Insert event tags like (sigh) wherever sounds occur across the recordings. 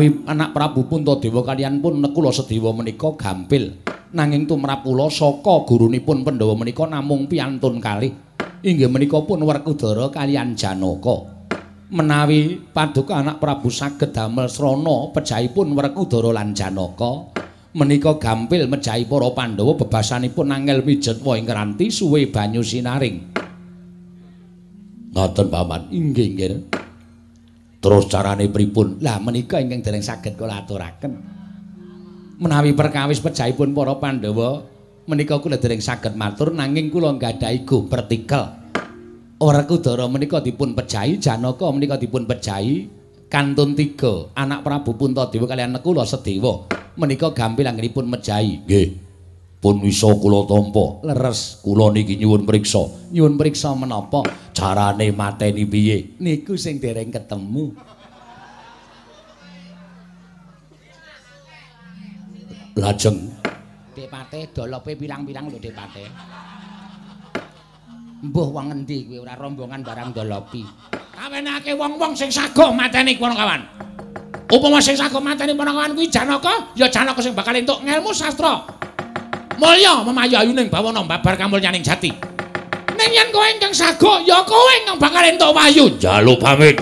menawi anak Prabu Puntadewa kalian pun nekula sedewa menika gampil. Nanging tumrap kula saka gurunipun Pandhawa menika namung piantun kalih. Inggih menika pun Werkudara kalian Janaka. Menawi paduka anak Prabu saged damel srana pejahipun Werkudara lan Janaka. Menika gampil mejahi para Pandhawa bebasanipun angel mijet wae ngranti suwe banyu sinaring. Ngoten paman. Inggih inggih Terus carane pripun? Lah menika ingkang dereng saged kula aturaken. Menawi perkawis pejahipun para Pandhawa, menika kula dereng saged matur nanging kula nggadahi go pertikel. Werkudara menika dipun pejahi, Janaka menika dipun pejahi kantun tiga anak Prabu Puntadewa kaliyan kula sedewa. Menika gampil anggenipun mejahi. Nggih. Pun bisa kula tampa. Leres. Kula niki nyuwun priksa. Nyuwun priksa menapa? Carane mateni piye? Niku sing dereng ketemu. Lajeng. Depate dolope bilang-bilang lho Depate Mbuh wong endi kuwi? Ora rombongan barang dolopi. Kawenake wong-wong sing sago mateni kono kawan. Upama sing sago mateni kono kawan kuwi Janaka ya Janaka sing bakal entuk ngelmu sastra mulya memayu ayuning bawana babar kamulyaning jati. Ning yen kowe ingkang sago, ya kowe ingkang bakal entuk wayu. Jalu pamit.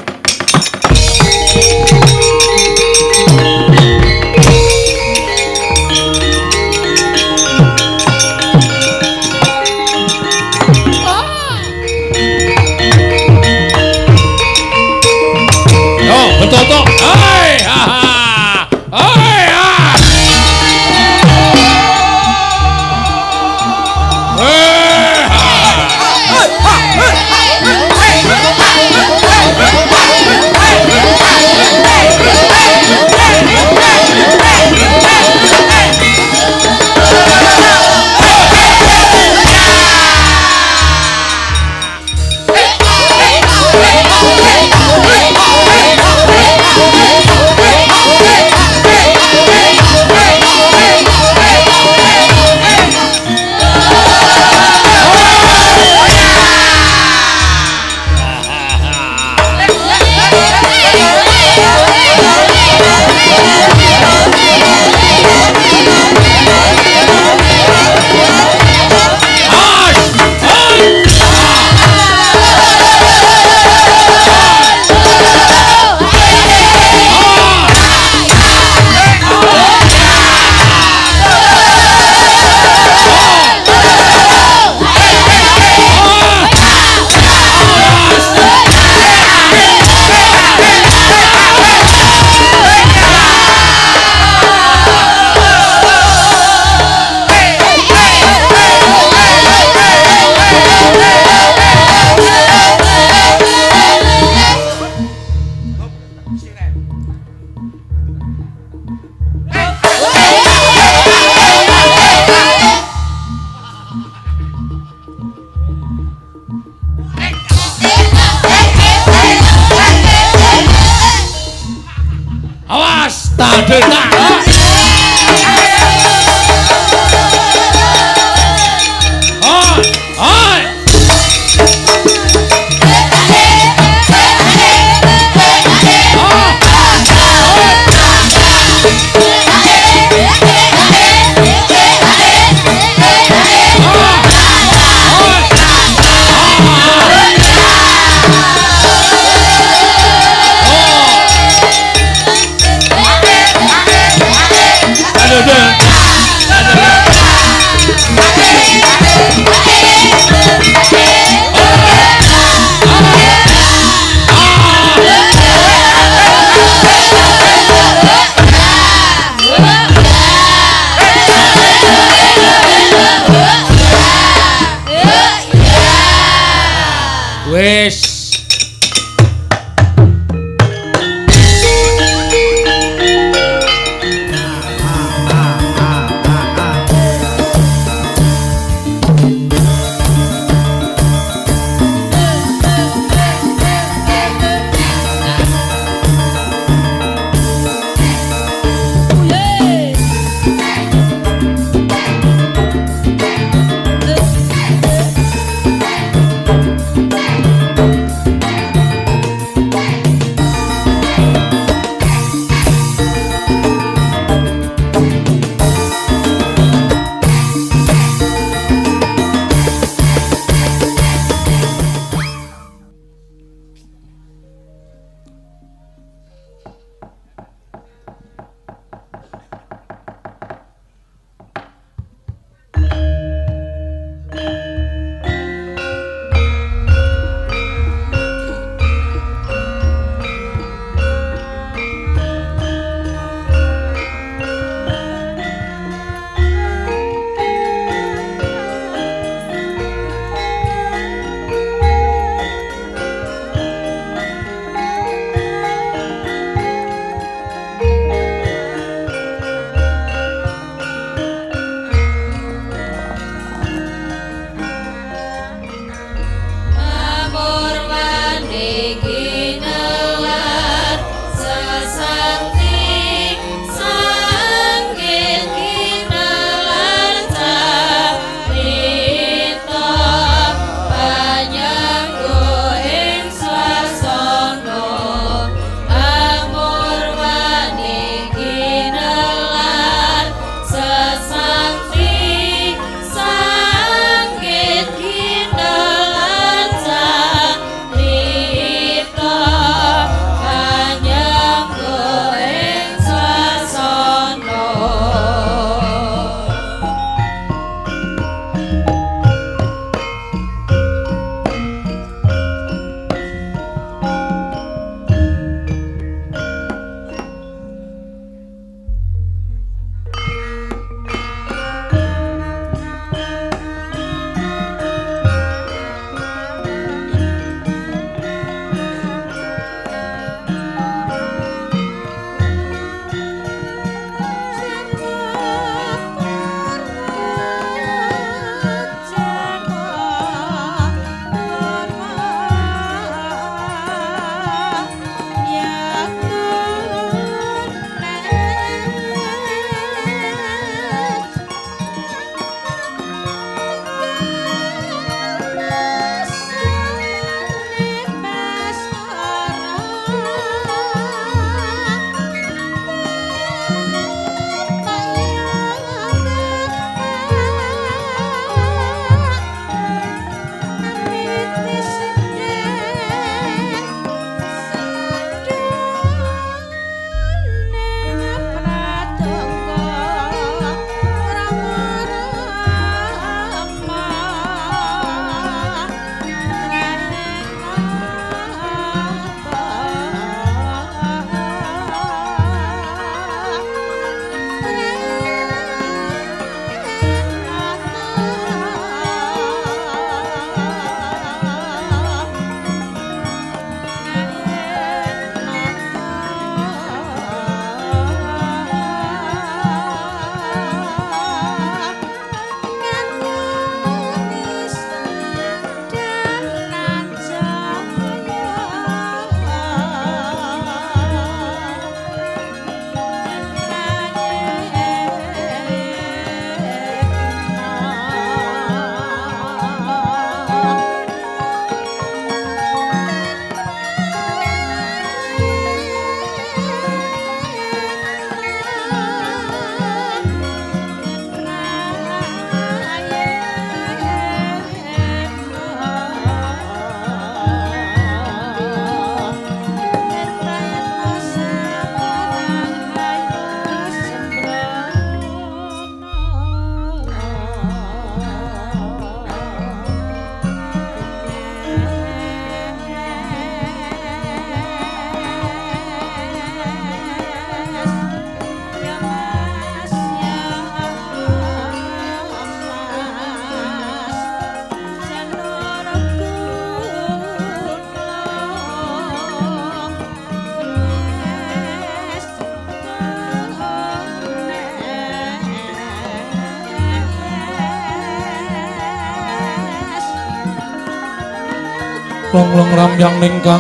Longlong ramyang ningkang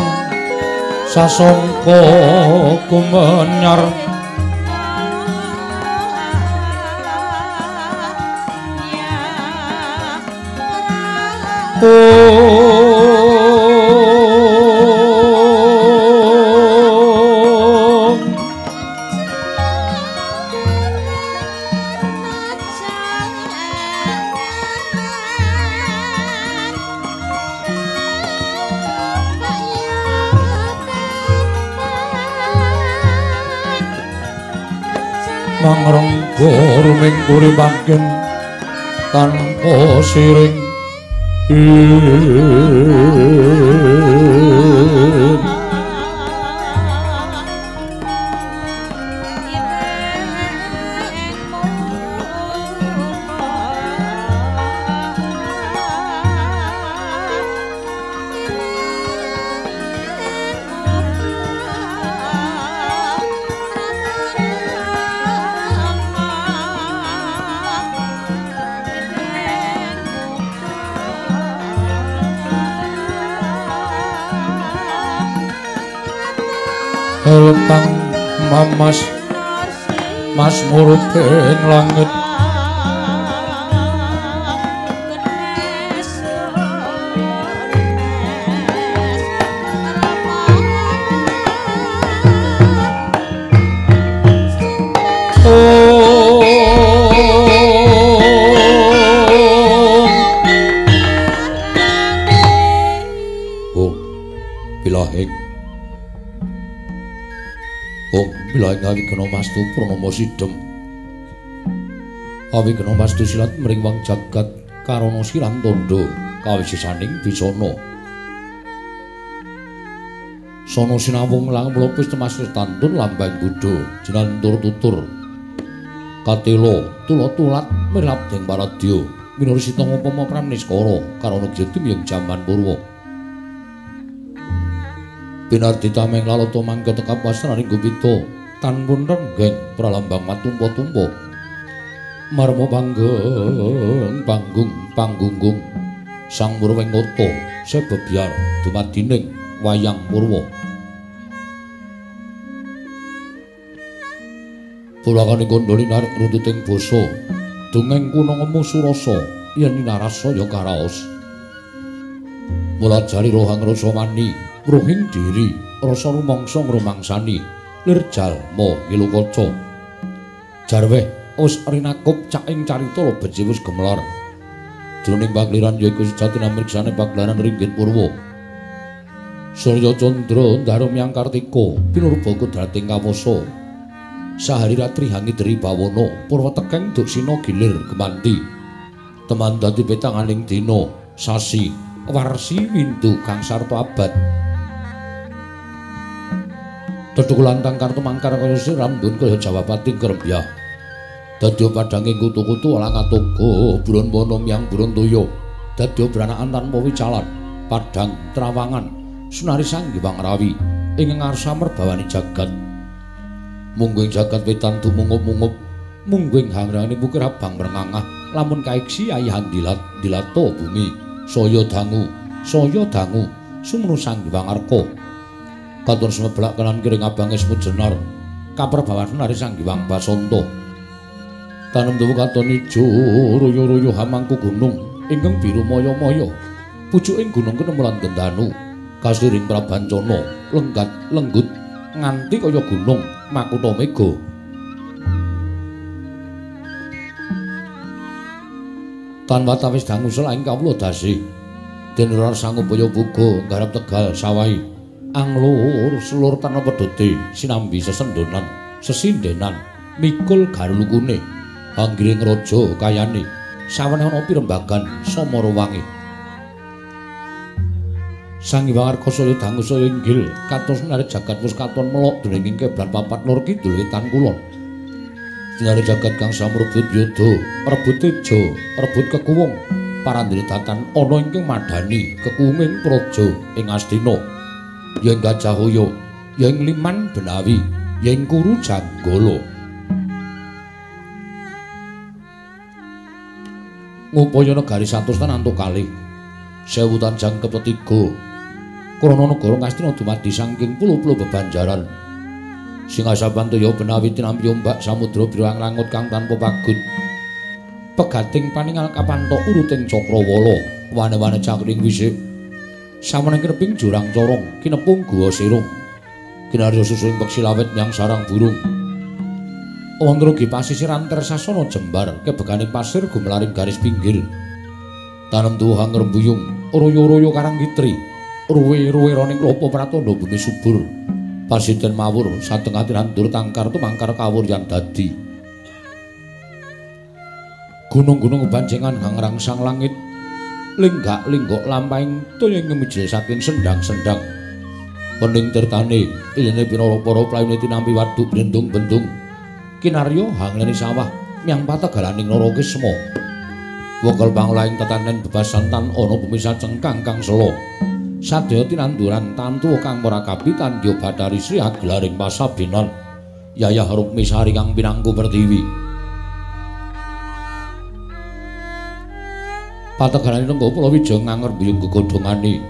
sasongko kumenyar makin tanpa siring Bilahing awi kena mastu pranama sidhem. Awi kena mastu silat mring wang jagat karana silang tondo kawisisaning bisana. Sono sinawung lang mlopis temasih tantun lambang budo jinantur tutur. Katelo tula-tulat mirap deng paradya minursita ngupama pramniskara karana gedhem yang jaman purwa. Binarti tameng lalata mangka tekap wasraning gupita tanpun renggeng pralambang matumpa-tumpa marmo panggeng panggung panggunggung. Sang murwengota sebebyar dumadining wayang purwa Pulakane kondoli narik runtuting basa. Dongeng kuna ngemu surasa yen narasaya karaos. Mula jari rohang rasa mani rohing diri rasa rumangsa ngrumangsani lirjal mo ilukaca jarweh wis rinakup cak ing carita lebet wis gemelar. Jroning pagliran yaiku sejati namriksane pagelaran ringgit purwa Surya Candra ndarum yang kartika pinurba kudrating kawasa. Sahari ratri hangi dri bawana purwa tekeng duk sina gilir gemanti. Teman petanganing dina sasi warsi windu kang sarta abad Deduk lantang kartu mangkar kaya sirambun kaya jawapati kerbyah. Dadya padange kutu-kutu alang atoga buron wono miyang buron toya. Dadya branakan tanpa wicalan, padang trawangan, sunari sanggiwang rawi ing ngarsa merbawani jagat. Mungguing jagat wetan tumungup-mungup, mungguing hangrane bukir abang merengangah, lamun kaiksi ayahan dilat dilato bumi, saya dangu, saya dangu, sumunu sanggiwang arka. Katon semebelak kanan kiring abange semut jenar kaperbawan nari sanggiwang basanta tanem tuwu katon ijo royo-royo hamangku gunung. Ingkang biru moyo-moyo. Pucuking gunung kenemulan gendanu. Kasiring prabancana lenggat lenggut. Nganti kaya gunung. Makuta mega. Tanpa tawis dangu selaing kawula dasi. Den ora sanggup boyo buga garap tegal sawai anglur selur tanah pedote sinambi sesendonan sesindenan mikul garulukune anggiring raja kayane sawane ana pirembagan samara wangi. Sang Hyang Arkasa dangu saya inggil katos nari jagat wis katon melok dening keblan papat lur kidul wetan kulon. Sinari jagat kang samrebut yudha rebut teja rebut kekuwung parandene datan ana ingkang madani kekuwunging praja ing Astina yen gajah hoyo yen liman benawi yen kuru janggala ngupaya negari satus tan antuk kalih sewu tanjang kepetiga krana negara Ngastina dumadi saking pulo-pulo bebanjaran Singasaban toya benawi tinampi ombak samudra biruang langut kang tanpa pagut. Pegating paningal kapantok uruting Cakrawala, wane-wane cakring wisik. Samening kreping jurang corong, kinepung guwa sirung. Kinarya susuing peksi lawet nyang sarang burung. Wondro gi pasisiran tersasana jembar, kebegane pasir gumelaring garis pinggir. Tanem tuwuhang rembuyung, royo-royo karang gitri, ruwe-ruwe roning lopo pratandha bumi subur. Pasiden mawur satengah tirandur tangkar tumangkar kawur yang dadi. Gunung-gunung banjengan ngangrang sang langit. Linggak linggok lampahing toya ngemijil saking sendang-sendang. Pening tirtane ilene pinara para playune tinampi waduk bendung-bendung. Kinarya hangleni sawah miang pategalaning nara kisma. Wekal pangulaing tetanen bebasan tan ana bumi sacengkang kang selo. sadaya tinanduran tantu kang ora kapitan yo Bathari Sri aglaring pasabinan Yayah Rukmi Sari kang pinangku pertiwi Pategarane nenggo pulo wija nganger buyung gegodhongane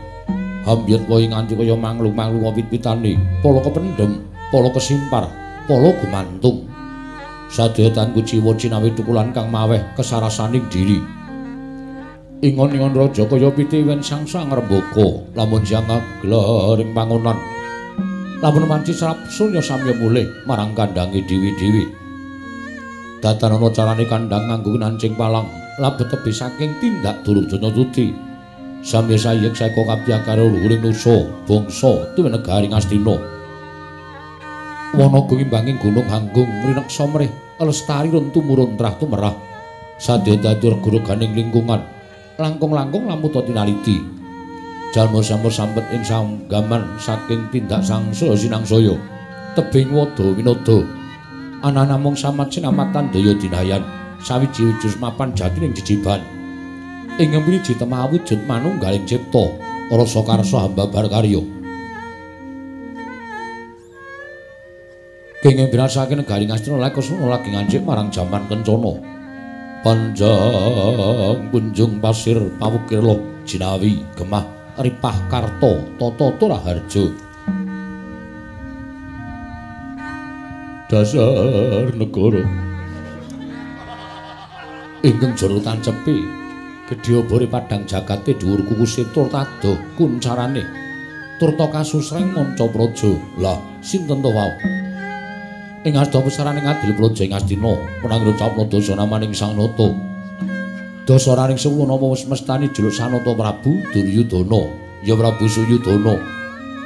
Hambyet wae nganti kaya manglung-manglung wit-witane polo kependhem polo kesimpar polo gumantung. Sadaya tanku jiwa cinawi tukulan kang maweh kesarasaning diri. Ingon-ingon raja kaya pitiwen sangsa ngrembaka lamun siang glaring pangonan. Lamun manci sarap surya samya mulih marang kandange dewi-dewi datan ana carane kandang nganggo nancing palang labet tebi saking tindak durudana tuti samya sayek saka kapya karo luhuring nusa bangsa tuwe negari ngastina wana gumimbanging gunung hanggung rineksa mrih lestari run tumurun trah tumerah sadya dadi guru-ganing lingkungan langkung-langkung lamuta tinaliti. Jalma sampun sampet ing sanggaman saking tindak sang sinang saya. Tebing wada winada. Ana namung samat sinamatan daya dinayan sawiji wujud mapan jati ning jejiban. Ing ngemriji temah wujud manunggaling cipta rasa karsa hamba bar karya. Kenging birasake negari Ngastina lek lagi ngancik marang jaman kencana. panjang kunjung pasir pawukirlo jinawi gemah ripah karto toto tora harjo dasar negara ingkang jurutan cepi gedhe obore padang jagate dhuwur kuku setur tado kuncarane turta kasusreng manca praja. Lah sinten to wau? Ing asta pesaraning adil praja ing Astina menangro capna dosa namaning Sang Nata. Dasaraning sewu nama wis mestani jeluk Sanata Prabu Duryudana. Ya Prabu Suyudana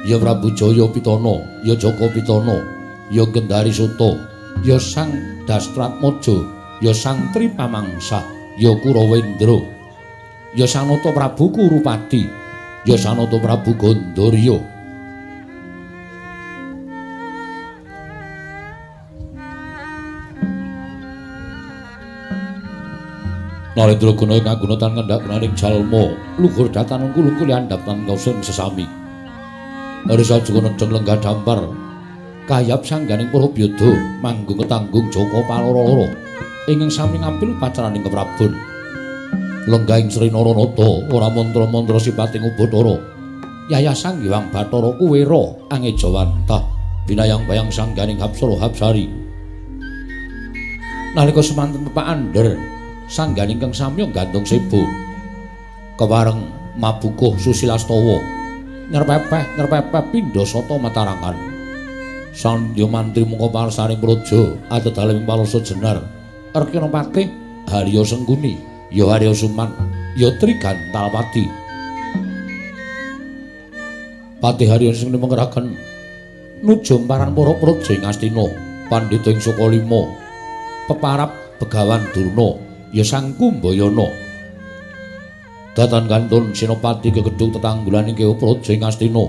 ya Prabu Jaya Pitana. Ya Jaka Pitana. Ya Gendari Suta ya Sang Dastratmaja ya Sang Tripamangsa ya Kurawendra. Ya Sanata Prabu Kurupati ya Sanata Prabu Gandharya Narendra guna ing aguna tan ngendhak naning jalma luhur datan kulung kuli andhap tan sesami. Arisa juga nenceng lenggah dampar kayap sangganing para manggung ketanggung Joko Paloro-loro ingkang sami ngampil. Lenggah ing Sri Naranata ora mantra-mantra sipating Ubathara. Yaya Sang Hyang Bathara Kuwera angejawantah binayang bayang sangganing Hapsara Hapsari. Nalika semanten Pak Ander sangganing kang samya gantung sebo kewareng mabukuh susilastawa nyrepepeh nyrepepeh pindha sata matarangan sandya mantri mungko palsaring praja adedalem palasa jenar rekena patih harya sengguni ya harya suman ya trigantalpati patih harya sing mengraken nuju paran para praja ing astina pandhita ing sukalima peparap begawan durna ya sang kumbayana. Datan kantun sinopati kegedhuk tetanggulaning kewa praja ing astina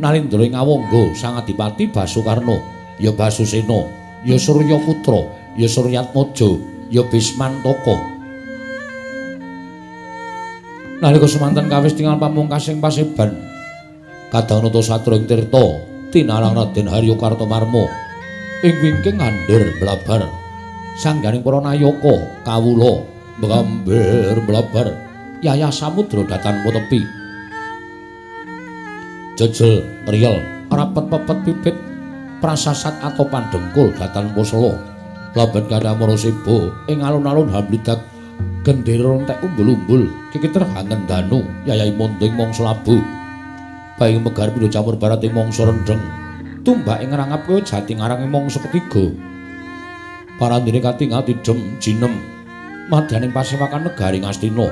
nalindra ing awangga sang adipati basukarna ya basusena ya surya putra ya suryatmaja ya bismantaka nalika semanten kawis tinggal pamungkasing paseban kadhanata satring tirta tinarang Raden Haryo Kartomarma ing wingking ngandher blabar sangganing para nayaka kawula mlamber mlabar. Yaya samudra datan tepi jejel ngriel rapet pepet pipit prasasat atau pandengkul datan poselo laban kada morosibo ing alun-alun hambludak gendera entek umbul-umbul kikiter hangen danu yayai monting mongso labu. Bayi megar pindho campur barat ing mongso rendeng tumbak ing ngrangap kowe jati ngarang ing mongso ketiga. Parandene katingal tidem jinem madyaning pasewakan negari ngastina.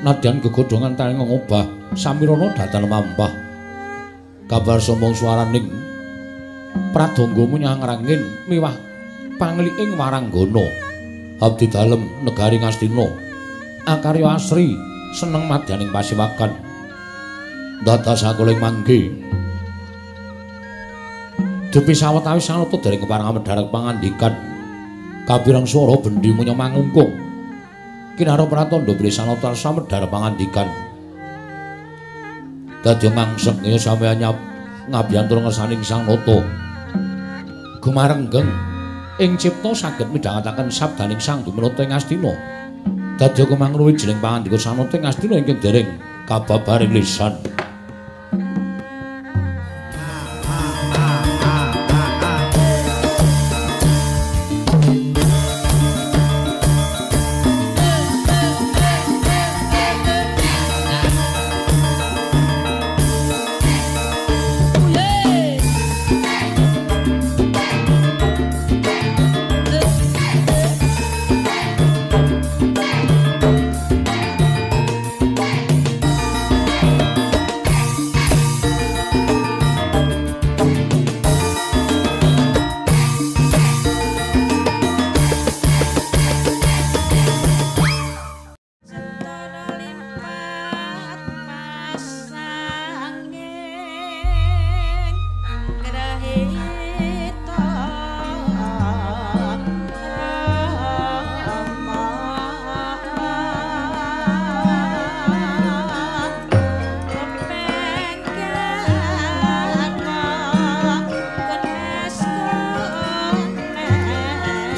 Nadyan gegodhongan taring ngobah samirana datan mampah kabar sombong swaraning pradangga menyang rangin miwah pangliking waranggana. Abdi dalem negari ngastina. Akarya asri seneng madyaning pasiwakan. Dados sakuling mangke Depi sawetawis sanata dereng keparang medharek pangandikan kabirang swara bendi menyang mangungkung kinaro pratandha bilih sanata samedhar pangandikan. Dadi ngangsek ya sampeyan nyap ngabiyantur ngersaning sang nata gumarenggeng ing cipta saged midhangetaken sabdaning sang dumunata ing astina. Dadi kumangruwi jeneng pangandika sanata ing astina ingkang dereng kababaring lisan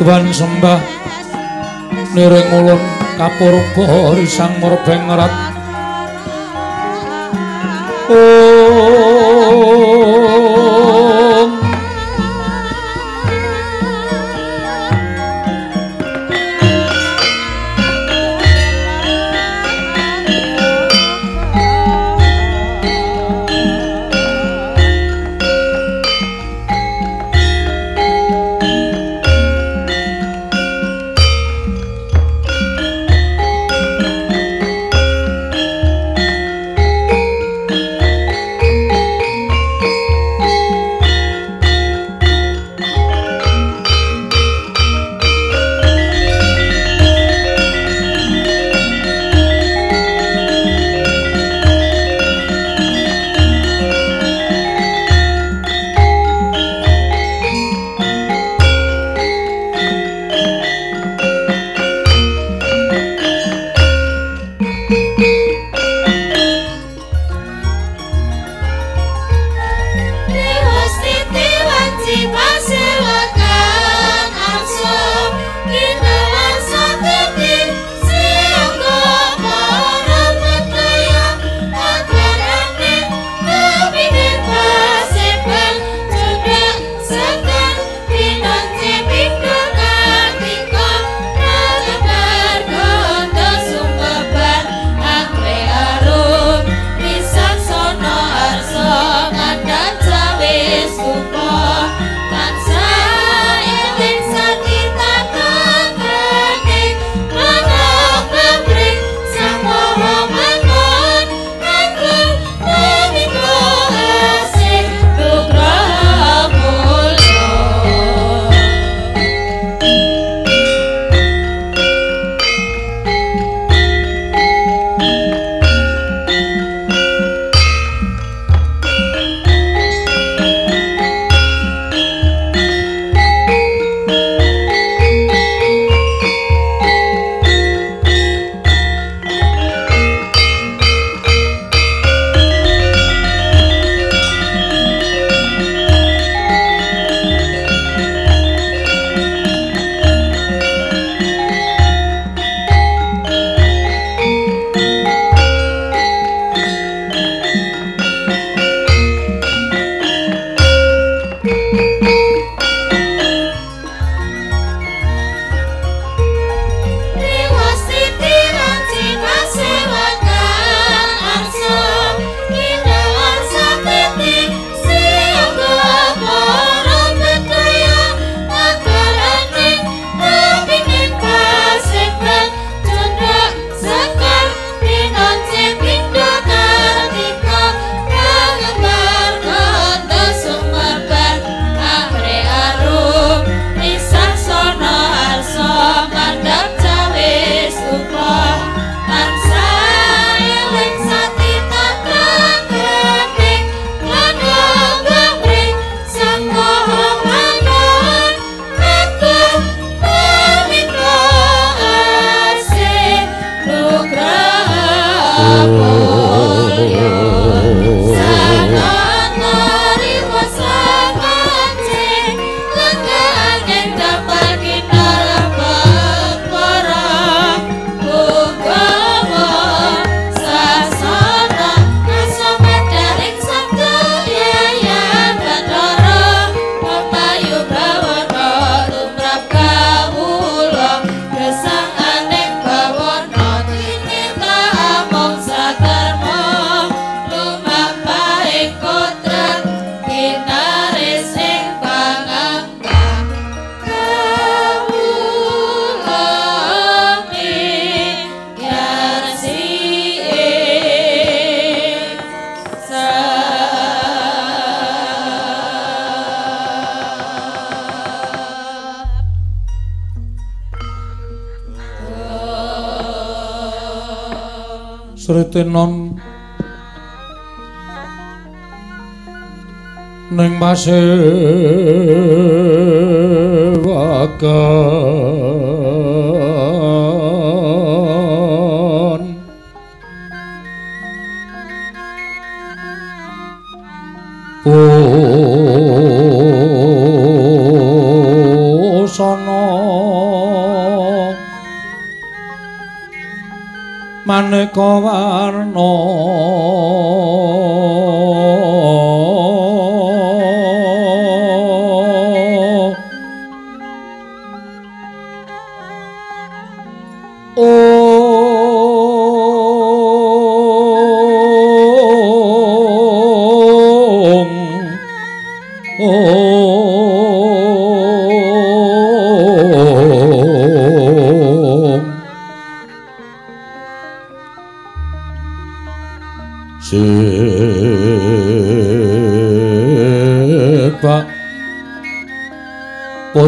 Tuhan sembah. Niring ulun kapurba risang murbeng ngerat. Om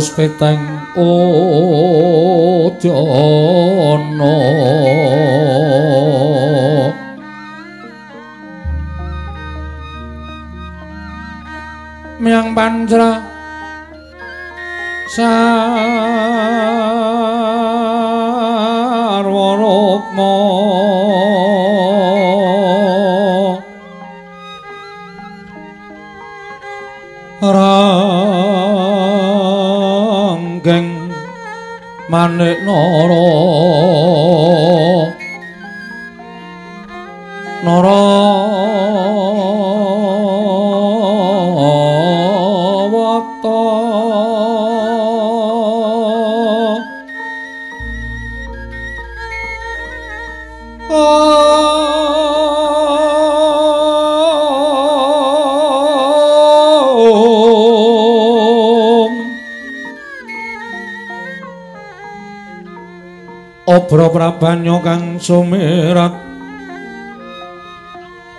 Puspeteng Ojana Miang Panjra Sarwarukma Manik Nara Nara Obro prabanyo kang sumirat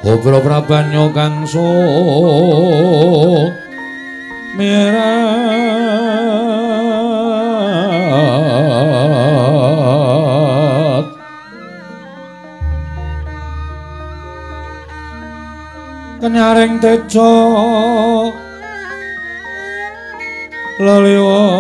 Obro prabanyo kang sumirat Kenyaring tejo laliwaran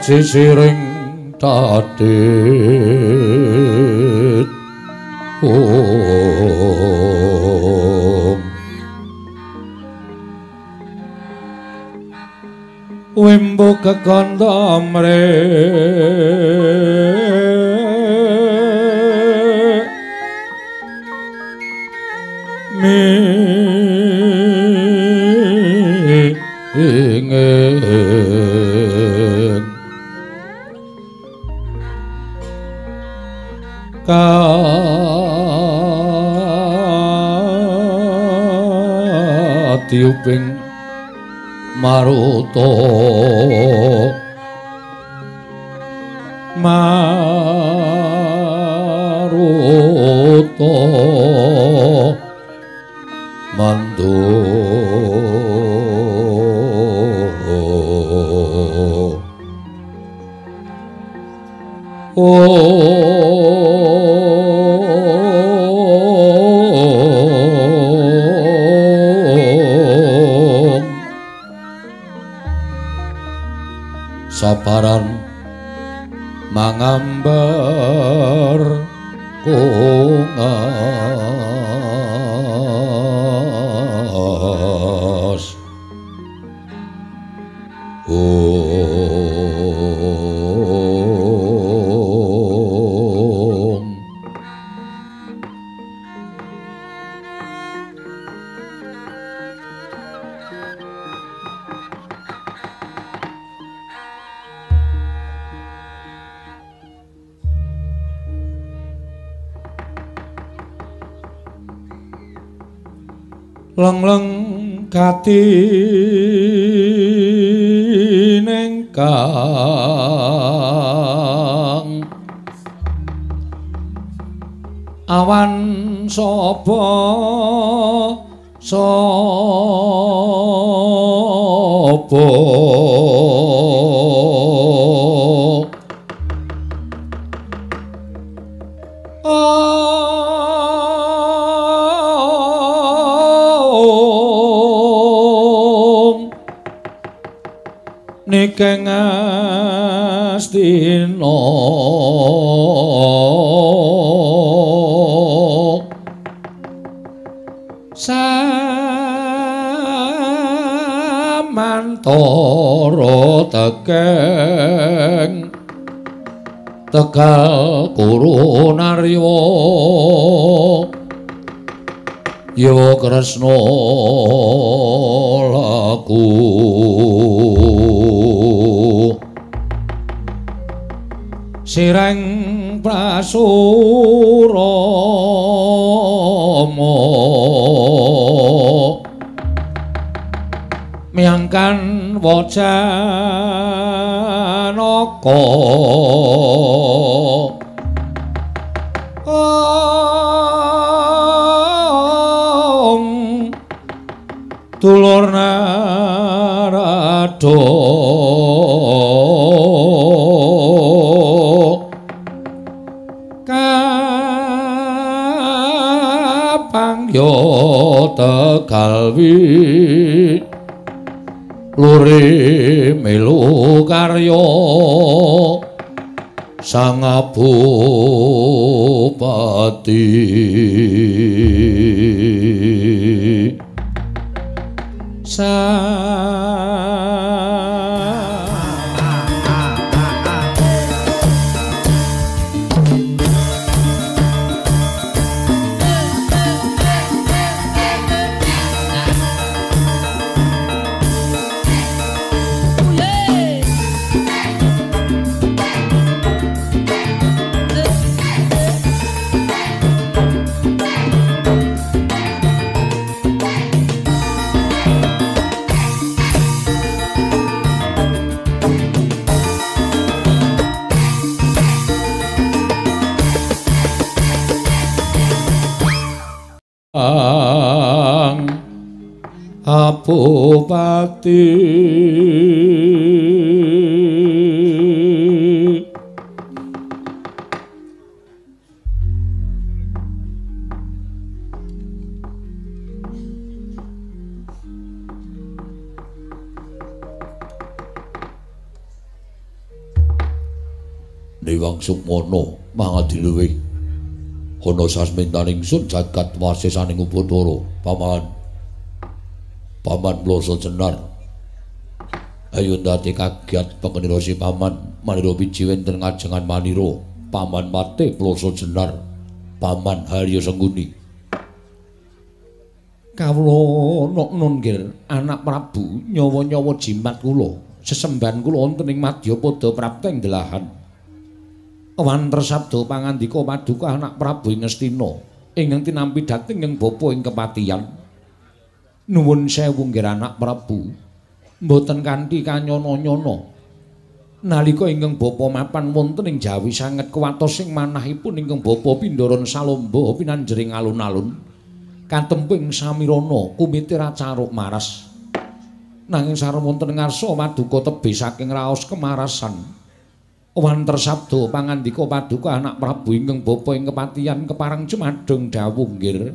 laci siring tadit om. Wimbo kekandamre ingin katiuping maruta maruta Yo sasmintaning sun jagat wasisaning Upadara paman paman ploso jenar. Ayo ndati kagiat pengenira si paman manira biji wenten ngajengan manira paman mate ploso jenar paman harya sengguni. Kawula nok nun anak prabu nyawa-nyawa jimat kula. Sesembahan kula wonten ing madyapada prapteng delahan Wanter sabda pangandika paduka anak Prabu Ngastina ingkang tinampi dhateng ing bapa ing kepatihan. Nuwun sewu nggih anak Prabu. Mboten kanthi kanyana-nyana. Nalika ingkang bapa mapan wonten ing Jawi sanget kuwatos sing manahipun ingkang bapa Pindaran Salomba pinanjering alun-alun. Katemping samirana kumite racaruk maras. Nanging sareng wonten ngarsa paduka tebih saking raos kemarasan. Wanter sabda pangandika paduka anak Prabu ingkang bapa ing kepatihan keparang cemadhong dawuh nggir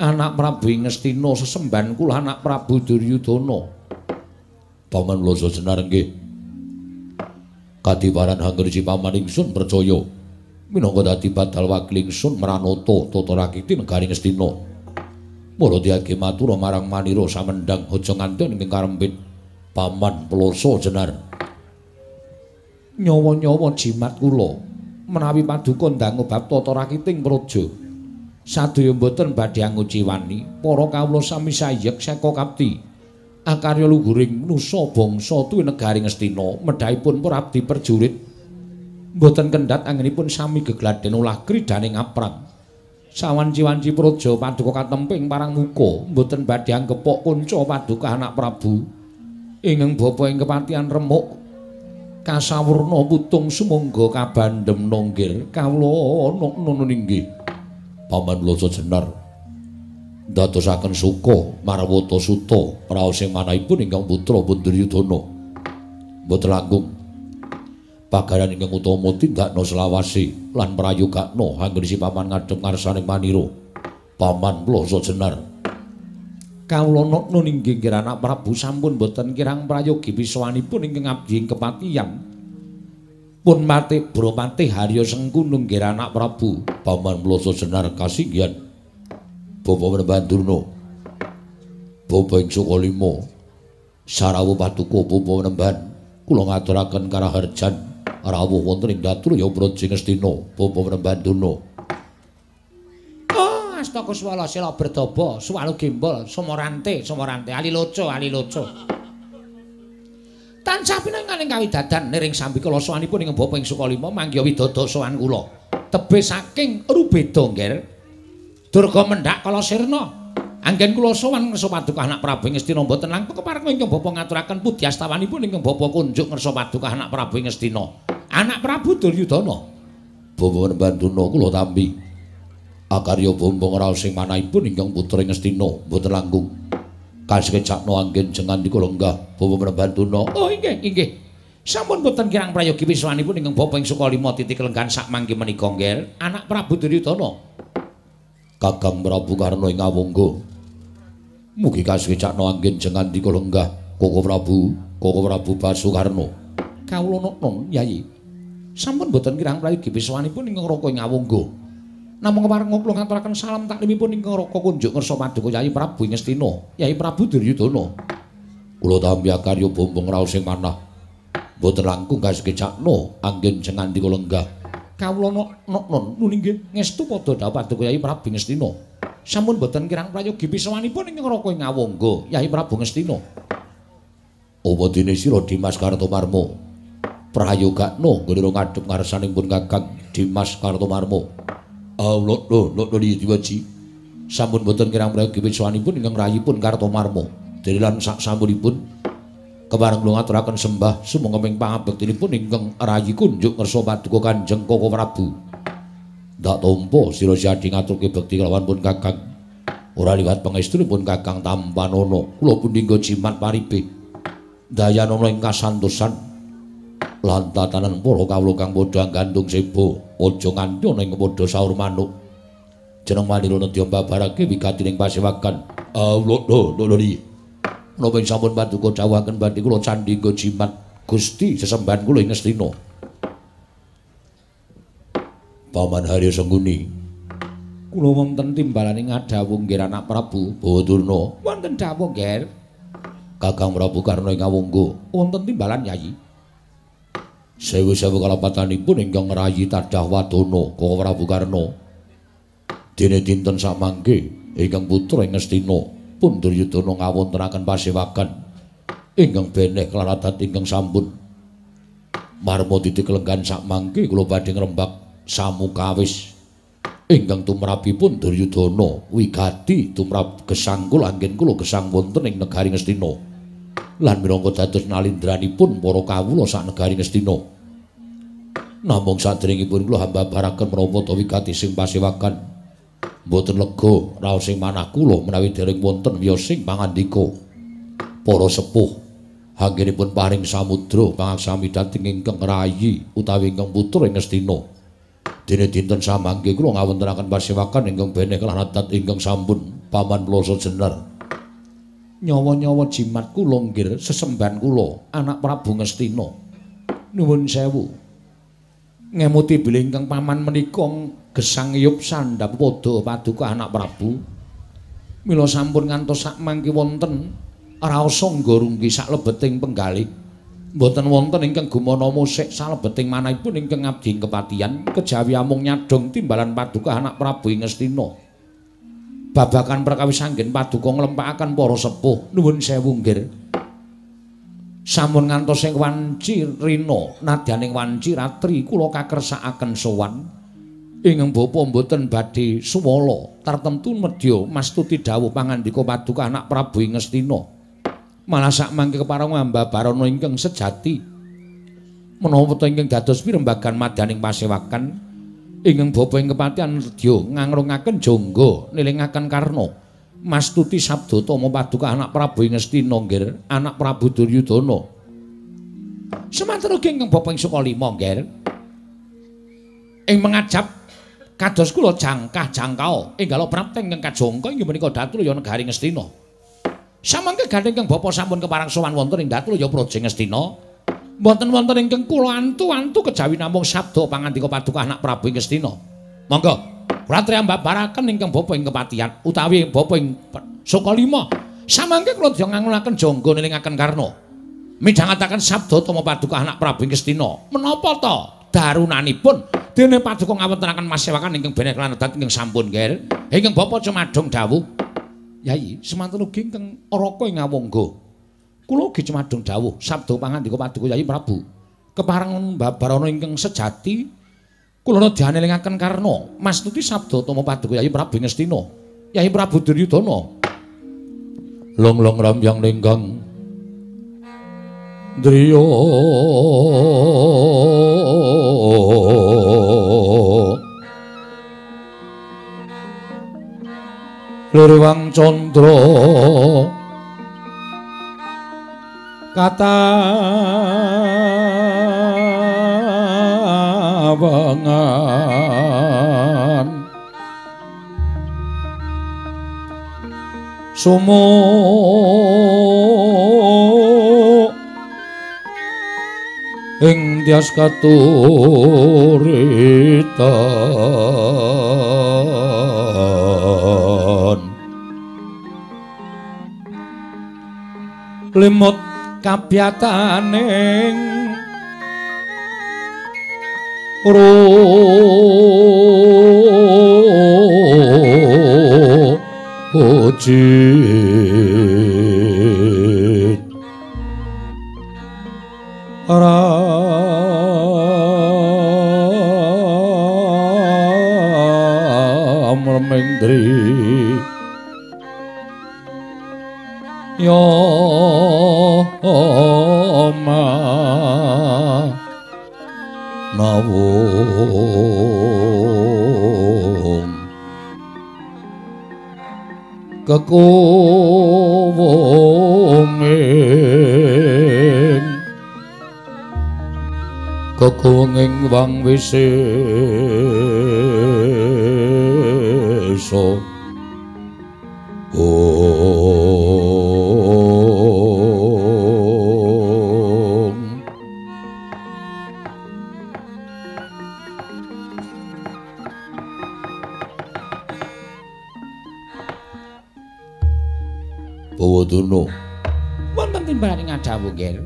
anak Prabu Ngastina sesemban kula anak Prabu Duryudana. Paman loso senar nggih. Kadiparan hanggerji paman ingsun percaya. Minangka dadi badal wakil ingsun Maranata tata rakiti negari Ngastina. Mula diage matur marang manira samendang aja nganten ing karempit paman ploso jenar nyawa-nyawa jimat kula menawi paduka ndangu bab tata rakiting praja. Sadaya mboten badhe nguciwani para kawula sami sayek saka kapti. Akarya luhuring nusa bangsa tuwi negari Ngastina medhaipun para abdi perjurit mboten kendhat anginipun sami gegladen ulah kridaning aprang. Sawanci-wanci praja paduka katemping parang muka mboten badhe anggepok kanca paduka anak prabu. Ingkang bapa ing kepatihan remuk kasawurna putung sumangga kabandhem nonggir. Kawula nun inggih paman loso jenar. Dadosaken suka marwata suta raos manahipun ingkang putra Bunduryudana mboten langkung. Pagaran ingkang utama tindakna selawase lan prayogakna anggenisi paman ngadhep ngarsaning manira. Paman loso jenar kawula nun inggih anak Prabu sampun boten kirang prayogi. Wiswanipun ingkang abdi ing kepatihan. Pun mati Bropati Harya Sengkunung nggih anak Prabu. Paman mloso senar kasinggihan Bapak Menembandurna Bapak ing Sukalima Sarawu Patuko Bapak Menemban kula ngaturaken karaharjan. Rawuh wonten ing datur ya Brajangastina Bapak Menembandurna Asta Kuswala Sila Bertobo, Suwalu Gimbol, Somorante, Somorante, Ali Loco, Ali Loco. Tansah pinanganing kawidadan niring sambi kula sowanipun ing bapa ing Sukalima mangya widodha sowan kula. Tebe saking Rubeda ngger. Durga mendhak kala sirna. Anggen kula sowan ngersa paduka anak Prabu Ngastina mboten langkung kepareng ingkang bapa ngaturaken pudi astawanipun ingkang bapa kunjuk ngersa paduka anak Prabu Ngastina. Anak Prabu Duryudana. Bapa Nembanduna kula tampi. Akarya bombong raos sing manahipun ingkang putra Ngastina mboten langkung. Kasekecakno anggen jengan dika lenggah bapa mrembantuna oh inggih inggih. Sampun boten kirang prayogi wiswanipun ingkang bapa ing Sukalima titik lenggan sak mangke menika nggel. Anak Prabu Duryudana. Kakang Prabu Karna ing awangga. Mugi kasekecakno anggen jengan dika lenggah Koko Prabu Koko Prabu Basukarna. Kawula nok yayi sampun boten kirang prayogi wiswanipun ingkang raka ing awangga namung kula ngaturaken salam taklimipun ingkang raka kunjuk ngersa paduka Yai Prabu Ngastina, Yai Prabu Duryudana. Kula tampi karya bombong raos sing manah. Mboten langkung kasekecakno anggen jengandi kula lenggah. Kawula nok non nuninggih ngestu padha dawuh paduka Yai Prabu Ngastina. Sampun boten kirang prayogi pisawanipun ingkang raka ing awangga Yai Prabu Ngastina. Apa dene sira Dimas Kartomarmo? Prayogakno nggone ngadhep ngarsaning pun Kakang Dimas Kartomarmo. Allah lho lho lho diwaji sampun boten kirang prayogi wiswanipun ingkang rayipun Kartomarma dirilan sak sampunipun kepareng kula ngaturaken sembah sumangga ping pangabektinipun ingkang rayi kunjuk ngersa paduka Kanjeng Koko Prabu. Ndak tampa sira jadi ngaturke bekti kelawan pun Kakang. Ora liwat pangestunipun Kakang Tampanana. Kula pundhingga jimat paribe. Dayanana ing kasantosan lantatanan para kawula kang padha gandung sebo aja nganti ana ing padha saur manuk. Jeneng manira nedya babarake wigati ning pasewakan. Allah lho lho lho napa ing sampun paduka dawuhaken badhe kula candhingga jimat. Gusti sesembahan kula ing Ngastina Paman Harya Sengguni kula wonten timbalane ngadhawuh nggih anak Prabu Badurna wonten dawuh nggih Kakang Prabu Karna ing Awangga. Wonten timbalan Yayi sewu-sewu kalapatanipun ingkang ngrayi tadah wadana Koko Prabu Karna. Dene dinten samangke ingkang putra ing Ngastina pun Duryudana ngawontenaken pasewakan ingkang beneh klaradat ingkang sampun. Marmo titik lenggan sakmangke kula badhe ngrembak samukawis ingkang tumrapipun Duryudana wigati tumrap gesangkul anggen kula gesang wonten ing negari Ngastina. Lan minangka dados nalindranipun para kawula sak negari Ngastina. Namung sadèrèngipun kula hamba baraken menapa ta wigati sing pasewakan mboten lega raos sing manah kula menawi dereng wonten wiyosing pangandika para sepuh anggenipun paring samudra pangaksami dhateng ingkang rayi utawi ingkang putra ing Ngastina. Dene dinten samangke kula ngawontenaken pasewakan ingkang beneh kelahadat ingkang sampun paman ploso jenar nyawa-nyawa jimat kula nggir sesembahan kula anak Prabu Ngastina nuwun sewu. Ngemuti bilih ingkang paman menika gesang yup sandhap padha paduka anak Prabu. Mila sampun ngantos sak mangke wonten raos nggorunggi sak lebeting penggalih. Mboten wonten ingkang gumana musik salebeting manahipun ingkang abdi kepatihan kejawi amung nyadong timbalan paduka anak Prabu Ngastina babakan perkawis anggen paduka nglempakaken para sepuh. Nuwun sewu nggir. Sampun ngantos ing wanci rina nadyaning wanci ratri kula kakersakaken sowan. Ing bapa mboten badhe suwala tartemtu medya mastuti dawuh pangandika paduka anak Prabu Ngastina malah sak mangke kepareng mbabarana ingkang sejati. Menawa ingkang dados pirembagan madyaning pasewakan ingkang bapa ing kepatihan redya ngangrungaken jangga nilingaken karna. Mastuti Sabda Tama Paduka anak Prabu Ngastina nggir anak Prabu Duryudana. Semanten ugi ingkang bapa ing Sukalima nggir ing mengajab kados kula jangkah jangkao. Enggal prapteng ingkang kajangka inggih menika Datulya Negari Ngastina Samangke gandeng kang bapa sampun keparang sowan wonten ing Datulya Praja Ngastina Mboten wonten ingkang kula antu-antu kejawi namung sabda pangandika paduka anak Prabu Ngastina. Monggo, kula triambaraken ingkang bapa ing kepatihan utawi bapa ing Sukalima. Samangke kula dya ngangulaken jangga nelingaken karna. Midhangetaken sabda tama paduka anak Prabu Ngastina. Menapa to darunanipun dene paduka ngawontenaken masewakan ingkang benek lan adat ingkang sampun ger. Ingkang bapa cumadung dawuh. Yai, semanten ugi ingkang araka ing ngawongga. Kula ugi cemadung dawuh sabda pangandika paduka Yai Prabu. Kepareng babarana ingkang sejati kula radhane lingaken karna mastuti sabda tama paduka Yai Prabu Ngastina. Yai Prabu Duryudana. Long-long rambyang linggang driya Lurwang Candra katawangan sumo ing tias katuritan limut kabyataning ro ojit ram ma nawung kekuwunging kekuwunging wang wisesa Bawadana wonten timbalan ngadhawuh nggih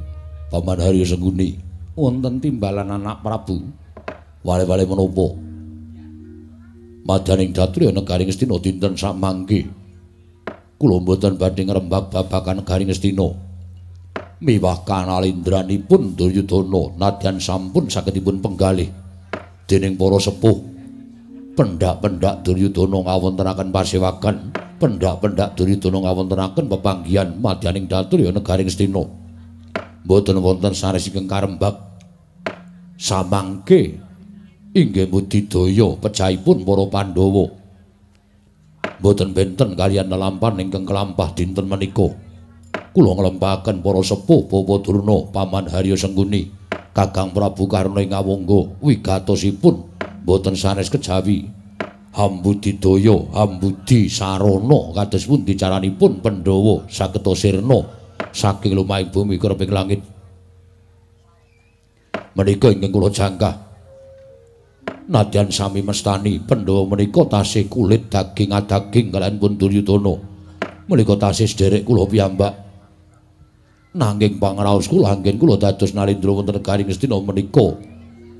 Paman Hari Sengguni. Wonten timbalan anak Prabu. Wale-wale menapa? Madaning Datri negari Ngastina dinten sak mangke. Kula mboten badhe ngrembak babagan negari Ngastina miwah kanalindranipun Duryudana nadyan sampun sagedipun penggalih. Dening para sepuh pendak-pendak Duryudana ngawontenaken pasewakan pendak-pendak Duryudana ngawontenaken pepanggihan madyaning datur ya negaring Astina. Mboten wonten sanes ingkang karembak. Samangke inggih budidaya pejahipun para Pandhawa. Mboten benten kalian lelampan ingkang kelampah dinten menika. Kula nglempahaken para sepuh Bapak Durna Paman Harya Sengguni, Kakang Prabu Karna ing Awangga wigatosipun mboten sanes kejawi Hambudidaya, Hambudi Sarana kados pundi caranipun Pandhawa saketa sirna saking lumahing bumi kereping langit. Menika ingkang kula jangkah. Nadyan sami mestani Pandhawa menika tasih kulit daging adaging kalian pun Duryudana. Menika tasih sederek kula piyambak. Nanging pangraos kula anggen kula dados nalindra wonten negari Ngastina menika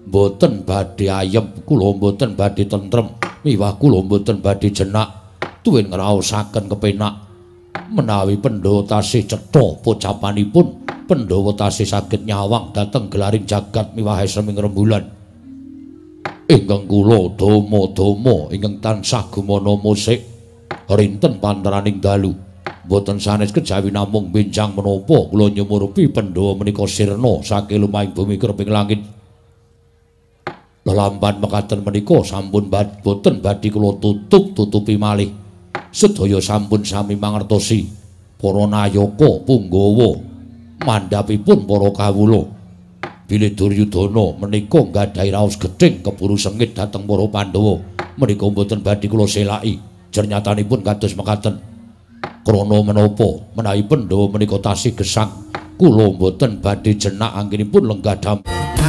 mboten badhe ayem, kula mboten badhe tentrem. miwah kula mboten badhe jenak tuwin ngraosaken kepenak menawi Pandhawa tasih cetha pocapanipun Pandhawa tasih saged nyawang dhateng gelaring jagat miwah seming rembulan ingkang kula dama-dama ingkang tansah gumana musik rinten panteraning dalu Boten sanes kejawi namung benjang menapa kula nyumurupi Pandhawa menika sirna saking lumahing bumi kreping langit. Lelamban mekaten menika sampun bad boten badhe kula tutup tutupi malih. Sedaya sampun sami mangertosi para nayaka punggawa mandhapipun para kawula. Bilih Duryudana menika nggadahi raos gedhing keburu sengit dhateng para Pandhawa. Menika boten badhe kula selaki. Jernyatanipun kados mekaten. krana menapa menawi Pandhawa menika tasih gesang kula mboten badhe jenak anggenipun lenggah damai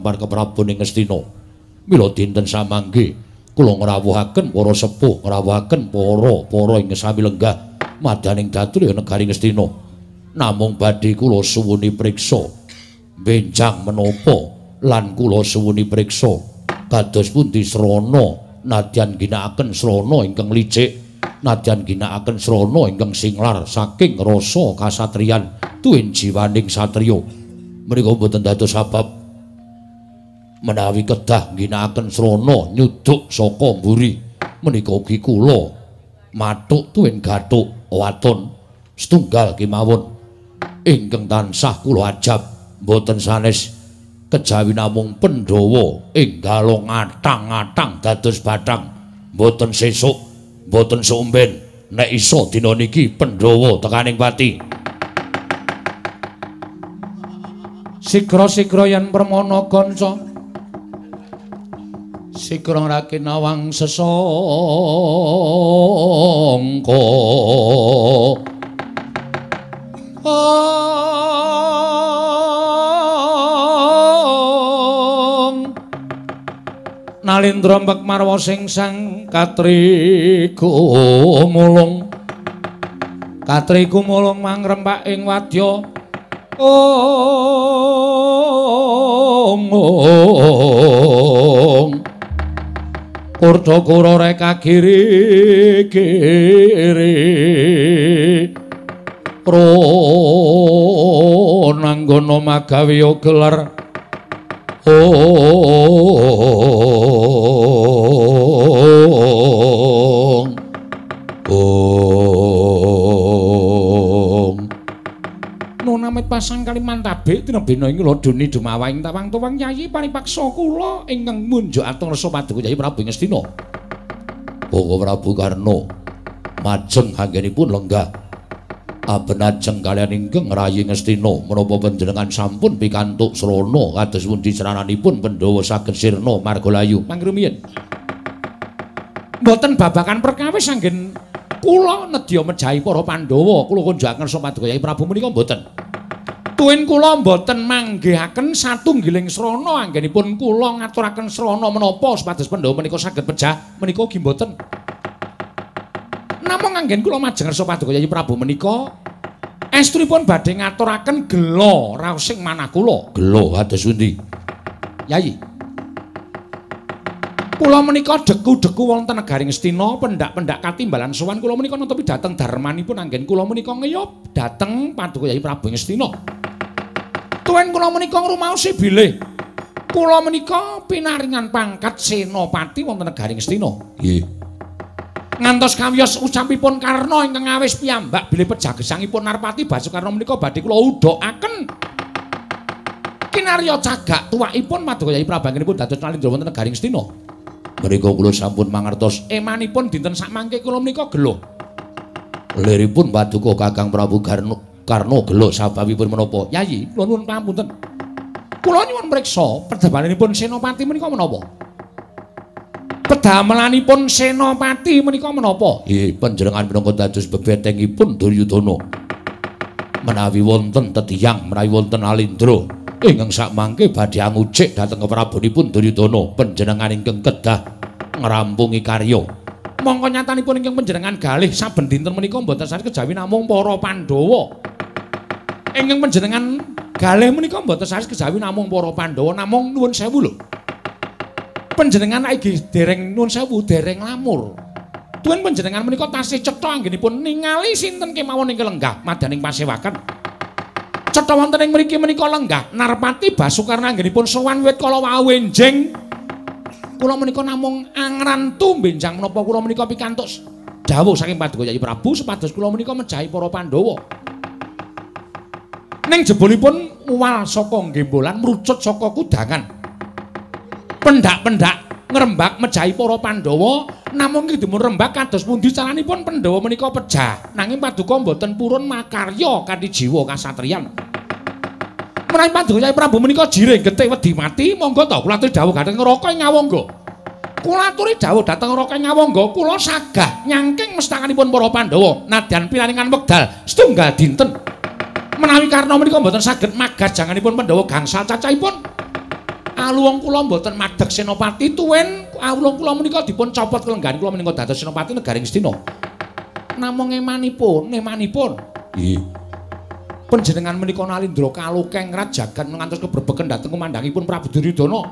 gambar ke Prabu ning Ngastina. Mila dinten samangke kula ngrawuhaken para sepuh, ngrawuhaken para para ing sami lenggah madaning datri negari Ngastina. Namung badhe kula suwuni priksa benjang menapa lan kula suwuni priksa kados pundi srana nadyan ginakaken srana ingkang licik nadyan ginakaken srana ingkang singlar saking rasa kasatriyan tuwin jiwaning satriya menika boten dados sebab menawi kedah ginakaken srana nyuduk saka mburi. Menika ugi kula matuk tuwin gathuk waton setunggal kemawon. Ingkang tansah kula ajab boten sanes kejawi namung Pandhawa enggal ngatang-ngatang dados bathang boten sesuk boten somben nek iso dina niki Pandhawa tekaning pati. Sigra-sigra yen permana kanca sikrong rakinawang sesongko. Ong. Nalindra mbek marwa sing sang katriku mulung. Katriku mulung mangrempak ing wadya. Ong Ong Kurta kura reka kiri. Kiri Ro nanggono magawi gelar. Ong Pasang Kalimantabe tinebena ing duni dumawaing. Tawang tuwang yayi paripaksa kula ingkang munjuk rasa paduka yayi Prabu Ngastina. Bangga Prabu Karna. Majeng anggenipun lenggah. Abenajeng kalian ingkang rayi Ngastina. Menapa panjenengan sampun pikantuk srana kados pundi cerananipun Pandhawa saged sirna margalayu mangrumiyin. Mboten babakan perkawis anggen kula nedya mejahi para Pandhawa. Kula kunjukaken sopaduka Yai Prabu menika mboten tuwin kula mboten manggihaken satunggiling srana. Anggenipun kula ngaturaken srana menapa supados Pandhawa menika saged pejah menika ugi mboten. Namung anggen kula majeng sopaduka Yai Prabu menika estripun badhe ngaturaken gelo raosing manah kula. Gelo hados pundi? Yai Kula menika deku-deku wonten negaring Ngastina, pendak-pendak katimbalan sowan kula menika nampi dhateng darmanipun anggen kula menika ngeyop dhateng Paduka Yai Prabu Ngastina. Tuwin kula menika ngrumaosi bilih. Kula menika pinaringan pangkat senopati wonten negaring Ngastina. Nggih. Ngantos kawiyos ucapipun Karna ingkang awis piyambak bilih pejagesangipun Narpati Basukarna menika badhe kula udhokaken. Kinarya cagak tuwakipun Prabu anggenipun dados nalindra wonten negaring Ngastina. Menika kula sampun mangertos emanipun dinten sakmangke kula menika geluh. Liripun paduka Kakang Prabu Garno Karno geluh sababipun menapa? Yayi, kula nuwun pamunten. Kula nyuwun mriksa pedamelanipun Senopati menika menapa? Pedamelanipun Senopati menika menapa? Nggih, panjenengan minangka dados bebetengipun Duryudana. Menawi wonten tetiyang, menawi wonten alindra ingkang sak mangke badhe angucik Prabunipun Duryudana panjenengan ingkang kedah ngrampungi karya. Mongko nyatanipun ingkang panjenengan galih saben dinten menika mboten sami kejawi namung para Pandhawa. Ingkang panjenengan galih menika mboten sami kejawi namung para Pandhawa, namung nuwun sewu lho. Panjenengan iki dereng nuwun sewu, dereng lamur. Tuwin panjenengan menika tasih cetha anggenipun ningali sinten kemawon ingkang lenggah madaning pasewakan. Cetha wonten ing mriki menika lenggah Narpati Basukarna anggenipun sowan wit kala wau enjing. Kula menika namung angrantu benjang menapa kula menika pikantuk dawuh saking Paduka Yayi Prabu supados kula menika mejahi para Pandhawa. Ning jebolipun muwal saka gembolan mrucut saka kudangan. Pendak-pendak ngrembak mejahi para Pandhawa namung dipun rembak kados pundi caranipun Pandhawa menika pejah nanging Paduka mboten purun makarya kanthi jiwa kasatriyan. Menawi Paduka Prabu menika jiring getih wedi mati, monggo ta kula aturi dawuh dhateng Raka Nyawangga. Kula aturi dawuh dhateng Raka Nyawangga, kula sagah nyangking mestakanipun para Pandhawa nadyan pinaringan wekdal setunggal dinten. Menawi karna menika mboten saged magas janganipun Pandhawa gangsal cacahipun. Aluwung kula mboten madheg Senopati tuwin aluwung kula menika dipun copot kelenggan kula menika dados Senopati negaring Astina. Namung emanipun, emanipun. Nggih. panjenengan menika nalindra kalukeng rat jagat ngantos keberbeken dhateng kumandhangipun Prabu Duryudana.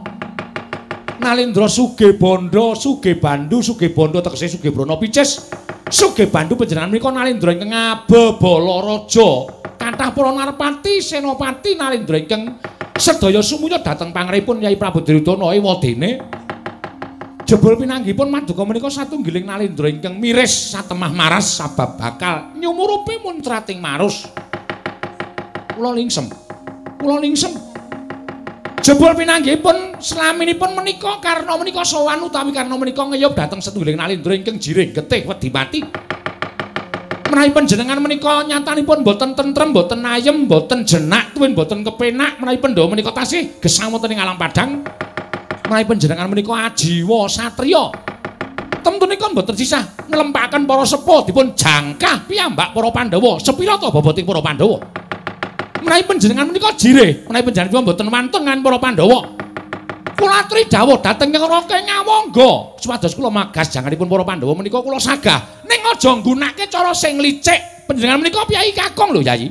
Nalindra suge bondo, suge bandu, suge bondo tegese suge brana picis. Suge bandu panjenengan menika nalindra ingkang ngabebala raja. Kathah para narpati, senopati nalindra ingkang sedaya sumuya dhateng pangripun Yai Prabu Duryudana ewadene. Jebul pinanggipun maduka menika satunggiling nalindra ingkang miris satemah maras sabab bakal nyumurupi muntrating marus. kula lingsem. Kula lingsem. Jebul pinanggihipun slaminipun menika karena menika sowan utawi karena menika ngeyop dhateng setunggiling nalindra ingkang jiring getih wedi mati. Menawi panjenengan menika nyatanipun boten tentrem, boten ayem, boten jenak, tuwin boten kepenak menawi Pandhawa menika tasih gesang wonten ing alam padhang. Menawi panjenengan menika ajiwa satriya. Temtunika boten sisah nglempakaken para sepuh dipun jangkah piyambak para Pandhawa. Sepira to boboting para Pandhawa? Menawi panjenengan menika jireh, menawi panjenengan mboten wantun kan para Pandhawa. Kula aturi dawuh dhateng ing Raka Nyawangga, supados kula magas janganipun para Pandhawa menika kula sagah ning aja nggunakake cara sing licik. Panjenengan menika piyai kakung lho, Yayi.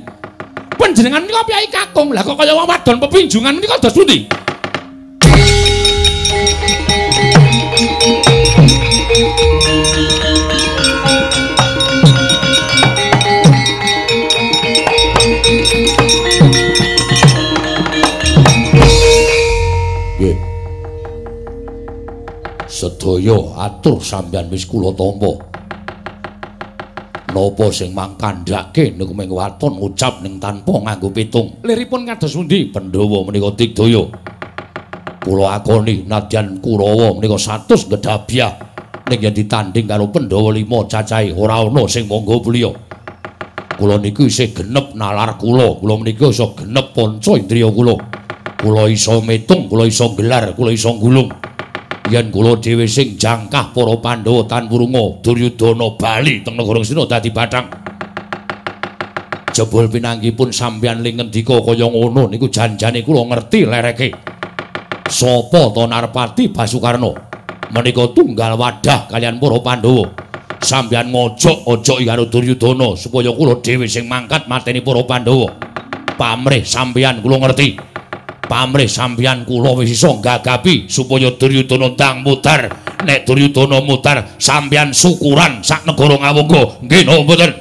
Panjenengan menika piyai kakung. Lah kok kaya wong wadon pepinjungan menika dos pundi? Sedaya atur sampeyan wis kula tampa. Napa sing mangkandhake niku mung waton ngucap ning tanpa nganggo pitung. Liripun kados pundi? Pandhawa menika digdaya. Kula akoni nadyan Kurawa menika satus gedabiah ning yen ditanding karo Pandhawa lima cacahe ora ana sing monggo beliau. Kula niku isih genep nalar kula, kula menika iso genep panca indriya kula. Kula iso metung, kula iso gelar, kula iso gulung. Yen kula dhewe sing jangkah para Pandhawa tan wurunga Duryudana bali teng negara Sina dadi bathang. Jebul pinanggipun sampeyan ling ngendika kaya ngono niku janjane kula ngerti lereke. Sapa to Narpati Basukarna? Menika tunggal wadah kalian para Pandhawa. Sampeyan ngojok-ojok karo Duryudana supaya kula dhewe sing mangkat mateni para Pandhawa. Pamrih sampeyan kula ngerti. Pamrih sampeyan kula wis iso gagapi supaya Duryudana ndang mutar. Nek Duryudana mutar sampeyan syukuran sak negara ngawungga nggih napa mboten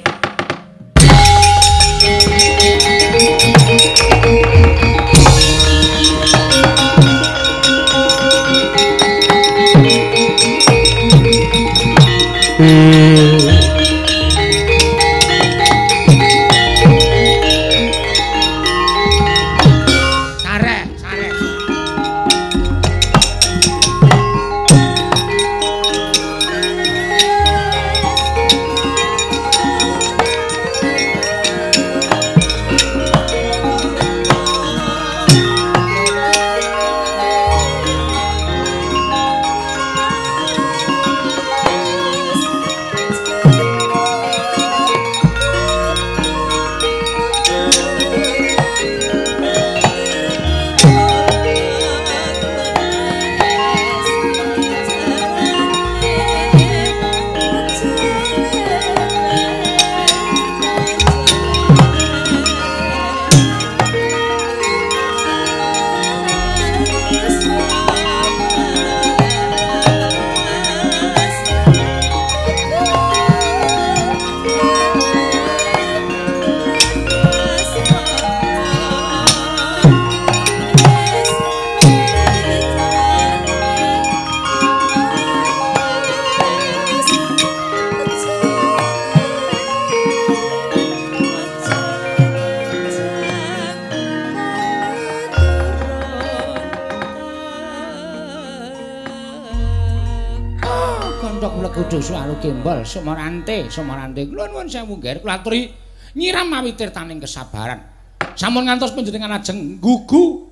sumarante kula nuwun sewu nggih kula aturi nyiram mawi tirtaning kesabaran. Sampun ngantos panjenengan ajeng gugu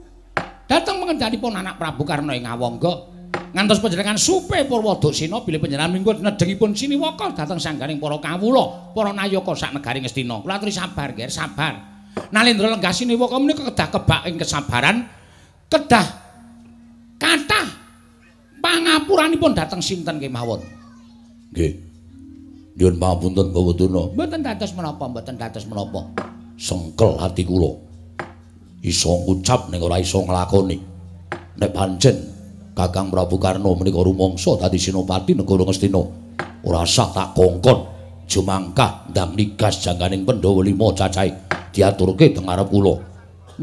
dhateng pengendhanipun anak Prabu Karna ing Awangga. Ngantos panjenengan supe Purwadasena bilih panjenengan minggu nedhengipun siniwaka dhateng sanggaring para kawula para nayaka sak negaring Astina kula aturi sabar nggih sabar. Nalendra lenggah siniwaka menika kedah kebak ing kesabaran kedah kathah pangapuranipun dhateng sinten kemawon Nggih. Nyuwun pangapunten Bapak Tuna. mboten dados menapa mboten dados menapa Sengkel ati kula. Iso ngucap ning ora iso nglakoni. Nek pancen Kakang Prabu Karna menika rumangsa dadi senopati negara Ngastina, ora sah tak kongkon jumangkah ndang nigas jangkaning Pandhawa lima cacahe diaturke teng ngarep kula.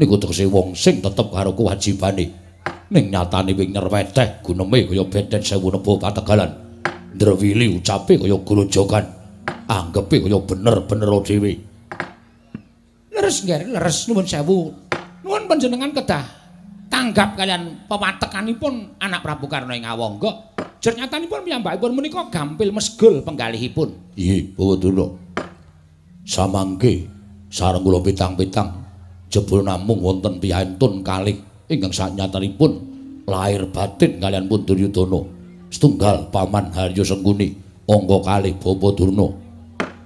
Niku tegese wong sing tetep karo kewajibane. Ning nyatane wing nyerweteh guneme kaya beten sewu nebo pategalan. Ndrewili ucape kaya grojogan. Anggepe kaya bener-bener dhewe. leres nggih leres nuwun sewu nuwun panjenengan kedah tanggap kalian pewatekanipun anak Prabu Karna ing Awangga jer nyatanipun piyambakipun menika gampil mesgul penggalihipun Iya, Bawa Tuna. Samangke sareng kula pitang-pitang jebul namung wonten piyantun kalih ingkang sanyatanipun lahir batin kalian pun Duryudana. Setunggal paman Haryo Sengkuni, angka kalih Bawa Durna.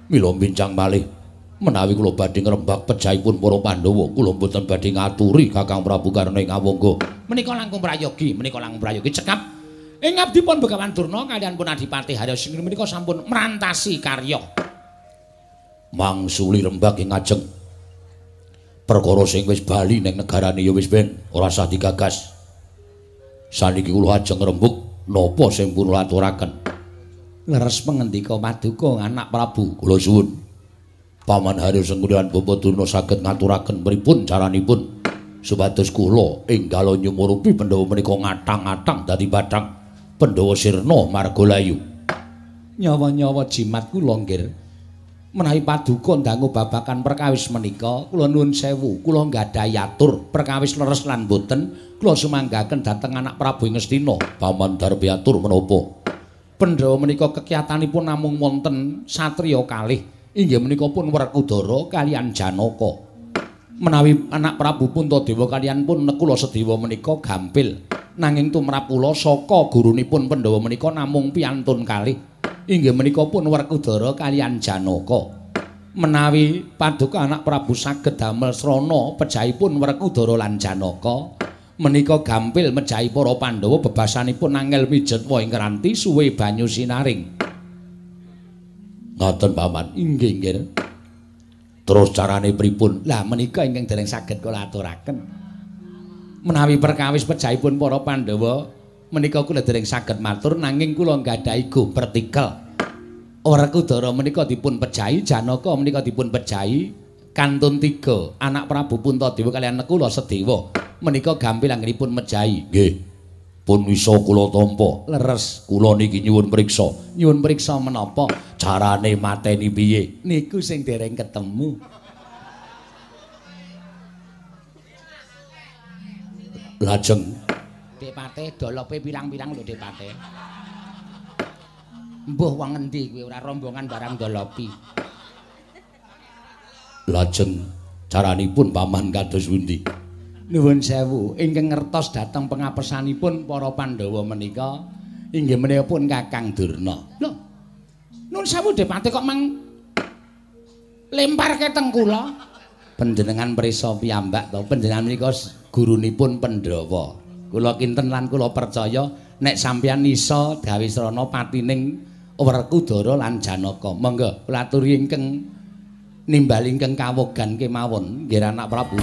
Mila bincang malih menawi kula badhe ngrembak pejahipun para Pandhawa, kula mboten badhe ngaturi Kakang Prabu Karna ing Awangga. menika langkung prayogi menika langkung prayogi cekap. Ing abdipun Begawan Durna kalian pun Adipati Haryo Singri menika sampun merantasi karya. Mangsuli rembag ing ajeng perkara sing wis bali ning negarane ya wis ben ora usah digagas. Saniki kula ajeng rembug napa sing kula aturaken? Leres pengendika paduka anak Prabu kula suwun. Paman Haryo Sengkurian Bapak Durna saged ngaturaken pripun caranipun supados kula enggal nyumurupi Pandhawa menika ngatang-atang dadi batang Pandhawa sirna margalayu nyawa-nyawa jimat kula nggih menawi paduka ndangu babakan perkawis menika kula nuwun sewu kula nggadahi atur perkawis leres lan boten kula sumanggaken dhateng anak Prabu Ngastina paman darbiatur menapa. Pandhawa menika kekiyatanipun namung wonten satriya kalih inggih menika pun Werkudara kalian Janaka. Menawi anak Prabu Puntadewa kalian pun Nekula Sedewa menika gampil nanging tumrap kula saka gurunipun Pandhawa menika namung piyantun kalih inggih menika pun Werkudara kalian Janaka. Menawi paduka anak Prabu saged damel srana pejahipun Werkudara lan Janaka. Menika gampil mejahi para Pandhawa bebasanipun angel mijet wa ing keranti suwe banyu sinaring. Ngoten paman inggih nggih terus carane pripun? Lah menika ingkang dereng saged kula aturaken. Menawi perkawis pejahipun para Pandhawa, menika kula dereng saged matur nanging kula nggadahi go pertikel. Werkudara menika dipun pejahi, Janaka menika dipun pejahi kantun tiga anak Prabu Puntadewa kaliyan Nekula Sedewa. Menika gampil anggenipun mejahi. nggih pun bisa kula tampa Leres kula niki nyuwun priksa nyuwun priksa menapa carane mateni piye niku sing dereng ketemu. lajeng Depate dolope pirang-pirang lho Depate. Mbuh wong endi kuwi ora rombongan barang dolopi. lajeng caranipun paman kados pundi Nuwun sewu, ingkang ngertos dhateng pengapesanipun para Pandhawa menika inggih menika pun Kakang Durna. Lho. Nuwun sewu Depate kok mang lemparke teng kula. Panjenengan prisa piyambak to, panjenengan menika gurunipun Pandhawa. Kula kinten lan kula percaya nek sampeyan isa gawe srana patining Werkudara lan Janaka. Monggo kula aturi ingkang nimbali ingkang kawogan kemawon nggih anak Prabu.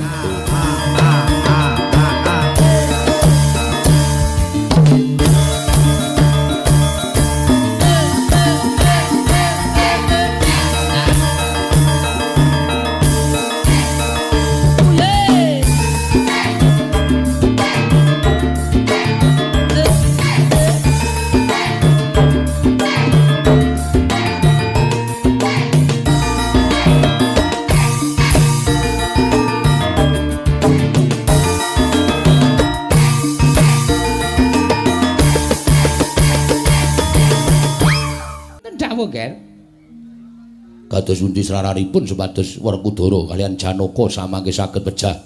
Kados pundi sraranipun supados Werkudara kalian Janaka samangke saged pecah?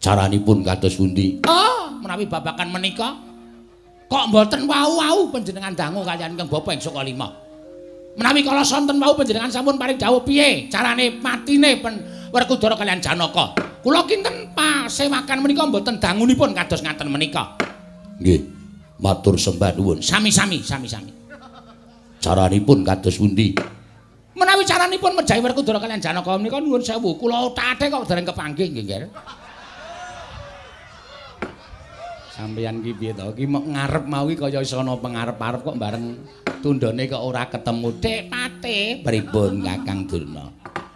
Caranipun kados pundi? Oh, menawi babakan menika kok mboten wau-wau panjenengan dangu kalian Kang Bapa ing Sukalima. Menawi kala sonten wau panjenengan sampun paring dawuh piye carane matine pen Werkudara kalian Janaka. Kula kinten pasewakan menika mboten dangunipun kados ngaten menika. Nggih. Matur sembah nuwun. Sami-sami, sami-sami. Caranipun kados pundi? Menawi caranipun mejahi Werkudara kalian Janaka menika nuwun sewu, kula tate kok dereng kepanggih nggih, Ger. Sampeyan ki piye to? Ki ngarep mau ki kaya iso pengarep-arep kok bareng tundone kok ora ketemu. Dek Pate, pripun Kakang Durna?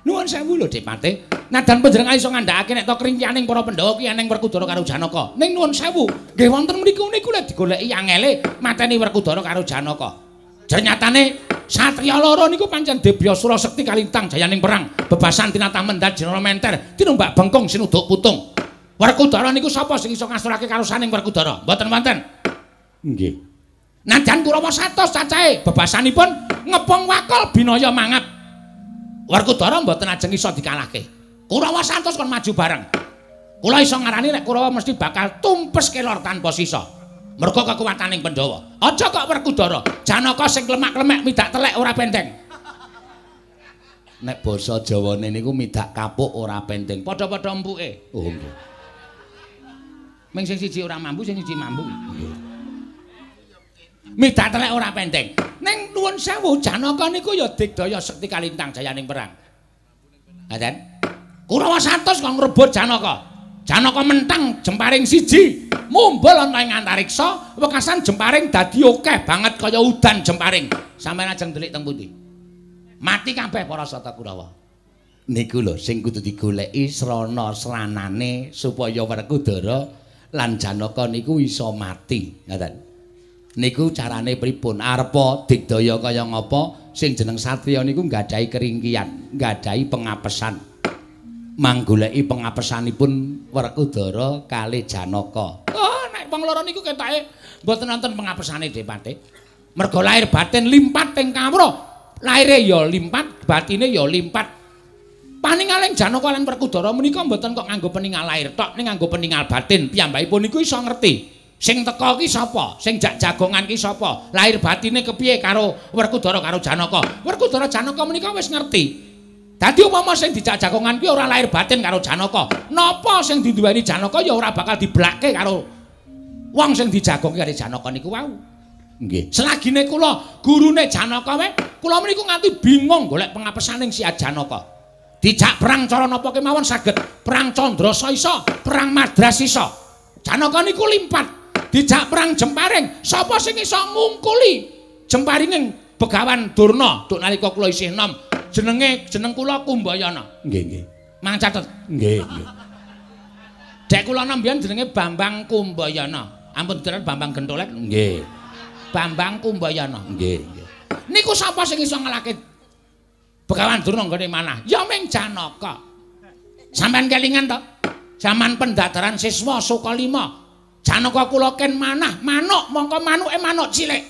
Nuwun sewu lho Dek Pate. Nadan panjenengan iso ngandhakake nek to kringkianing para Pandhawa ki eneng Werkudara karo Janaka. Ning nuwun sewu, nggih wonten mriku niku lek digoleki angele mateni Werkudara karo Janaka. Ternyatane satriya loro niku pancen Debya Sura Sekti kalintang jayaning perang, bebasan tinatah mendhat jenara menter, tinumbak bengkong sinuduk putung. Werkudara niku sapa sing iso ngasurake karo saning Werkudara? Mboten wonten. Nggih. Najan Kurawa satos cacahe, bebasanipun ngepong wakal binaya mangap. Werkudara mboten ajeng iso dikalahke. Kurawa satos kon maju bareng. Kula iso ngarani nek Kurawa mesti bakal tumpes kelor tanpa sisa. Merga kekuwataning Pandhawa. Aja kok Werkudara, Janaka sing klemak-klemek midak telek ora penteng. Nek basa Jawane niku midak kapuk ora penteng. Padha-padha empuke. Oh. Ming sing siji ora mampu, sing siji mampu. Midak telek ora penteng. Ning nuwun sewu, Janaka niku ya digdaya sekti kalintang jayaning perang. Ngaten? Kurawa satus kok ngrebut Janaka. Janaka mentang jemparing siji, mumbul ana ing antariksa, wekasan jemparing dadi akeh banget kaya udan jemparing. Sampeyan ajeng delik teng pundi? Mati kabeh para sata Kurawa. Niku lho sing kudu digoleki srana sranane supaya Werkudara lan Janaka niku iso mati, ngoten. Niku carane pripun? Arepa digdaya kaya ngapa sing jeneng satriya niku nggadahi keringkian, nggadahi pengapesan. Manggoleki pengapesanipun Werkudara kali Janaka. Oh, nek wong loro niku ketake mboten wonten pengapesane Depate. Merga lahir batin limpat teng kawruh. Lahire ya limpat, batine ya limpat. Paningaling Janaka lan Werkudara menika mboten kok nganggo peninggal lahir tok, ning nganggo peninggal batin. Piyambakipun niku iso ngerti. Sing teka ki sapa? Sing jak jagongan ki sapa? Lahir batine kepiye karo Werkudara karo Janaka? Werkudara Janaka menika wis ngerti. Dadi upama sing dijak jagongan kuwi ora lahir batin karo Janaka. Napa sing diduweni Janaka ya ora bakal diblakke karo wong sing dijagongke karo Janaka niku wau. Nggih. Selagine kula gurune Janaka wae, kula meniku nganti bingung golek pengapesaning si Janaka. Dijak perang cara napa kemawon saged perang Candrasa isa, perang Madras isa. Janaka niku limpat. Dijak perang Jemparing, sapa sing iso ngungkuli Jemparinging Begawan Durna duk nalika kula isih enom. Jenenge jeneng kula Kumbayana. Nggih, nggih. Mang catet. Nggih, nggih. Dek kula enom biyen jenenge Bambang Kumbayana. Ampun diteran Bambang Gentolek. Nggih. Bambang Kumbayana. Nggih, nggih. Niku sapa sing iso ngelake Begawan Durna nggone manah? Ya ming Janaka. Sampeyan kelingan to? Zaman pendadaran siswa Sukalima. Janaka kula ken manah, manuk mongko manuke manuk cilik.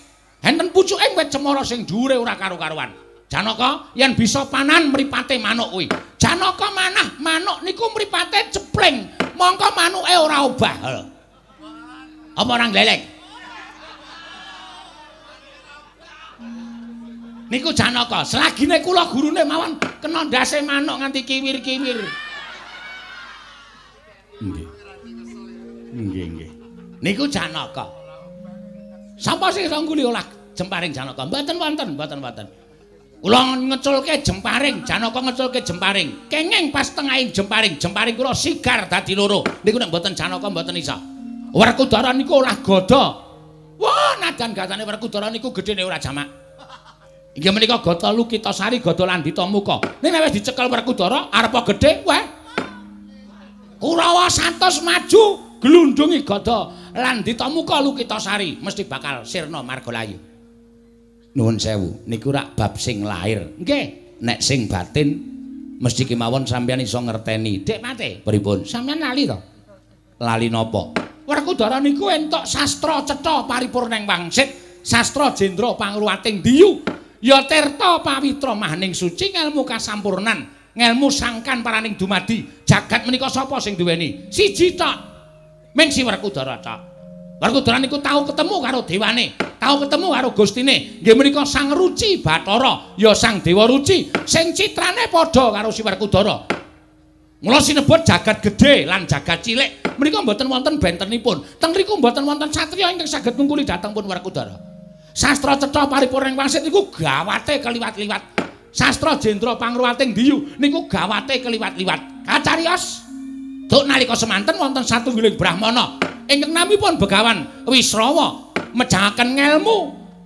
Enten pucuking wit cemara sing dhuwure ora karo-karuan. Janaka yen bisa panan mripate manuk kuwi. Janaka manah, manuk niku mripate cepling. Mongko manuke ora obah. Apa orang gleleng? Niku Janaka, selagine kula gurune mawon kena ndase manuk nganti kiwir-kiwir. Nggih. Nggih, nggih. Niku Janaka. Sapa sing iso ngguli olah jemparing Janaka? Mboten wonten, mboten wonten. Kula ngeculke jemparing, Janaka ngeculke jemparing. Kenging pas tengahing jemparing, jemparing kula sigar dadi loro. Niku nek mboten Janaka mboten iso. Werkudara niku olah gada. Wah, nadan gadane Werkudara niku gedene ora jamak. Inggih menika gata Lukitasari, gata Landita Muka. Nek wis dicekel Werkudara arepa gedhe, wah. Kurawa santos maju glundungi gada Landita Muka Lukitasari mesti bakal sirna margalayu. Nuwun sewu, niku rak bab sing lahir. Nggih, Nek sing batin mesti kemawon sampeyan iso ngerteni. Dek Mate. Pripun? Sampeyan lali to? Lali napa? Werkudara niku entuk sastra cetha paripurning wangsit, sastra jendra pangruwating diyu. ya tirta pawitra maning suci ngelmu kasampurnan ngelmu sangkan paraning dumadi jagat menika sapa sing duweni siji tok ming si Werkudara tok Werkudara niku tau ketemu karo dewane tau ketemu karo gustine nggih menika Sang Ruci Bathara ya Sang Dewa Ruci sing citrane padha karo si Werkudara Mula sinebut jagat gedhe lan jagat cilik menika mboten wonten bentenipun. Teng mriku mboten wonten satriya ingkang saged ngungkuli dhateng pun Werkudara. Sastra cetha paripurning wangsit niku gawate keliwat-liwat. Sastra jendra pangruwating diyu niku gawate keliwat-liwat. Kacarios. Duk nalika semanten wonten satunggiling brahmana ingkang namipun Begawan Wisrawa mejangaken ngelmu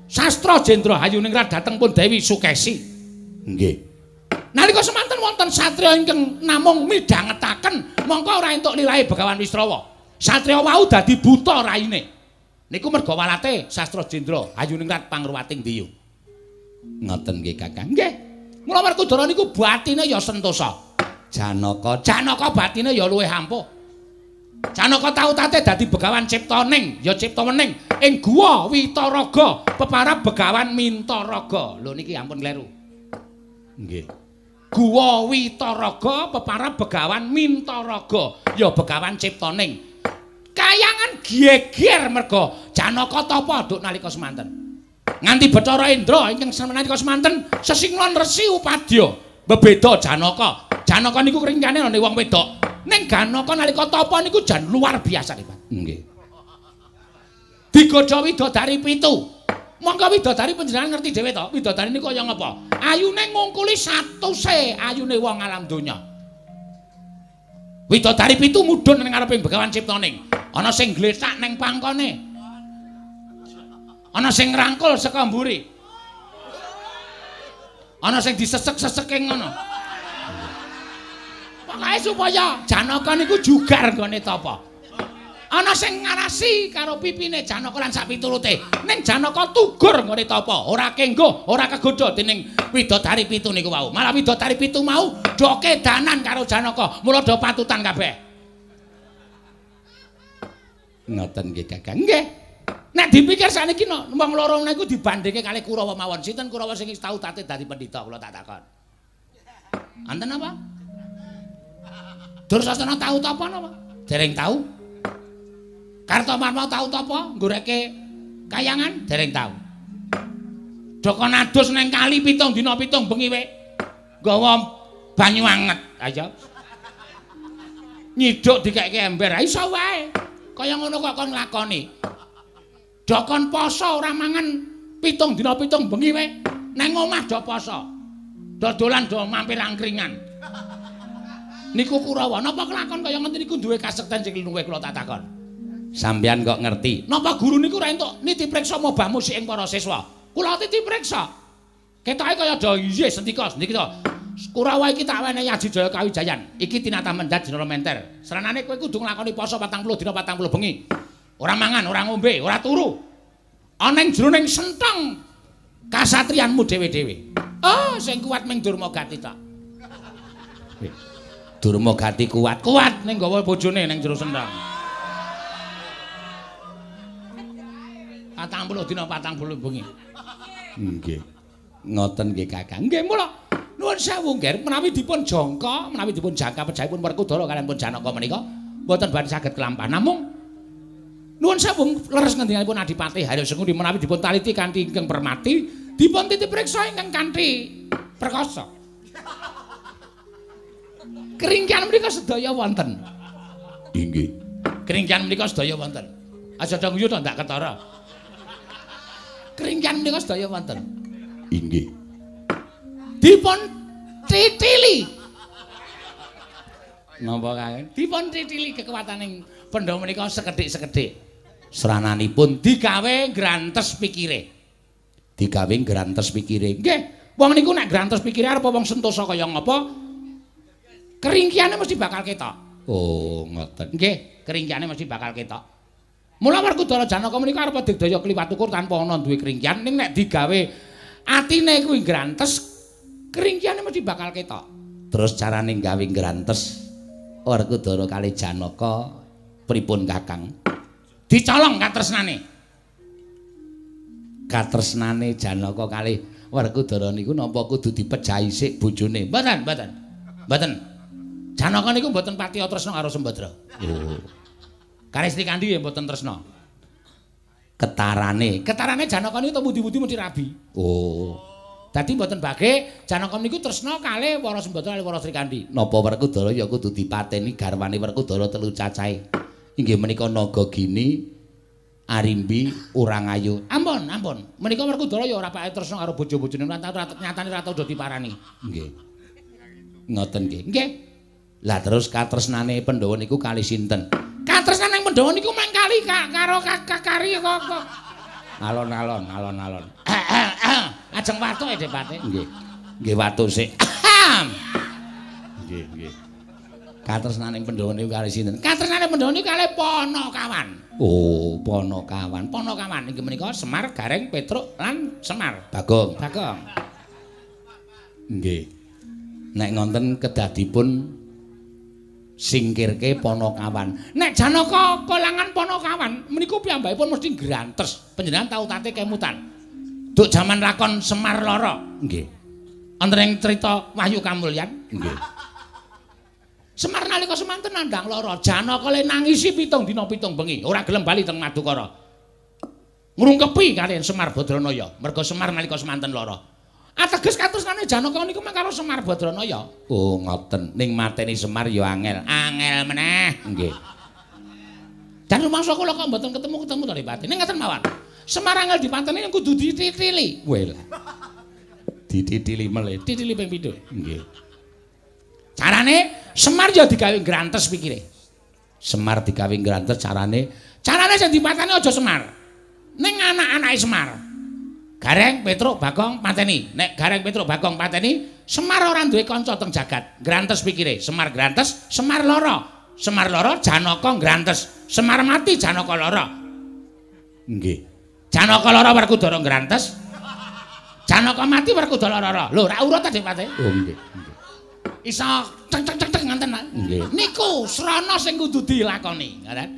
sastra jendra hayuningrat dhateng pun Dewi Sukesi. Nggih. Nalika semanten wonten satriya ingkang namung midhangetaken mongko ora entuk lilahe Begawan Wisrawa. Satriya wau dadi buta raine. Niku merga walate sastra jendra Ayuningrat Pangruwating Diyu. Ngoten nggih Kakang. Nggih. Mula Werkudara niku batine ya sentosa. Janaka Janaka batine ya luwih ampuh. Janaka tau tate dadi Begawan Ciptaning, ya Ciptamening ing Guwa Witaraga, peparab Begawan Mintaraga. Lho niki ampun kleru. nggih. Guwa Witaraga peparab Begawan Mintaraga ya Begawan Ciptaning. Kayangan geger merga Janaka tapa duk nalika semanten. Nganti Bathara Indra ingkang nalika semanten sesinglan resi upadya bebeda Janaka. Janaka niku kringkane ana wong wedok. Ning Janaka nalika tapa niku jan luar biasa Pak. Nggih. Digodha widodari pitu. Monggo widodari panjenengan ngerti dhewe to, widodari niku kaya ngapa? Ayune ngungkuli satuse ayune wong alam donya. Widodari pitu mudhun ning ngareping Begawan Ciptaning. Ana sing gletak ning pangkone. Ana sing ngrangkul saka mburi. Ana sing disesek-seseke ngono. Pokoke supaya Janaka niku jugar nggone tapa. ana sing ngarasi karo pipine Janaka lan sak pitulute. Ning Janaka tugur ngene tapa, ora kenggo, ora kegodha dening widodari pitu niku wau. Malah widodari pitu mau doke danan karo Janaka, mula do patutan kabeh. Ngoten nggih Kakang. Nggih. Nek dipikir saniki no, wong loro niku dibandingke kali Kurawa mawon. Sinten Kurawa sing tau tate dadi pendhita kula tak takon. Anten apa? Dursasana tau ta apa napa? Dereng tau. Kartomarma tau ta apa nggoreke kayangan dereng tau. Doko nadus neng kali pitung dina pitung bengi we. Gawa banyu anget. Ayo. Nyiduk dikeke ember. Iso wae. Kaya ngono kok kon nglakoni. Dokon poso ora mangan pitung dina pitung bengi we. Neng omah do poso. Dodolan do mampir angkringan. Niku Kurawa, napa kelakon kaya ngene niku duwe kasekten sing luwih kula tak takon. Sampeyan kok ngerti? Napa guru niku ora entuk niti priksa mobah musik ing para siswa? Kula titi priksa. Ketoke kaya do iye sentika niki to. Kurawa iki tak wenehi Aji Jaya Kawijayan. Iki tinata mendat Jenderal Menter. Seranane kowe kudu nglakoni poso 40 dina 40 bengi. Ora mangan, ora ngombe, ora turu. Ana ing jroning sentong kasatriyanmu dhewe-dhewe. Oh, sing kuat ming Durmagati tok. Durmagati kuat. Kuat ning gawa bojone ning jero patang puluh dina patang puluh bengi. Nggih. Ngoten nggih Kakang. Nggih mula nuwun sewu nggih menawi dipun jangka, menawi dipun jangka pejaipun Werkudara kaliyan pun Janaka menika mboten badhe saged kelampahan. Namung nuwun sewu leres ngendikipun Adipati Haryo Sengudi menawi dipun taliti kanthi ingkang permati, dipun titip reksa ingkang kanthi perkasa. Keringkian menika sedaya wonten. Inggih. Keringkian menika sedaya wonten. Aja dong yuto ndak ketara. keringkian menika sedaya wonten. Inggih. Dipun titili. Napa kae? Dipun titili kekuataning pendhawa menika sekedhik-sekedhik. Serananipun digawe grantes pikire. Digawe grantes pikire. Nggih, wong niku nek grantes pikire arep wong sentosa kaya ngapa? Keringkiane mesti bakal ketok. Oh, ngoten. Nggih, keringkiane mesti bakal ketok. Mula Werkudara Janaka menika arep digdaya kliwat ukur tanpa ana duwe kringkian ning nek digawe atine kuwi grantes kringkiane mesti bakal ketok. Terus carane gawe grantes Werkudara kali Janaka pripun Kakang? Dicolong katresnane. Katresnane Janaka kali Werkudara niku napa kudu dipejahi sik bojone? Mboten, mboten. Mboten. Janaka niku mboten pati tresna karo Sembadra. Oh. Karistri Kandi nggih mboten tresna. Ketarane. Ketarane Janaka niku temudi-mudi mesti rabi. Oh. Dadi mboten bage Janaka niku tresna kalih para Sembadra kalih para Sri Kandi. Napa Werkudara ya kudu dipateni garwane Werkudara telu cacahe. Inggih menika naga gini Arimbi Urangayu. Ampun, ampun. Menika Werkudara ya ora pake tresna karo bojo-bojone nyatane rata udah diparani. Nggih. Ngoten nggih. Nggih. Lah terus katresnane Pandhawa niku kali sinten? Katresnane Pandhawa niku mung kali karo kakari kok. Alon-alon, alon-alon. (coughs) Ajeng watuk e Depate. Nggih. Nggih watu sik. (coughs) Nggih, nggih. Katresnane Pandhawa niku kali sinten? Katresnane Pandhawa niku kalih Panakawan. Oh, Panakawan. Panakawan inggih menika Semar, Gareng, Petruk lan Semar. Bagong. Bagong. Nggih. Nek ngonten kedadipun singkirke Panakawan. Nek Janaka kolangan Panakawan menika piyambakipun mesti grantes. Panjenengan tau tate kemutan. Duk jaman lakon Semar Loro. Nggih. Wonten ing crita Wahyu Kamulyan. Nggih. Semar nalika semanten nandhang lara, Janaka le nangisi pitung dina pitung bengi, ora gelem bali teng Madukara. Ngrungkepi kaliyan Semar Badranaya, merga Semar nalika semanten lara. Ateges katresnane Janaka niku mung karo Semar Badranaya. Oh, ngoten. Ning mateni Semar ya angel. Angel meneh. Nggih. Dan rumangsa kula kok mboten ketemu-ketemu to Pati. Ning ngaten mawon. Semar angel dipanteni yang kudu dititili. Well. Dititili melih. Titili ping pindho. Nggih. Carane Semar ya digawe grantes pikire. Semar digawe grantes carane Carane sing dipateni aja Semar. Ning anak-anake Semar. Gareng Petruk Bagong pateni. Nek Gareng Petruk Bagong pateni, Semar ora duwe kanca teng jagat. Grantes pikire. Semar grantes, Semar lara. Semar lara, Janaka grantes. Semar mati, Janaka lara. nggih. Janaka lara Werkudara grantes. Janaka mati Werkudara lara. Lho, ra urut ta Dipate? Oh, nggih. Iso cek cek cek cek nganten. Pak. Nggih. Niku srana sing kudu dilakoni, ngaten.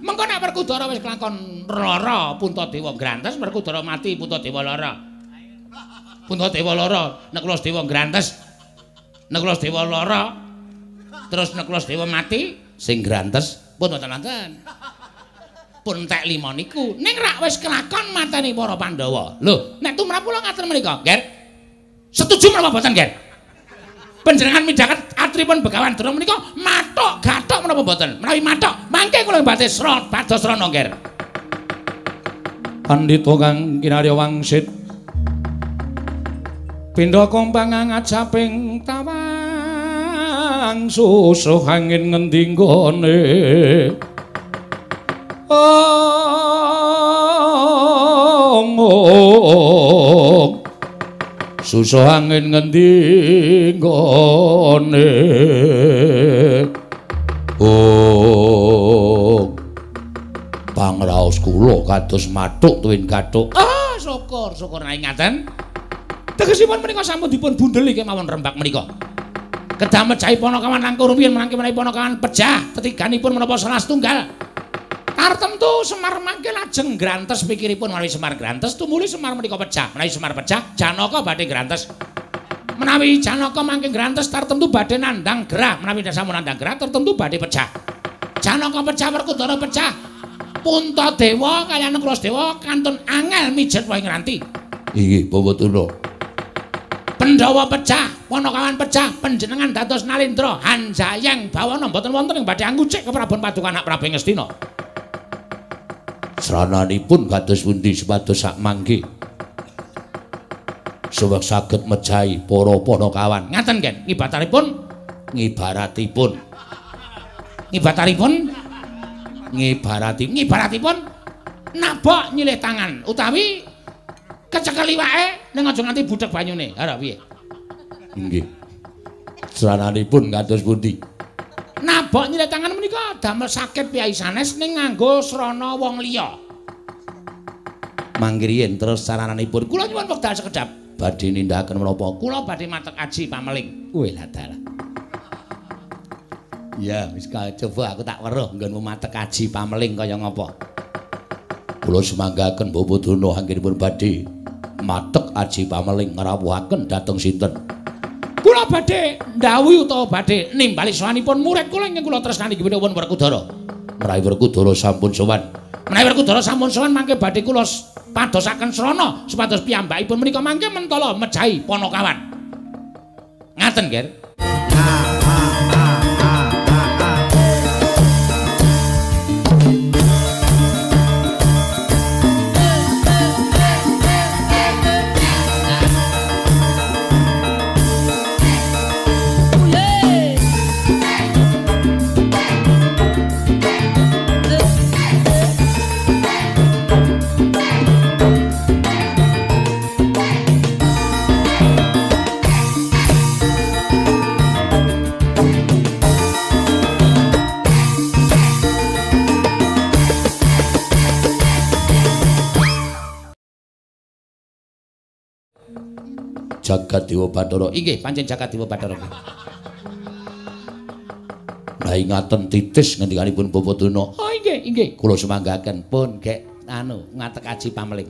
Mengko nek Werkudara wis kelakon lara Puntadewa grantes, Werkudara mati Puntadewa lara. Puntadewa lara, nek Dewa grantes. Nek Dewa lara, terus nek Dewa mati, Sing grantes pun wonten. Pun entek lima niku. Ning rak wis kelakon mateni para Pandhawa. Lho, nek tumrap kula ngaten menika, Ger. Setuju menapa boten, Ger? Panjenengan midhaket atripun Begawan Dara menika matok gathok menapa boten? Menawi matok, mangke kula badhe sra pados srana, Ger. Pandhita kang kinarya wangsit Pindha kompang ngajaping tawang susuh angin ngendi nggone Ong ong Susuh angin ngendi nggone Ong pangraos kula kados mathuk tuwin gathuk Ah, syukur, syukur nek ngaten. Tegesipun menika sampun dipun bundeli kemawon rembak menika. Kedah mejahi Panakawan langkung rumiyin menangke menawi Panakawan pejah, tetiganipun menapa salah setunggal. Tartemtu Semar mangke lajeng grantes pikiripun menawi Semar grantes tumuli Semar menika pecah. Menawi Semar pecah, Janaka badhe grantes. Menawi Janaka mangke grantes tartemtu badhe nandang gerah, menawi sampun nandang gerah tartemtu badhe pecah. Janaka pecah Werkudara pecah. Puntadewa kaliyan Krasdewa kantun angel mijet wae ngranti. Inggih, Bapak Tuna. Pandhawa pecah, Panakawan pecah, panjenengan dados Nalindra, Hanjayang bawana mboten wonten ing badhe anggucik keprabon paduka anak Prabu Ngastina. Srananipun kados pundi supados sak mangke. Sewek saged mejahi para Panakawan Ngaten Ken, ngibataripun ngibaratipun ngibataripun ngibarati ngibaratipun nabok nyilih tangan utawi kecekel iwake ning aja nganti budhek banyune. Ora piye? inggih. Srananipun kados pundi? Nabok nyilih tangan damel sakit piyai sanes ning nganggo srana wong liya. Manggriyen terus sarananipun Kula nyuwun wekdal sekedap. badhe nindakaken menapa? Kula badhe matek aji pameling. Kuwi lah dalah. Ya, wis coba aku tak weruh nggonmu matek kaji pameling kaya ngapa. Kula semanggaken Bapak Dono anggenipun badhe matek aji pameling ngrawuhaken dhateng sinten badhe ndhawuhi utawa badhe nimbali sawanipun murid kula ingkang kula tresnani Gimana Werkudara. Menawi Werkudara sampun sowan. Menawi Werkudara sampun sowan mangke badhe kula padosaken srana supados piyambakipun menika mangke mentala mejahi Panakawan ngaten nggih dewa bathara inggih pancen jagat dewa bathara Lah ngaten titis ngendikanipun Bapak Duna. Oh inggih, inggih. Kula semanggaken pun gek anu ngatek aji pameling.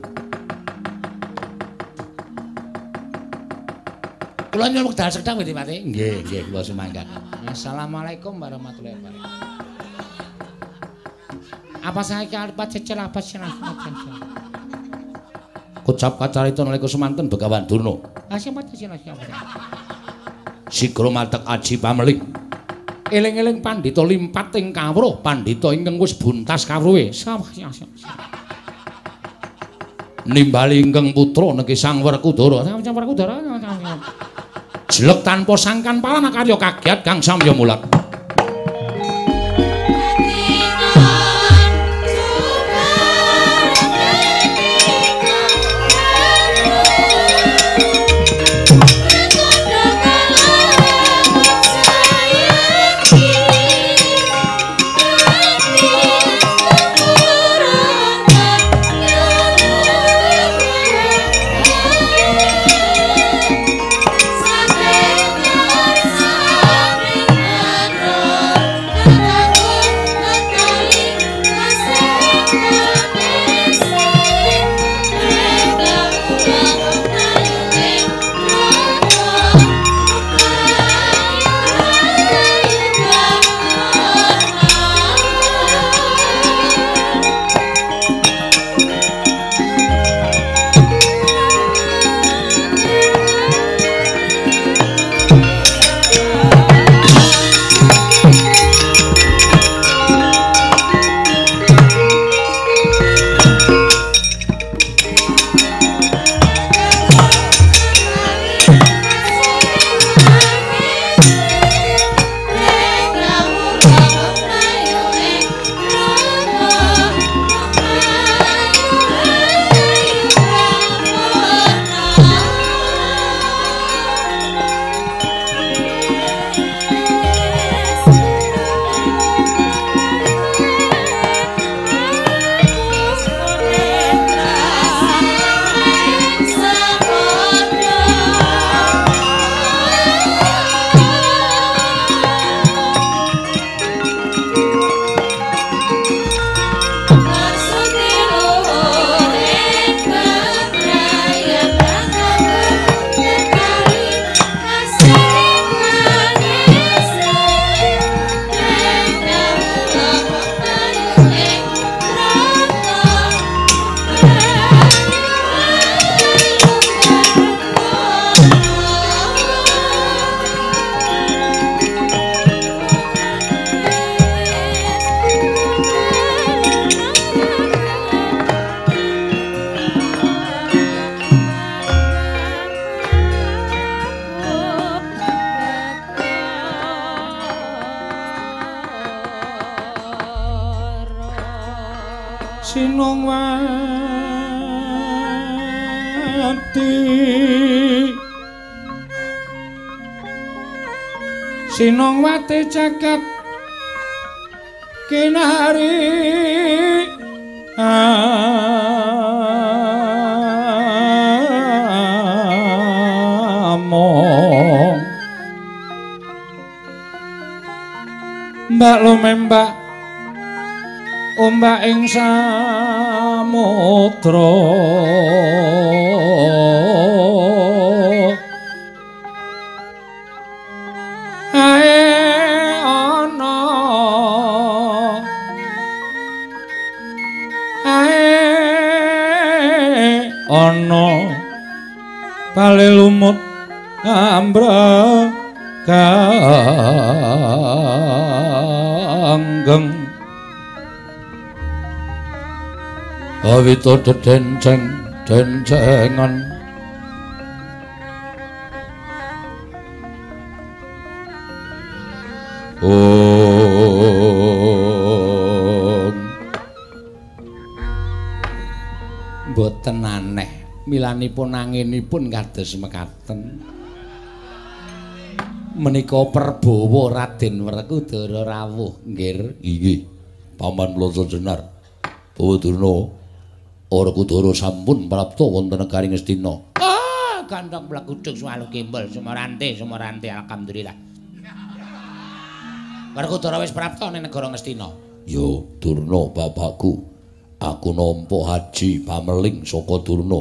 Kula nyuwun wekdal sedang Gusti Pati. Nggih, nggih kula semanggaken. Assalamualaikum warahmatullahi wabarakatuh. Apa saya ke alpa cecel apa silahkan. Kocap kacarita nalika semanten Begawan Durna. Siapa silahkan. Sigra matek aji pameling. eling-eling pandhita limpat ing kawruh pandhita ingkang wis buntas kawruhe nimbali ingkang putra niki Sang Werkudara Sang Werkudara jelek tanpa sangkan palana karya kagiat kang samya mulat awita denceng dencengan Om Mboten aneh, milanipun anginipun kados mekaten. Menika perbawa Raden Werkudara rawuh, nggih. Inggih, Paman Loso Jenar. Bawa Durna Werkudara sampun prapta wonten negaring Astina. Ah, gandhong blekuduk swalu gembel sumarante sumarante alhamdulillah. Werkudara wis prapta ning negara Ngastina. Yo, Durna bapakku. Aku nampa haji pameling saka Durna.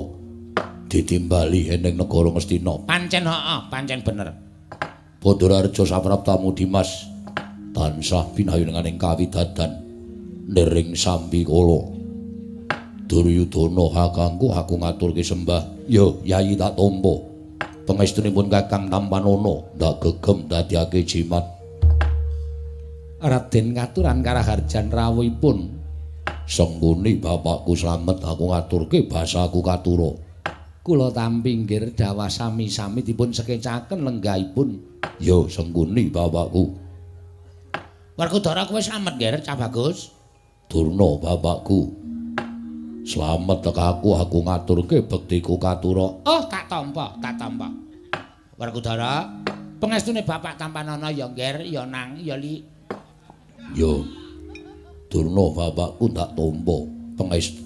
Ditimbali ning negara Ngastina. Pancen heeh, pancen bener. Padhararja sapraptamu Dimas tansah pinayunanganing kawidadan nering sambi kala. Duryudana hakangku aku ngaturke sembah. Yo, Yayi tak tampa. Pangestunipun Kakang Tampanana ndak gegem dadiake jimat. Raden katuran karaharjan rawuhipun. Sengguni bapakku slamet aku ngaturke basaku katura. Kula tampi nggir dawah sami-sami dipun sekecaken lenggahipun. Yo sengguni bapakku. Werkudara kowe slamet nggih, Cah Bagus. Durna bapakku. Slamet tekaku aku ngaturke bektiku katura. Oh, tak tampa, tak tampa. Werkudara, pengestune Bapak Tampanana ya nggir, ya nang, ya li. Yo. Durna bapakku tak tampa pangestu.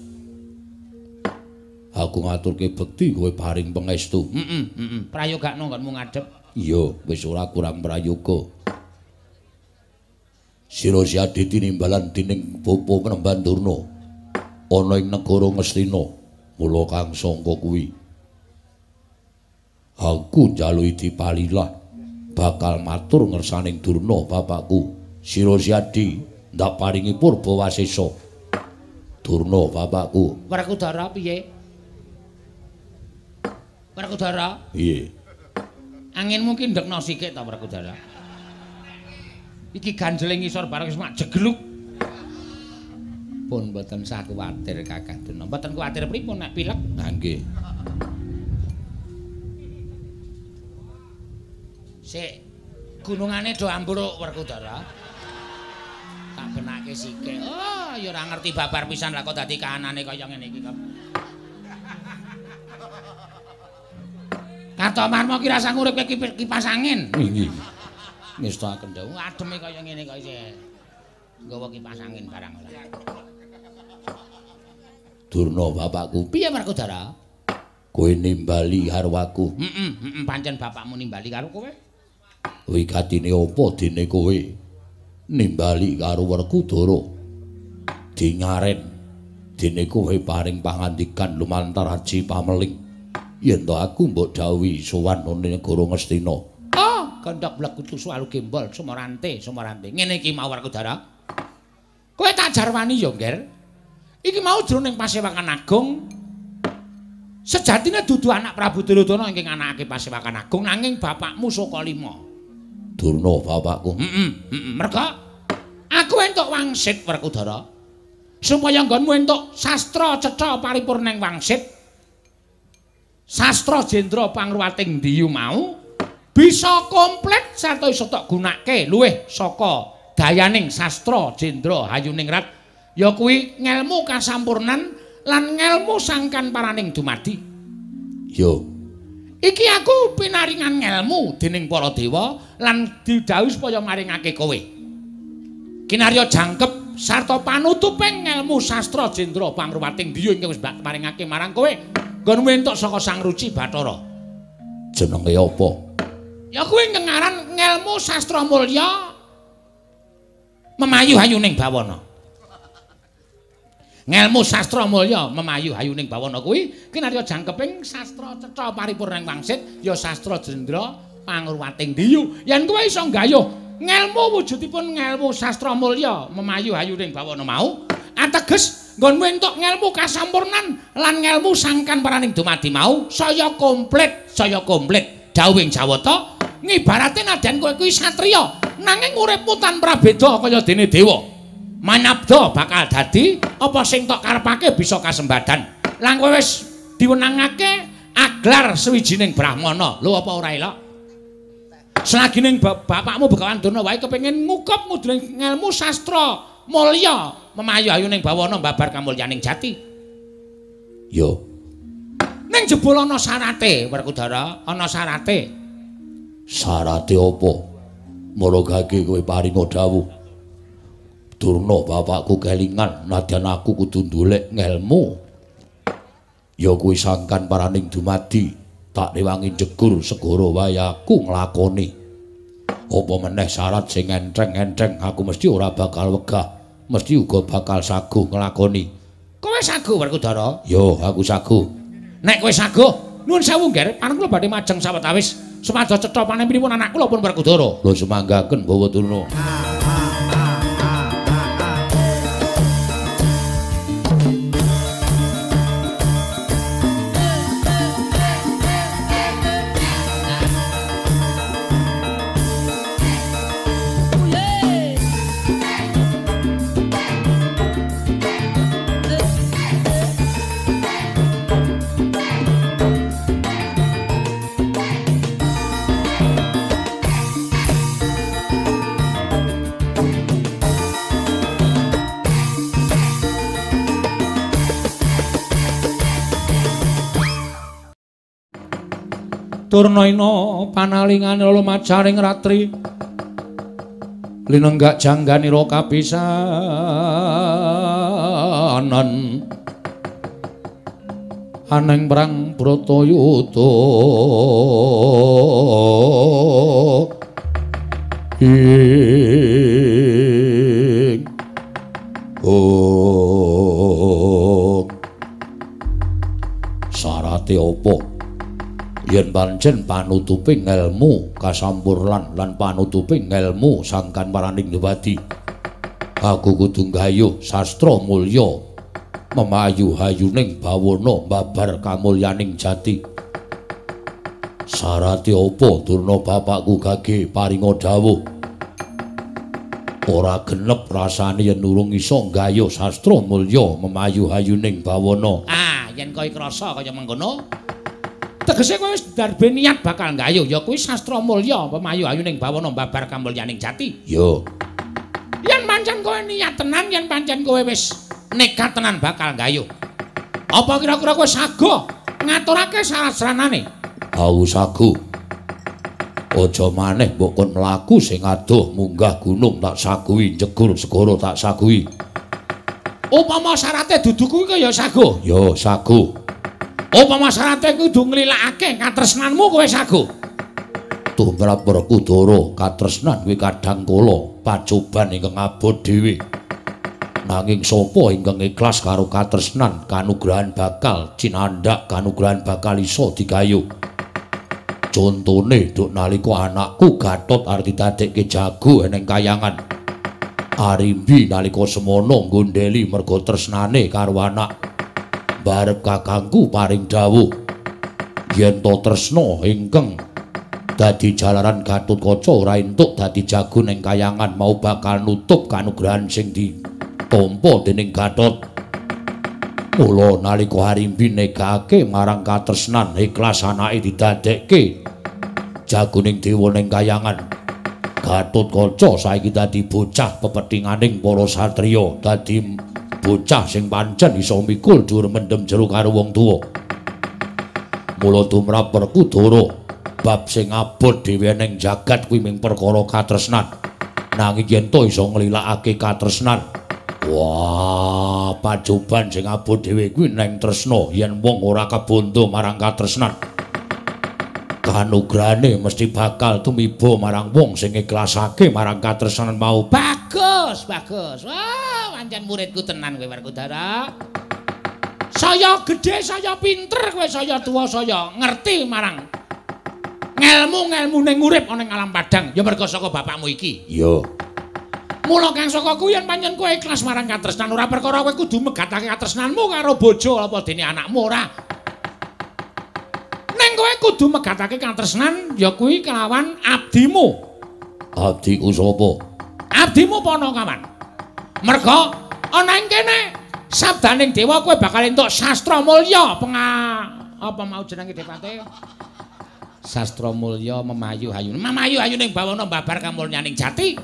Aku ngaturke bekti kowe paring pangestu. Heeh, heeh. Prayogakno nggonmu ngadhep. Iya, wis ora kurang prayoga. Sira siadi tinimbalan dening Bapa Penemban Durna ana ing negara Ngastina. Mula kang sangka kuwi aku njaluki dipalilah bakal matur ngersaning Durna bapakku. Sira siadi ndak paringi purba wasesa. Durna bapakku. Werkudara piye? Werkudara, Piye? angin mungkin ndekno sikik ta Werkudara. Iki ganjeling ngisor bareng wis mak jegluk. Pun mboten sah kuwatir Kakang Duna. Mboten kuwatir pripun nek pilek. Ha nggih. Sik gunungane do ambruk Werkudara. Tak benake sikik. Oh, ya ora ngerti babar pisan lah kok dadi kahanane kaya ngene iki kok. Karto marmo ki rasa ngurip kipas angin. Inggih. Ngestaken dawuh. Ademe kaya ngene kok isih nggawa kipas angin barang ora. Durna bapakku. Piye Werkudara? Kowe nimbali garwaku. Heeh, heeh pancen bapakmu nimbali karo kowe. Wigatine apa dene kowe nimbali karo Werkudara? Dinyaren dene kowe paring pangandikan lumantar haji pameling. Yen to aku mbok dawuhi sowan ning negara Ngastina. Oh, kandhak blekutu suwalu gembol sumarante, sumarante. Ngene iki mau Werkudara. Kowe tak jarwani ya, Nger. Iki mau jroning Pasewakan Agung. Sejatine dudu anak Prabu Duryudana ingkang anakake Pasewakan Agung nanging bapakmu Sokalima. Durna bapakku. Heeh, heeh. Merga aku entuk wangsit Werkudara. Supaya nggonmu entuk sastra cetha paripurna ing wangsit. Sastra Jendra Pangruwating Diyu mau bisa komplit sarta iso tok gunake luwih saka dayaning sastra Jendra Hayuningrat ya kuwi ngelmu kasampurnan lan ngelmu sangkan paraning dumadi. Yo, Iki aku pinaringan ngelmu dening para dewa lan didhawuhi supaya maringake kowe. Kinarya jangkep sarta panutuping ngelmu sastra Jendra Pangruwating Diyu ingkang wis maringake marang kowe nggonmu entuk saka Sang Ruci Bathara. jenenge apa? Ya kuwi ngengaran ngelmu sastra mulya memayu hayuning bawana. Ngelmu sastra mulya memayu hayuning bawana kuwi. Kinarya jangkeping sastra cetha paripurning wangsit ya sastra jendra pangurwating diyu. Yen kowe iso gayuh ngelmu wujudipun ngelmu sastra mulya memayu hayuning bawana mau. Ateges nggonmu entuk ngelmu kasampurnan lan ngelmu sangkan paraning dumadi mau. Saya komplit saya komplit. Dawing jawata ngibarate nadyan kowe kuwi satriya nanging uripmu tanpa beda kaya dene dewa manabda bakal dadi apa sing tok karepake bisa kasembadan lan kowe wis diwenangake aglar sewijining brahmana lho apa ora elok Selagining bapakmu Begawan Durna wae kepengin ngukup mudhuning ngelmu sastra mulya memayu ayuning bawana mbabar kamulyaning jati. Yo. Ning jebul ana syarate, Werkudara, ana syarate. Syarate apa? Mula gage kowe paringa dawuh. Durna bapakku kelingan nadyan aku kudu ndolek ngelmu. Ya kuwi sangkan paraning dumadi. tak rewangi jegur segara wae nglakoni. Apa meneh syarat sing entreng-entreng aku mesti ora bakal wegah, mesti uga bakal saguh nglakoni. Kowe saguh Werkudara? Yo, aku saguh. Nek kowe saguh, nuwun sewu nggih, panen kula badhe majeng sawetawis. Supados cetha panemipun anak kula pun Werkudara. Lho semanggaken bawa turno. Turnaina panalingane lumacaring ratri. Linenggak jangganira kapisanan. Aneng perang bratayuda oh. Sarate apa yen pancen panutuping ilmu kasampurnan lan panutuping ilmu sangkan paraning dewadi aku kudu gayuh sastra mulya memayu hayuning bawana babar kamulyaning jati. Sarate apa durna bapakku gage paringa dawuh? Ora genep rasane yen urung iso gayuh sastra mulya memayu hayuning bawana. Ah yen kowe krasa kaya mengkono tegese kowe wis darbe niat bakal nggayuh. Ya kuwi sastra mulya pemayu ayuning bawana babar kamulyaning jati. Yo yen pancen kowe niat tenan yen pancen kowe wis nekat tenan bakal nggayuh. Apa kira-kira kowe sago ngaturake salah-salanane aku sagu. Aja maneh mbok kon mlaku sing adoh munggah gunung tak sagui jegur segara tak sagui. Upama syarate dudu kuwi kaya sago yo sagu Upama syaratte kudu nglilakake katresnanmu kowe sago. Tumrap Werkudara, katresnan kuwi kadang kala pacoban ingkang abot dhewe. Nanging sapa ingkang ikhlas karo katresnan, kanugrahan bakal cinandak kanugrahan bakal iso digayuh. Contone duk nalika anakku Gatot arep ditadekke jago eneng kayangan. Arimbi nalika semono gondeli mergo tresnane karo anak. Barep kakangku paring dawuh. Yen to tresna ingkang dadi jalaran Gatut Kaca ora entuk dadi jago ning kayangan mau bakal nutup kanugrahan sing ditampa dening Gatut mula nalika harimbi negake marang katresnan ikhlas anake didadekke jago ning dewa ning kayangan. Gatut Kaca saiki dadi bocah pepethinganing para satriya dadi bocah sing pancen iso mikul dhuwur mendem jero karo wong tuwa. Mula tumrap Werkudara bab sing abot dhewe ning jagat kuwi mung perkara katresnan. Nanging yen to iso nglilakake katresnan, wah, pacoban sing abot dhewe kuwi neng tresna yen wong ora kebondo marang katresnan. Kanugrahane mesti bakal tumiba marang wong sing ikhlasake marang katresnan mau. Bagus, bagus. Wah, pancen muridku tenan kowe Werkudara. Saya gedhe, saya pinter kowe, saya tuwa, saya ngerti marang ngelmu-ngelmu ning urip ana ing alam padang ya mergo saka bapakmu iki. Iya. Mula kang saka kuwi yen pancen kowe ikhlas marang katresnan ora perkara kowe kudu megatake katresnanmu karo bojo apa dene anakmu ora. Ning kowe kudu megatake katresnan ya kuwi kelawan abdimu. Abdiku sapa? Abdimu Panakawan. Merga ana ing kene sabdaning dewa kowe bakal entuk sastra mulya penga apa mau jenenge Depate? Sastra mulya memayu hayu. Memayu hayu ning bawana babar kamulyaning jati.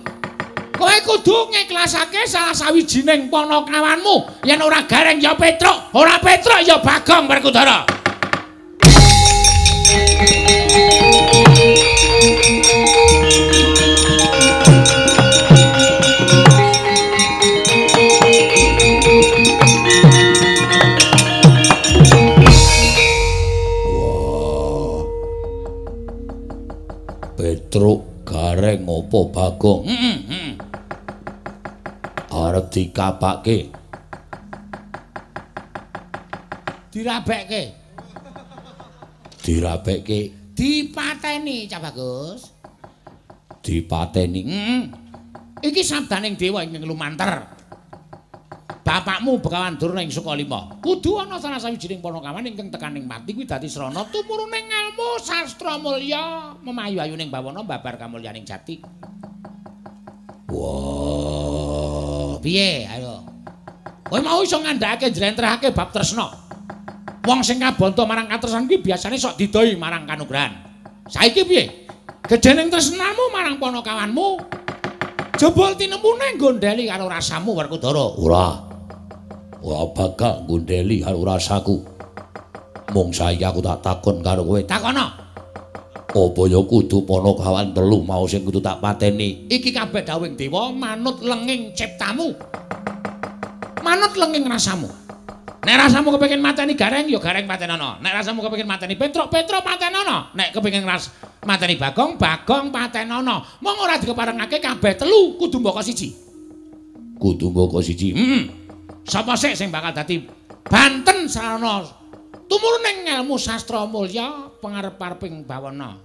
Kowe kudu ngiklasake salah sawijining panakawanmu. Yen ora gareng ya Petruk, ora Petruk ya Bagong Werkudara. Petruk gareng apa Bagong? Heeh, heeh. Arep dikapake. Dirabekke, Dirabekke, dipateni Cak Bagus. dipateni. Hmm. Iki sabdaning dewa ingkang lumantar. Bapakmu Begawan Durna ing Sukalima. Kudu ana salah sawijining panakawan ingkang tekaning mati kuwi dadi srana tumurune ngelmu sastra mulya memayu-ayuning bawana babar kamulyaning jati. Wah, Piye? Ayo. Kowe mau iso ngandhakake njlentrehake bab tresna. Wong sing kabanta marang katresnan kuwi biasane sok didoi marang kanugrahan. Saiki piye? Gedhening tresnamu marang panakawanmu. Jebul tinempune gondeli karo rasamu Werkudara. ora. Ora bakal ngundeli karo rasaku. Mung saiki aku tak takon karo kowe. Takono, Apa ya kudu Panakawan telu mau sing kudu tak pateni? iki kabeh dawuhing dewa manut lenging ciptamu. Manut lenging rasamu. Nek rasamu kepengin mateni gareng ya gareng patenono. Nek rasamu kepengin mateni Petruk, Petruk patenono. Nek kepengin ras mateni Bagong, Bagong patenono. Mong ora dikeparengake kabeh telu kudu mbaka siji. Kudu mboko siji. Hmm. Sapa sik sing bakal dadi banten sarana tumurning ilmu sastra mulya pangarep-areping bawana.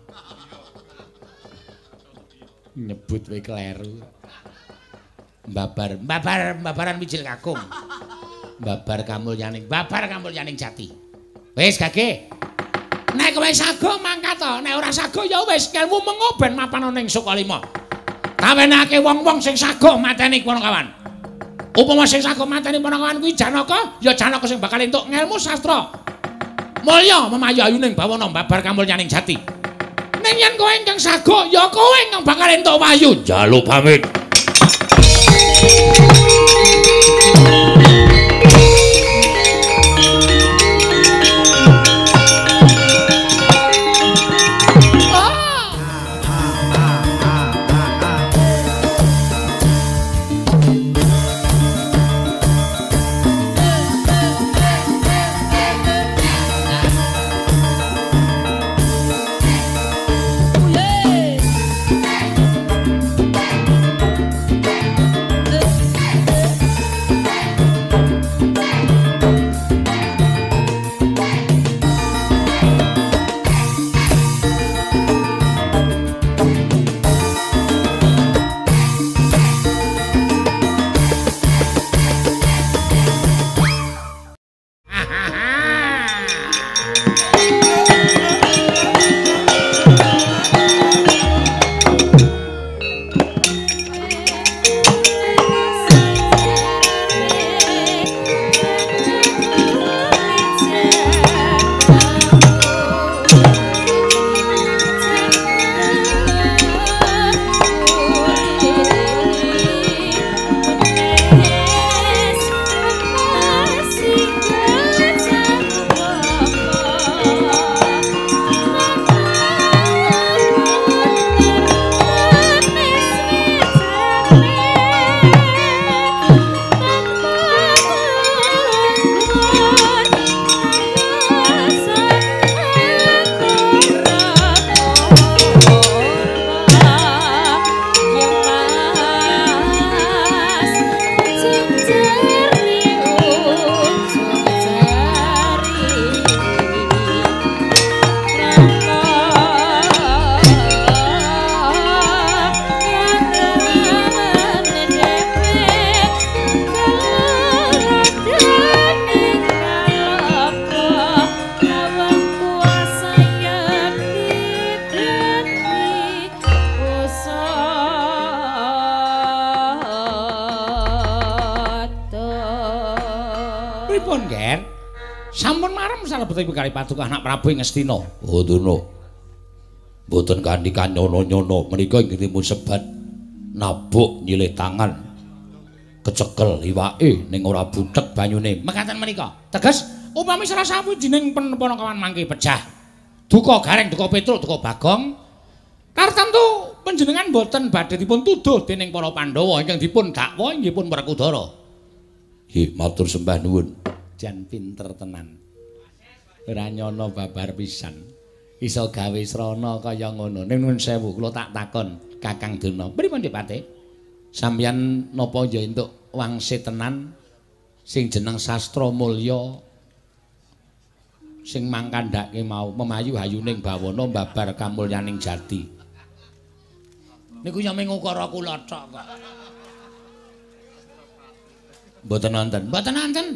Nyebut wae kleru. Babar, babar, babaran wijil kakung. Babar kamulyaning, babar kamulyaning jati. Wis gage. Nek kowe sago mangkat to, nek ora sago ya wis ilmu mengo ben mapan ning Sukalima. Kawenake wong-wong sing sago mateni kono kawan. Upama sing sago mateni panakawan kuwi Janaka, ya Janaka sing bakal entuk ngelmu sastra. Mulya memayu ayuning bawana babar kamulyaning jati. Ning yen kowe ingkang sago, ya kowe ingkang bakal entuk wayu. Jaluk pamit. Paduka anak Prabu ing Ngastina. Oh, Durna. Mboten kanthi kanyono-nyono menika inggih sebat nabuk nyilih tangan kecekel iwake ning ora butek banyune. Mekaten menika. Teges upami salah sawijining penponokawan mangke pecah. Duka gareng, duka Petruk, duka Bagong. Tartamtu panjenengan boten badhe dipun tuduh dening para Pandhawa ingkang dipun dakwa inggih pun Werkudara. Nggih, matur sembah nuwun. Jan pinter tenan. Ora nyono babar pisan. Iso gawe srana kaya ngono. Ning nuwun sewu kula tak takon Kakang Durna. Pripun Dipate? Sampeyan napa ya entuk wangsit tenan sing jeneng sastra mulya sing mangkandhake mau memayu hayuning bawana babar kamulyaning jati. Niku ya ukara kula tok kok. Mboten nonton. Mboten nonton.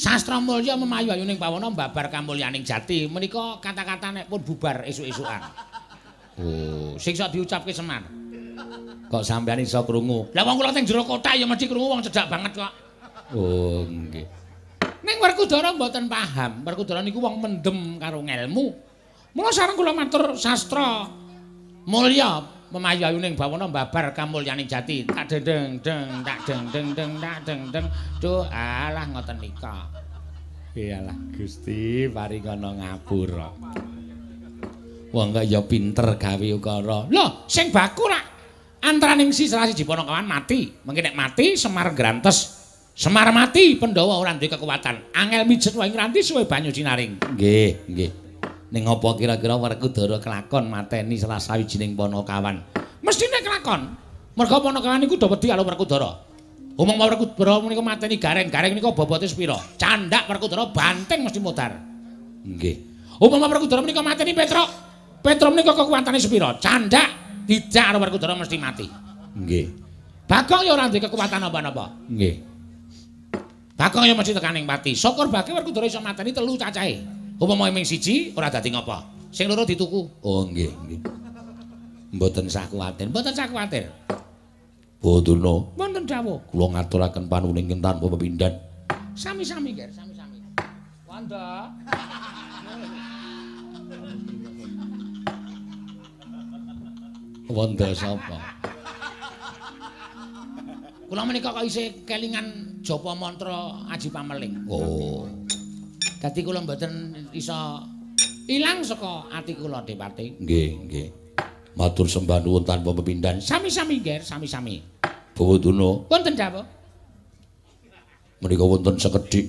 Sastra mulya memayu ayuning pawana babar kamulyaning jati. Menika kata-kata nek pun bubar esuk-esukan. Oh, sing iso diucapke Semar. Kok sampeyan iso krungu? Lah wong kula teng jero kotak ya mesti krungu wong cedhak banget kok. Oh, nggih. Ning Werkudara mboten paham. Werkudara niku wong mendem karo ngelmu. Mula sareng kula matur sastra mulya memayu ayuning bawana babar kamulyaning jati. Tak deng deng tak deng deng tak deng deng. Duh alah ngoten nika. Iyalah Gusti paringana ngapura wong kaya pinter gawe ukara. Lho sing baku rak. Antaraning si salah siji ponokawan mati. Mengki nek mati Semar grantes. Semar mati Pandhawa ora duwe kekuatan. Angel mijet wae ngranti suwe banyu sinaring. Nggih nggih Ning apa kira-kira Werkudara kelakon mateni salah sawijining Panakawan? Mestine kelakon. Merga Panakawan iku do wedi karo Werkudara. Umum Werkudara menika mateni gareng-gareng nika bobote sepira? Candhak Werkudara banteng mesti mutar. Nggih. Umum Werkudara menika mateni Petruk. Petruk menika kekuatane sepira? Candhak dijak karo Werkudara mesti mati. Nggih. Bagong ya ora duwe kekuatan apa-apa. Nggih. Bagong ya mesti tekaning pati. Syukur bagi Werkudara iso mateni telu cacahe. Upama ming siji ora dadi ngopo? Sing loro dituku. Oh nggih, nggih. Mboten sak kuwatir, mboten sak kuwatir. Boduna. Mboten dawuh. Kula ngaturaken panuwun tanpa pepindhan. Sami-sami, Ger, sami-sami. Wanda. Wanda sapa? Kula menika kok isih kelingan japa mantra Aji Pameling. Oh. Dadi kula mboten iso ilang saka ati kula Depati. Nggih, nggih. Matur sembah nuwun tanpa pepindhan. Sami-sami, Ger, sami-sami. Bawa Duna. Wonten dawuh. Menika wonten sekedhik.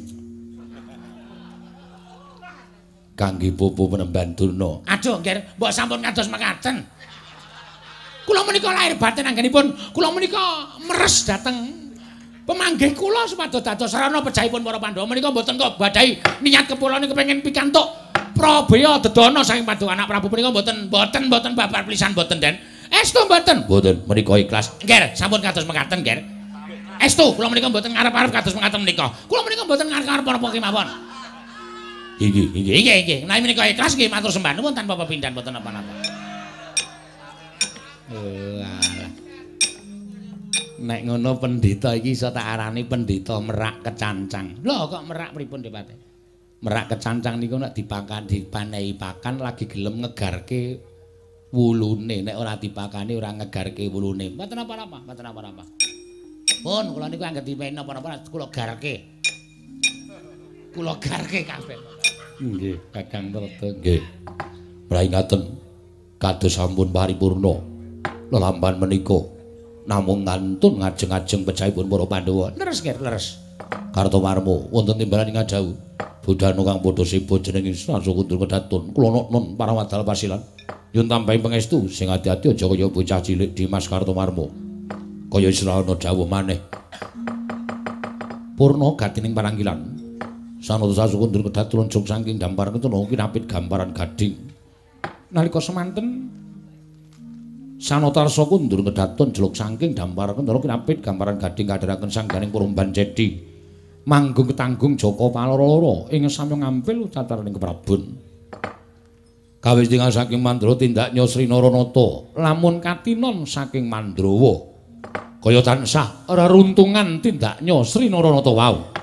Kangge popo penemban Duna. Aduh, Ger, mbok sampun kados mekaten. Kula menika lahir batin anggenipun, kula menika meres dateng pemanggih kula supados dados sarana pejahipun para Pandhawa menika mboten kok badai niat kepulane kepengin pikantuk Prabaya dedana saking Paduka anak Prabu menika mboten mboten mboten babar pelisan mboten Den. Estu mboten. Mboten menika ikhlas. Nger, sampun kados mekaten, Nger. Estu kula menika mboten ngarep-arep kados mekaten menika. Kula menika mboten ngarep-arep apa kemawon. Iki, iki. Iki, iki. Nah menika ikhlas nggih matur sembah nuwun tanpa pepindhan mboten apa-apa. Oh, nek ngono pendhita iki iso tak arani pendhita merak kecancang. Lho kok merak pripun Depate? Merak kecancang niku nek dipakan dipanehi pakan lagi gelem ngegarke wulune. Nek ora dipakani ora ngegarke wulune. Mboten apa-apa, mboten apa-apa. Pun kula niku anggere dipen apa-apa kula garke. Kula garke kabeh. Nggih, Kakang Trata. Nggih. Mraingaten kados sampun paripurna. Lelamban menika namung ngantun ngajeng-ajeng pecahipun para Pandhawa. Leres nggih, leres. Kartomarmo wonten timbalan ing Adau. Budhanu kang padha sibo jeneng Srasu Kundur Kedatun. Kula non para wadal pasilan. Yun tambahi pangestu sing ati-ati aja kaya bocah cilik Dimas Kartomarmo. Kaya Israwana dawuh maneh. Purna gatining paranggilan. Sanoto Srasu Kundur Kedatun jog saking damparan ketuna kinapit gambaran gading. Nalika semanten Sanotarsa kundur kedaton jeluk saking dampar kentara kinapit gambaran gading kadharaken sangganing Purumban Cedi. Manggung ketanggung Joko Paloro ing samya ngampil cataring keprabun. Kawis tinggal saking Mandra tindak Nyosri Naranata, lamun katinon saking Mandrawa. Kaya tansah reruntungan tindak Nyosri Naranata wau.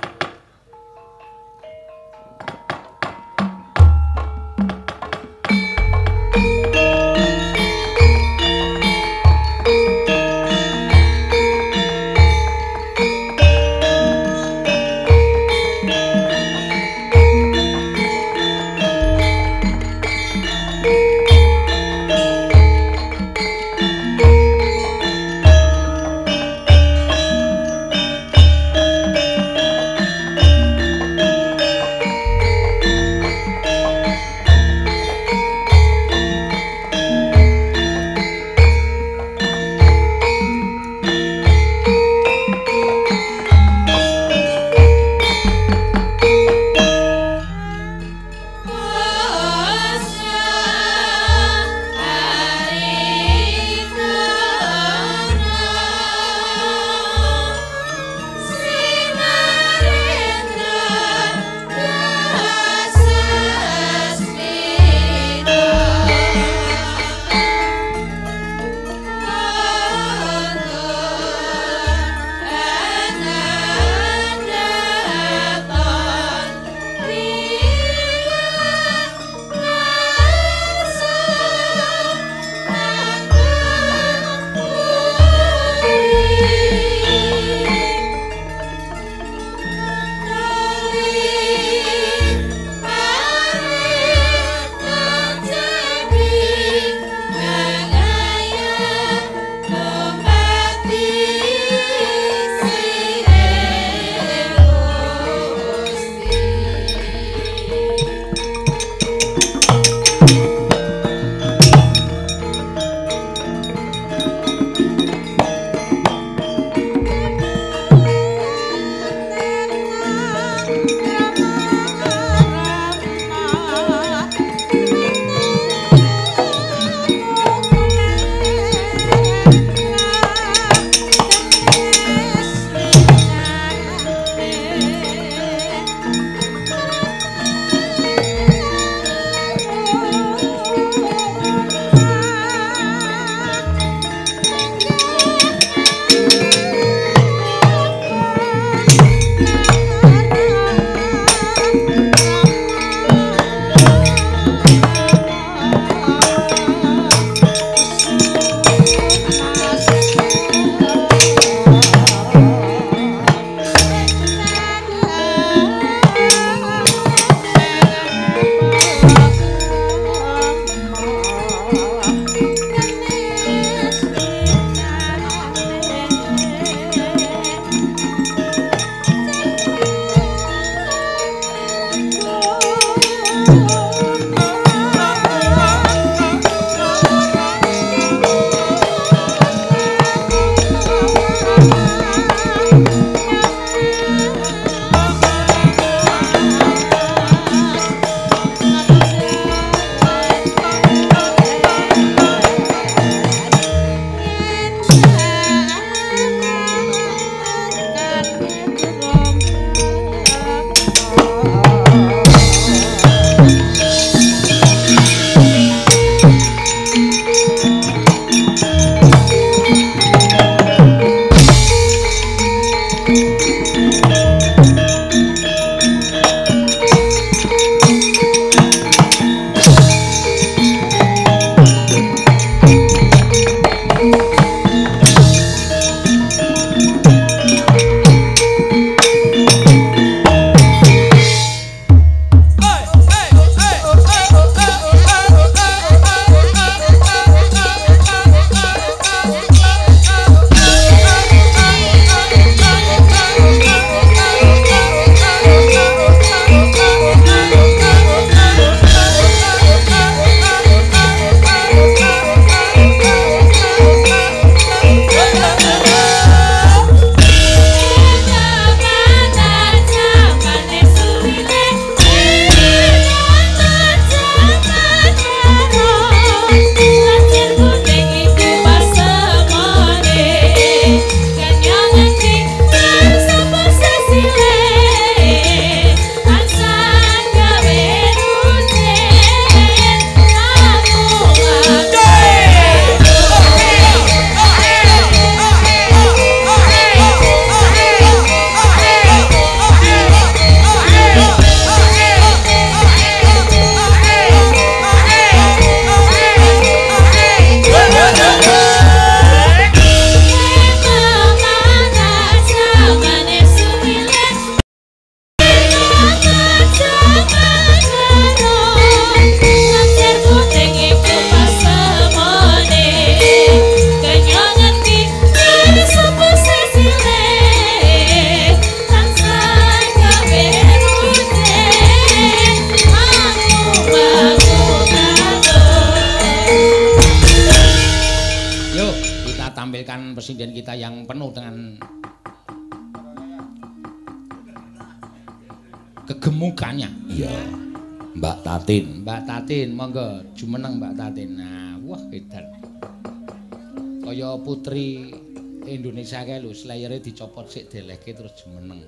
Slayere dicopot sik delehke terus jumeneng.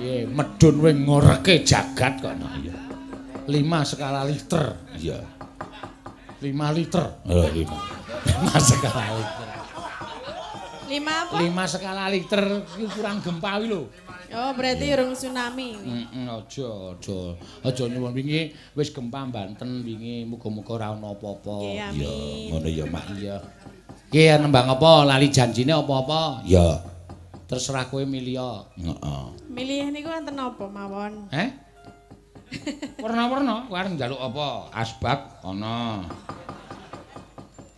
Ye, medun wing ngoreke jagat kok. Nah, iya. 5 skala liter. Iya. 5 liter. Oh, lima. 5 skala liter. Lima apa? 5 skala liter iki kurang gempa wi lho. Oh, berarti urung tsunami. Heeh, aja, aja. Aja nyuwun wingi wis gempa Banten wingi muga-muga ora ana apa-apa. Iya, ngono ya, Mak. Iya. Ki nembang apa? Lali janjine apa-apa? Ya. Terserah kowe milih. Heeh. Milih niku wonten apa mawon? Heh? Warna-warna, kowe arep njaluk apa? Asbak ana.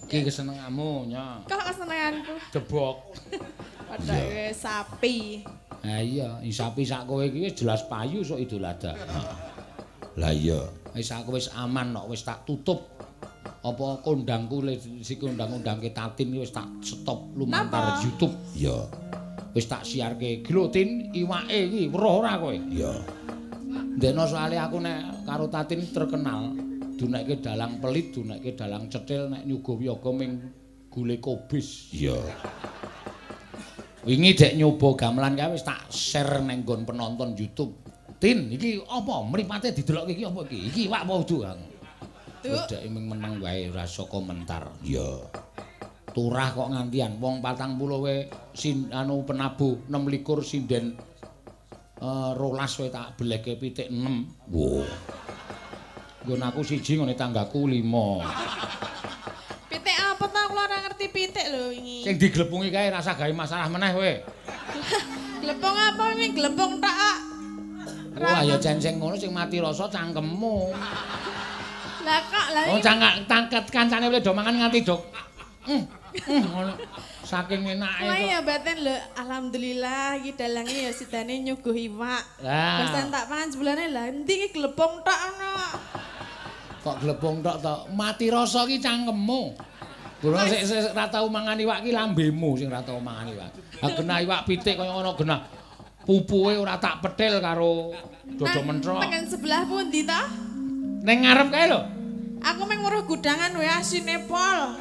Ki kesenenganmu, nya. Kok kesenenganku? Debok. Padahal sapi. Ha iya, isapi sak kowe iki wis jelas payu sok Idul Adha. (laughs) Lah iya. Wis aku wis aman kok wis tak tutup. Apa kondangku le si kondang-kondangke Tatin iki wis tak stop lumantar Napa? YouTube. Iya. Wis tak siarke glotin iwake iki weruh ora kowe. Iya. Ndekno soalé aku nek karo Tatin terkenal dunekke dalang pelit, dunekke dalang cetil nek nyuguh yoga ming gule kobis. Iya. Wingi dek nyoba gamelan kae wis tak share ning nggon penonton YouTube. Tin, iki apa? Mripate didelokke iki apa iki? Iki iwak apa udu, Kang? Tuh, dek ming meneng wae ora iso komentar. Iya. Turah kok ngantian wong 40 we sin anu penabuh 26 sinden eh rolas we tak beleke pitik 6. Wo. Nggon aku siji ngene tanggaku 5. Pitik apa ta kula ora ngerti pitik lho wingi. Sing diglepungi kae rasa gawe masalah meneh we. (laughs) Glepung apa wingi glepung tok kok. Wah ya jan sing ngono sing mati rasa cangkemmu. Lah kok lah Oh wingi cangkat tangket kancane wis do mangan nganti dok. Mm, mm, ngono. Saking enake kok. ya batin lho, alhamdulillah iki dalange ya sidane nyuguh iwak. Lah. Wis tak pangan sebulane lah endi iki glepung tok ana. Kok glepung tok to? Mati rasa ki cangkemmu. Gurung sik sik ora tau mangan iwak ki lambemu sing ora tau mangan iwak. Ha genah iwak pitik kaya ngono genah. Pupuhe ora tak petil karo dodo Nang mentrok. Tengen sebelah pundi ta? Ning ngarep kae lho. Aku meng weruh gudangan wae asine pol.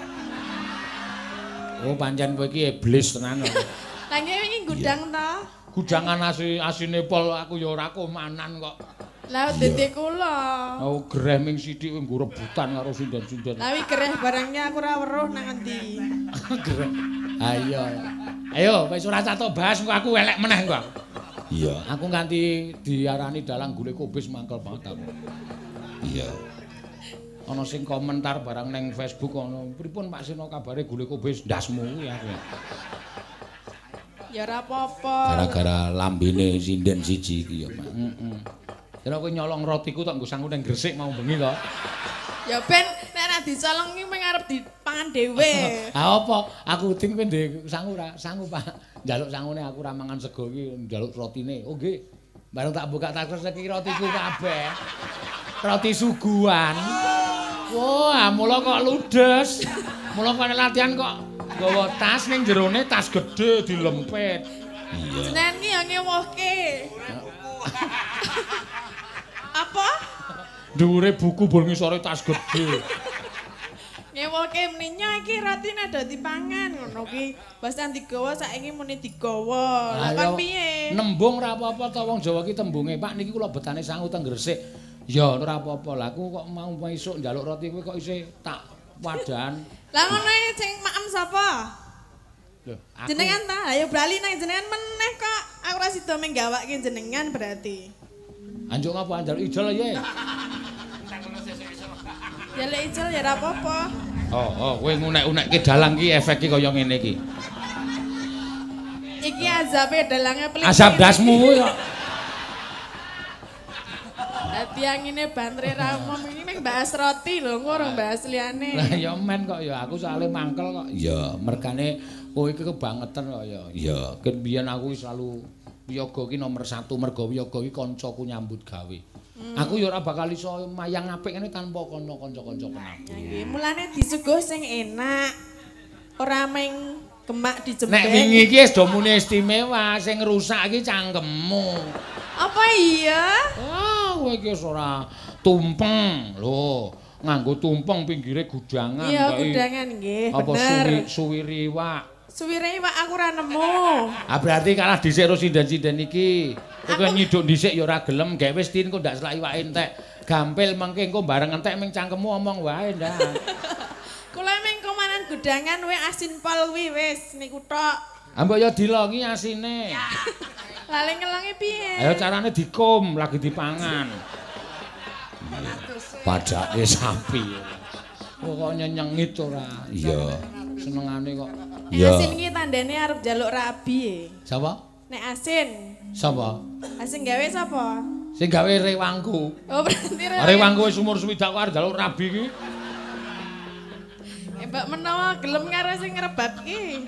Oh pancen kowe iki iblis tenan. (laughs) Lah nggih wingi gudang ta? Gudangan asi asine pol aku ya ora komanan kok. Lah dede kula. Oh greh ming sithik kowe nggo rebutan karo sinden-sinden. Lah wi gereh barangnya aku ora weruh nang endi. Greh. (laughs) Ayo. Ayo wis ora catok bahas aku elek meneh engko. Iya. Aku nganti diarani dalang gule kubis mangkel banget aku. Iya. Ana sing komentar barang neng Facebook ana, "Pripun Pak Sino kabare gule kubis ndasmu kuwi aku." Ya ora apa-apa. Gara-gara lambene sinden siji iki ya, Mak. Heeh. Kira kowe nyolong rotiku tok nggo sangu nang Gresik mau bengi to. Ya ben nek ora dicolong iki meng arep dipangan dhewe. (laughs) Ah apa? Aku ting kowe ndek sangu ora? Sangu Pak. Njaluk sangune aku ora mangan sego iki, njaluk rotine. Oh nggih. Bareng tak buka tak iki rotiku kabeh. Roti suguhan. Wah, mula kok ludes. Mula kok latihan kok nggawa tas ning jerone tas gedhe dilempit. Iya. Jenengan ki ya ngewohke. (laughs) Apa? Dhuwure buku bol ngisore tas gedhe. Ngewohke meninya iki rotine do dipangan ngono ki. Basan digawa saiki muni digawa. Lah kon piye? Nembung ora apa-apa to wong Jawa ki tembunge, Pak niki kula betane sangu teng Gresik. Ya ora apa-apa. Lah aku kok mau esuk njaluk roti kowe kok isih tak wadan. Lah ngono sing maem sapa? Lho, aku Jenengan ta? Ayo bali nang jenengan meneh kok. Aku ora sida menggawake jenengan berarti. Anjuk ngapa njaluk ijol ya. Ya lek ijol ya ora apa-apa. Oh, oh, kowe ngunek-unekke dalang ki efek ki kaya ngene iki. Iki azabe dalange pelit. Asap dasmu (laughs) kok. Dadi angine bantre ra umum iki mung bahas roti lho, engko ora bahas liyane. Lah ya men kok ya aku soalnya mangkel kok. Ya, mergane kowe iki kebangetan kok ya. Iya. Ken biyen aku selalu Wiyaga ki nomor satu mergo Wiyaga ki kancaku nyambut gawe. Aku ya ora bakal iso mayang apik ngene tanpa kono kanca-kanca penabuh. Nggih, mulane disuguh sing enak. Ora meng gemak dijembek. Nek wingi iki wis do muni istimewa, sing rusak iki cangkemmu. Apa iya? Ah, kowe iki wis ora tumpeng. Lho, nganggo tumpeng pinggire gudangan Iya, gudangan nggih, Apa bener. suwi suwiri iwak. Suwire Pak aku ora nemu. Ah berarti kalah dhisik karo sinden-sinden iki. Kowe nyiduk dhisik ya ora gelem, gawe wis tin kok ndak selak iwake entek. Gampil mengke engko bareng entek ming cangkemmu omong wae ndak. (laughs) Kula meng komanan gudangan we asin pol kuwi wis niku tok. Ambek ya dilongi asine. Lale (laughs) ngelange piye? Ayo carane dikum lagi dipangan. Padake sapi. Kok nyenyengit ora. Iya. Senengane kok. Nek asin iki tandane arep jaluk rabi. e. Sapa? Nek asin, Sapa? asin gawe sapa? Sing gawe rewangku. Oh berarti re- Rewangku wis umur swidak kok arep njaluk rabi iki. Eh, Mbak menawa gelem karo sing ngrebab ki.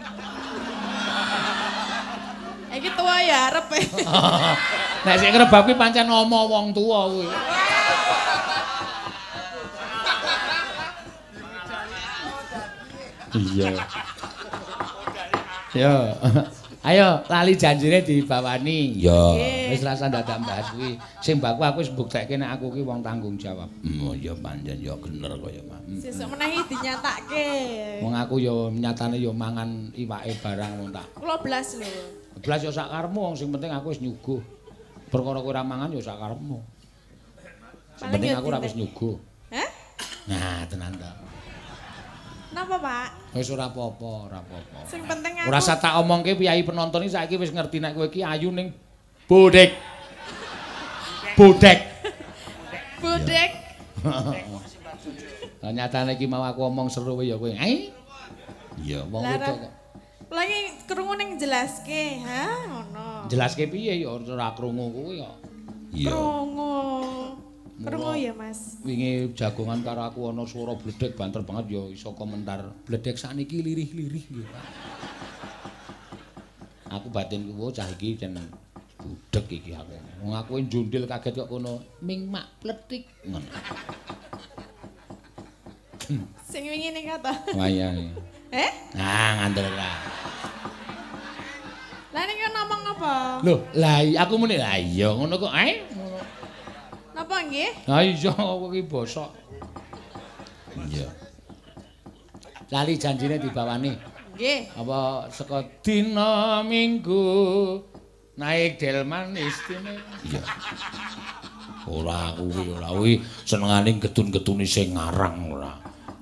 Iki tuwa ya arep. e. (laughs) Nek sing ngrebab kuwi pancen ngomong wong tuwa kuwi. Iya. Yo. (laughs) Ayo lali janjine dibawani. Yo. Wis rasa dadak bahas kuwi. Sing baku aku wis mbuktekke nek aku ki wong tanggung jawab. Hmm, ya pancen ya bener kaya mah. Sesuk menahi dinyatake. Wong aku yo nyatane yo mangan iwake barang wong tak Kula blas lho. Belas ya sak karepmu wong sing penting aku wis nyuguh. Perkara kowe ora mangan ya sak karepmu. Sing penting aku ora wis nyuguh. Hah? Nah, tenan ta. Napa, Pak? Wis ora apa-apa, ora apa-apa. Sing penting aku Ora usah tak omongke piyai penonton iki saiki wis ngerti nek kowe iki ayu ning bodek. Bodek. bodek. Lah nyatane iki mau aku omong seru ya kowe. Ai. Iya, wong wedok Ra- kok. Lagi krungu ning jelaske, ha? Ngono. Jelaske piye ya ora krungu kuwi ya. Krungu. Krungu ya, Mas. wingi jagongan karo aku ana swara bledek banter banget ya iso komentar bledek sakniki lirih-lirih nggih Pak. Aku batin ku cah iki jen budek iki aku. Wong aku njundil kaget kok kono ming mak pletik ngono. Sing wingi ning kata. Wayane. Eh? Nah, ngandel ora. Lah ning ngomong apa? Loh, lah aku muni lah iya ngono kok ae. Ngono. Napa nggih? Lah iya (laughs) aku iki bosok. Iya. Lali janjine dibawani. Nggih. apa saka dina minggu naik delman istine iya ora kuwi ora kuwi senengane getun-getune sing ngarang ora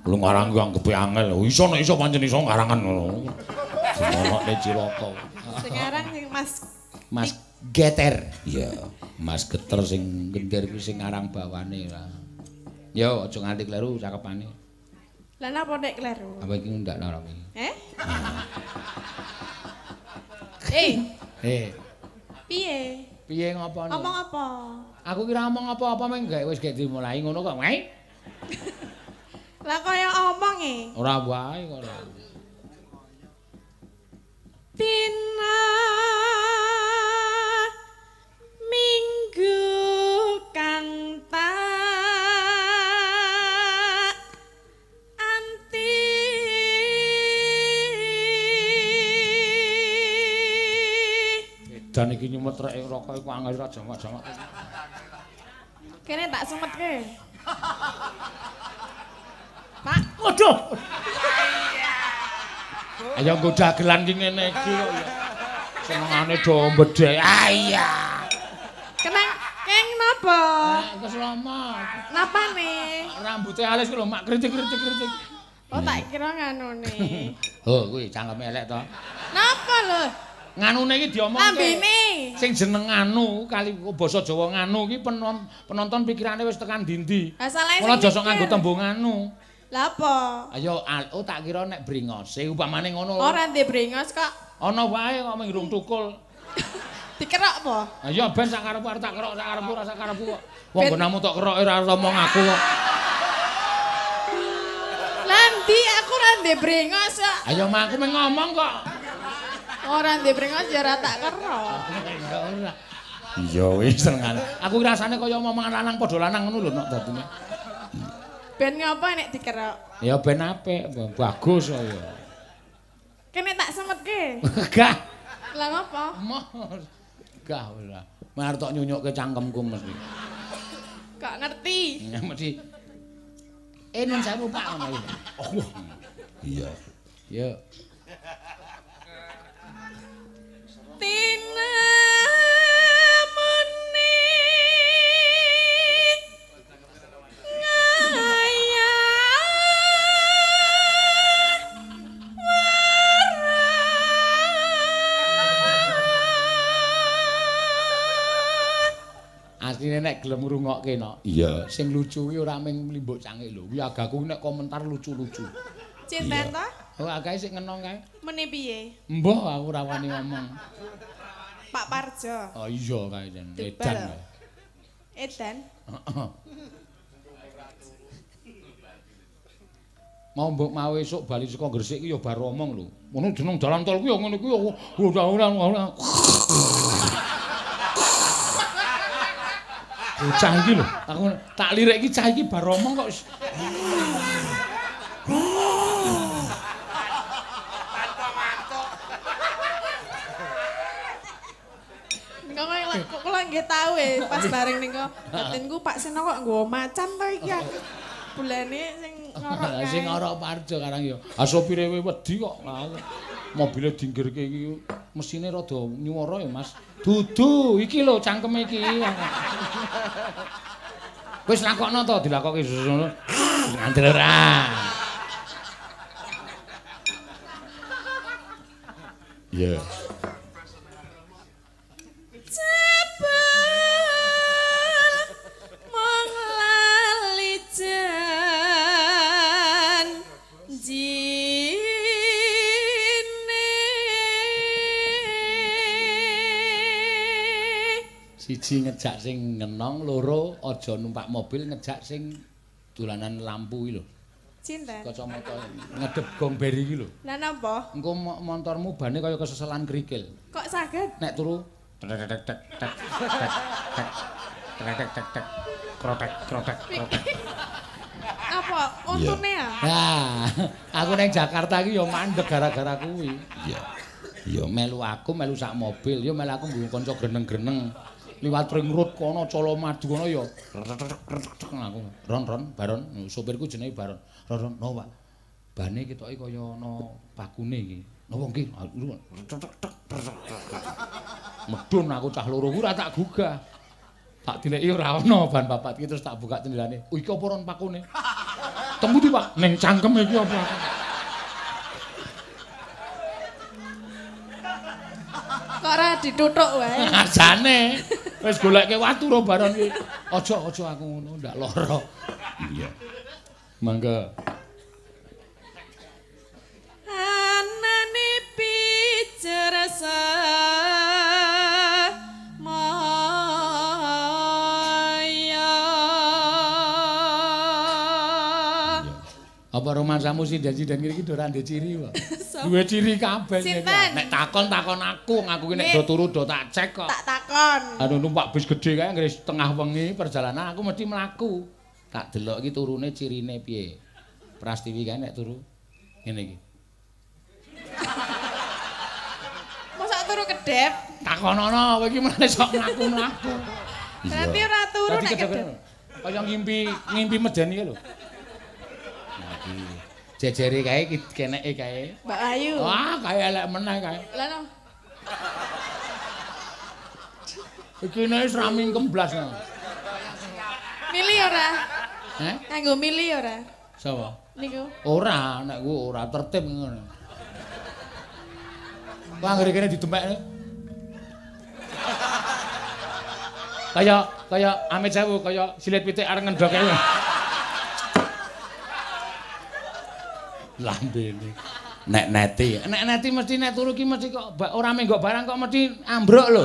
lu ngarang ku anggepe angel iso nek iso pancen iso ngarangan ngono ono ne ciraka Sekarang sing Mas Mas Geter iya Mas Geter sing gender kuwi sing ngarang bawane ora yo aja nganti kleru cakepane Lah napa nek kleru? apa iki ndak ora iki Eh? (laughs) Eh, eh piye? piye ngopone Ngomong apa? Aku kira ngomong apa-apa meng gawe wis gek dimulai ngono kok. Wae. (laughs) Lah kaya omong e. Ora wae kok. ora. Minggu kang tak anti Dan iki nyumet rek rokok iku angel ra jamak-jamak. kene tak sumetke. Pak, Waduh. Ayo nggo dagelan ki ngene iki kok ya. Senengane do mbedhek. Ah iya. Kenang keng napa? Iku selamat. Napa nih? Rambuté alis ku lho mak kritik-kritik-kritik. Oh tak kira nganune. (laughs) Oh, kuwi cangkeme elek to. Napa lho? Nganune iki diomongke. Lambene. Sing jeneng nganu kali basa Jawa nganu iki penon, penonton pikirane wis tekan salah Mula sing mikir. nganggo tembung anu. Lah apa? Ayo oh tak kira nek bringose upamane ngono. Ora ndek brengos kok. Ana wae kok mung tukul. (laughs) Dikerok apa? Ayo ben sak karepku arep tak kerok sak karepku ora sak karepku kok. Wong Ben- gonamu tok kerok ora ngomong aku kok. Lah ndi aku ora ndek brengos kok. Ayo mak aku mung ngomong kok. Ora ndek brengos ya ora tak kerok. Enggak ora. Iya wis tenan. Aku rasane kaya omongan lanang padha lanang ngono lho nek dadine. Ben ngapa nek dikerok? Ya ben apik, bagus kaya. Kene tak semetke. (laughs) Gah. Lah ngapa? Mos. Gah ora. Mar tok nyunyukke cangkemku mesti. Kok ngerti? Ya mesti. Eh nun sewu Pak ngono. Oh. Iya. Ya. Tina Asline nek gelem ngrungokke no. Iya. Sing lucu kuwi ora mung mlimbuk cangkik lho. Kuwi agaku nek komentar lucu-lucu. Cinten ta? Oh akeh sik ngenong kae. Muni piye? Mbah aku ora wani ngomong. Pak Parjo. Oh iya kae. Tebal. Edan. Edan. (laughs) Mau mbok mau esuk bali saka Gresik ki ya bar omong lho. Ngono jeneng dalan tol ku ya ngene ku ya ora ora ora. Bocah iki lho, aku tak lirik iki cah iki bar omong kok. Kok kula nggih tau e pas bareng ning kok batinku Pak Seno kok nggawa macan to iki ya. Bulane sing ngorok. (laughs) Sing ngorok parjo karang ya. Ah sopire wedi kok. Lah, Mobile dinggirke iki mesine rada nyuwara ya, Mas. Dudu, iki lho cangkeme iki. Wis lakokno to dilakokke ngono. Ngandel ora. Iya. Siji ngejak sing ngenong, loro aja numpak mobil ngejak sing dolanan lampu iki lho. Cinten. Kacamata ngedep gong beri iki lho. Lah napa? Engko mo- montormu bane kaya keseselan kerikil. Kok saged? Nek turu tek tek tek tek tek tek tek tek tek tek tek krotek krotek krotek. Apa untune ya? Nah, aku neng Jakarta iki ya mandeg gara-gara kuwi. Iya. Ya melu aku melu sak mobil, ya melu aku nggo kanca greneng-greneng. Liwat ring kono Colomadu kono ya. aku. Ron ron baron sopirku jenenge Baron. Ron ron no, Pak. Bane ketoke kaya ana bakune iki. Napa nggih? Medun aku cah loro ku ora tak gugah. Tak dileki ora ana ban papat iki terus tak buka jendelane. Iki apa ron pakune? Temu di Pak, ning cangkem iki apa? Kok ora dituthuk wae? (laughs) Ajane wis goleke watu ro baron iki. Aja aja aku ngono, ndak lara. Iya. Mangga. Anane picersa Apa romansamu sih janji dan kiri ora ndek ciri kok. (laughs) Duwe ciri kabeh. iki. Sinten? Nek takon takon aku, ngaku ki nek do turu do tak cek kok. Tak takon. Anu numpak bis gede kae ngris tengah wengi perjalanan aku mesti mlaku. Tak delok iki turune cirine piye. Prastiwi kae nek turu ngene iki. (laughs) Mosok turu kedep? Takonono kowe iki meneh sok mlaku-mlaku. Berarti ora turu nek kedep. Kaya ngimpi ngimpi medeni kae lho. Jejere kae keneke kae. Mbak Ayu. Wah, kae elek meneh kae. Lah no. Iki nek wis ra mingkem blas. no. Milih ora? Heh? Kanggo milih ora? Sapa? Niku. Ora, nek ku ora tertib ngono. Kok anggere kene ditempekne. Kaya kaya Amit Sewu, kaya silit pitik areng ngendhok kae. Lambene. Nek neti. Nek neti mesti nek turu ki mesti kok ba- ora menggok barang kok mesti ambruk lho.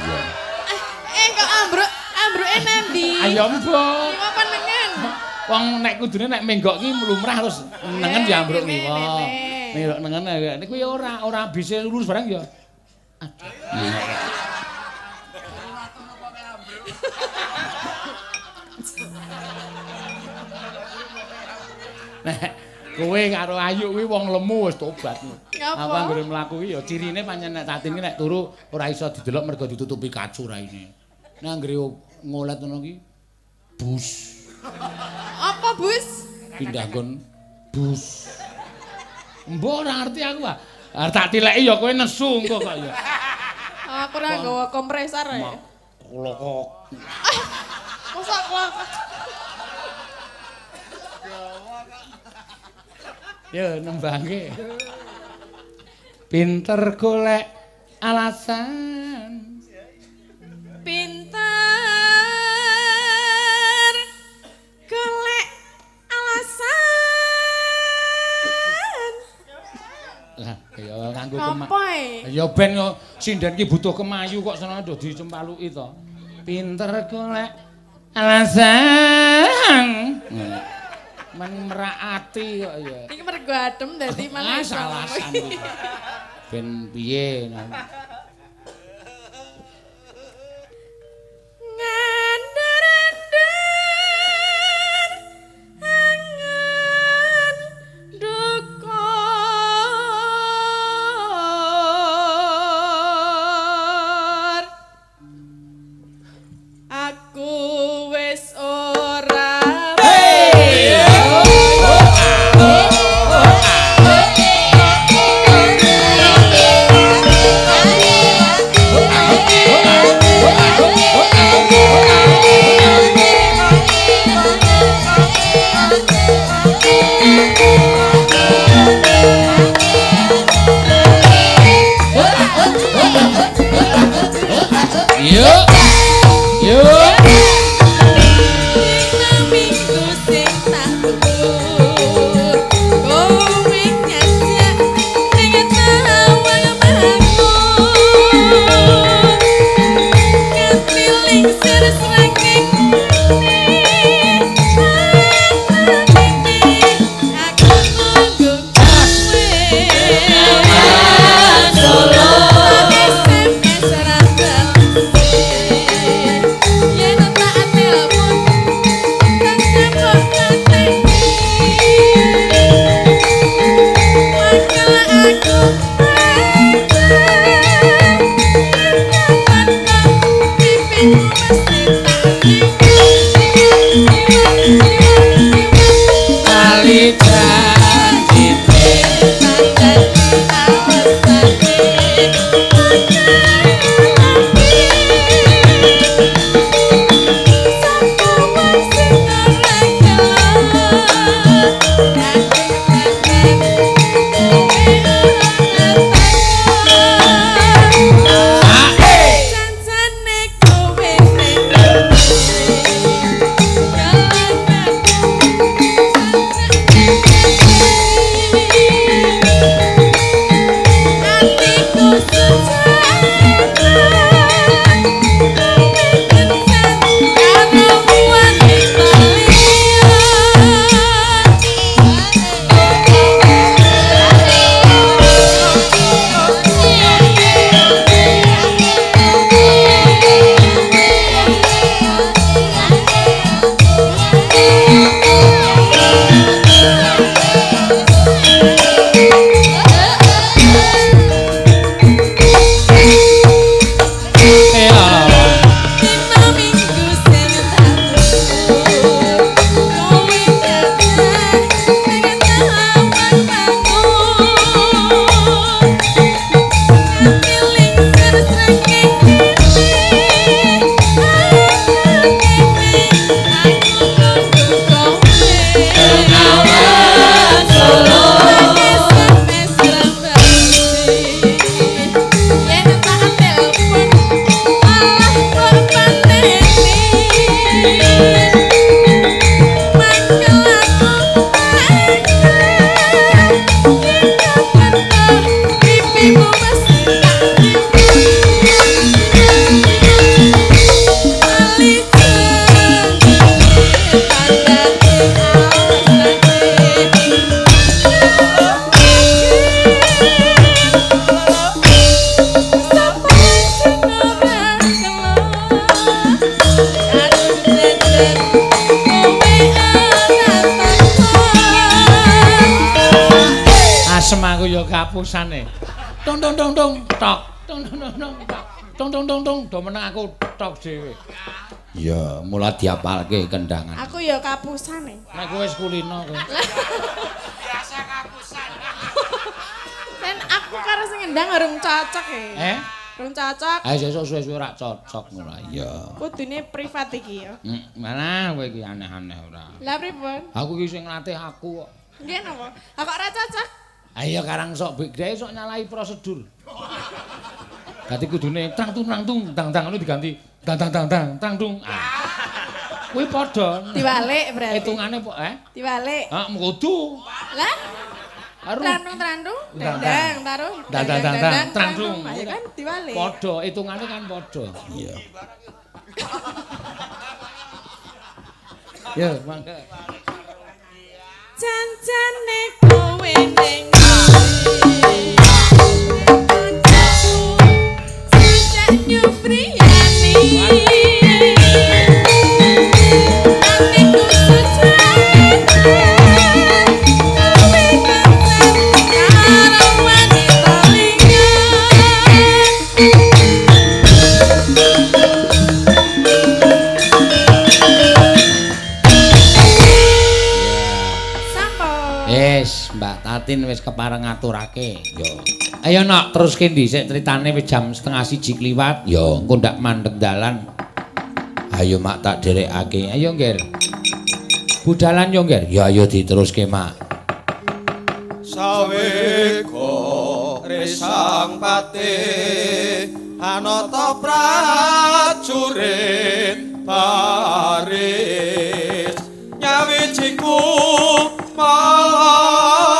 Iya. Eh kok ambruk ambruke nendi? Ayo mbok. Lima panengen. Wong nek kudune nek menggok ki lumrah terus nengen ya ambruk ngene. Menggok nengen ya niku ya ora ora bisa lurus barang ya. Aduh. (laughs) kowe karo Ayu kuwi wong lemu wis tobat. Apa anggere mlaku kuwi ya cirine pancen nek tatin ki nek turu ora iso didelok mergo ditutupi kacu raine. Nek anggere ngolet ngono ki bus Apa, Bus? pindah nggon bus. Mbok ora ngerti aku ah. Arep tak tileki ya kowe nesu engko kok ya. Aku ora nggawa kompresor ya. Klokok. (laughs) Masa klok. (laughs) Ya nembangke. Pinter golek alasan. Pinter golek alasan. Lah, ya nganggo. Apa e? Ya ben yo sinden ki butuh kemayu kok seneng ndo dicempaluki to. Pinter golek alasan. Men merakati kok ya. Iki mergo adem dadi Ah, malah iso iki. Ben piye Ngandar-andar diapalke kendangan. Aku ya kapusane. Nek kowe wis kulino kowe. Kan aku karo sing ngendang urung cocok e. Eh? Urung cocok. Ayo sesuk suwe-suwe ora cocok ngono. Ya. Kudune privat iki ya. Hmm, mana kowe iki aneh-aneh ora. Lah pripun? Aku iki sing nglatih aku kok. Nggih napa? Aku ora cocok. Ayo karang sok bigdae sok nyalahi prosedur. Dadi kudune tang tung tang tung tang tang ngono diganti tang tang tang tang tang tung. Ah. Kuwi padha. Diwalik berarti. Hitungane po eh? Diwalik. Ah, kudu. Lah, trandung trandung, Dang, dendang taruh. Dang, dang, dang, dang, trandung. Ayo kan diwalik. padha, hitungane kan padha. Iya. (laughs) Ya, mangga. Jancane kowe ning Kepareng ngaturake. Yo. Ayo nok teruske dhisik critane wis jam setengah siji kliwat. Yo, engko ndak mandeg dalan. Ayo mak tak derekake. Ayo, Ngger. Budalan yo, Ngger. Ya ayo diteruske mak. saweko resang pati anata prajurit baris nyawijiku malang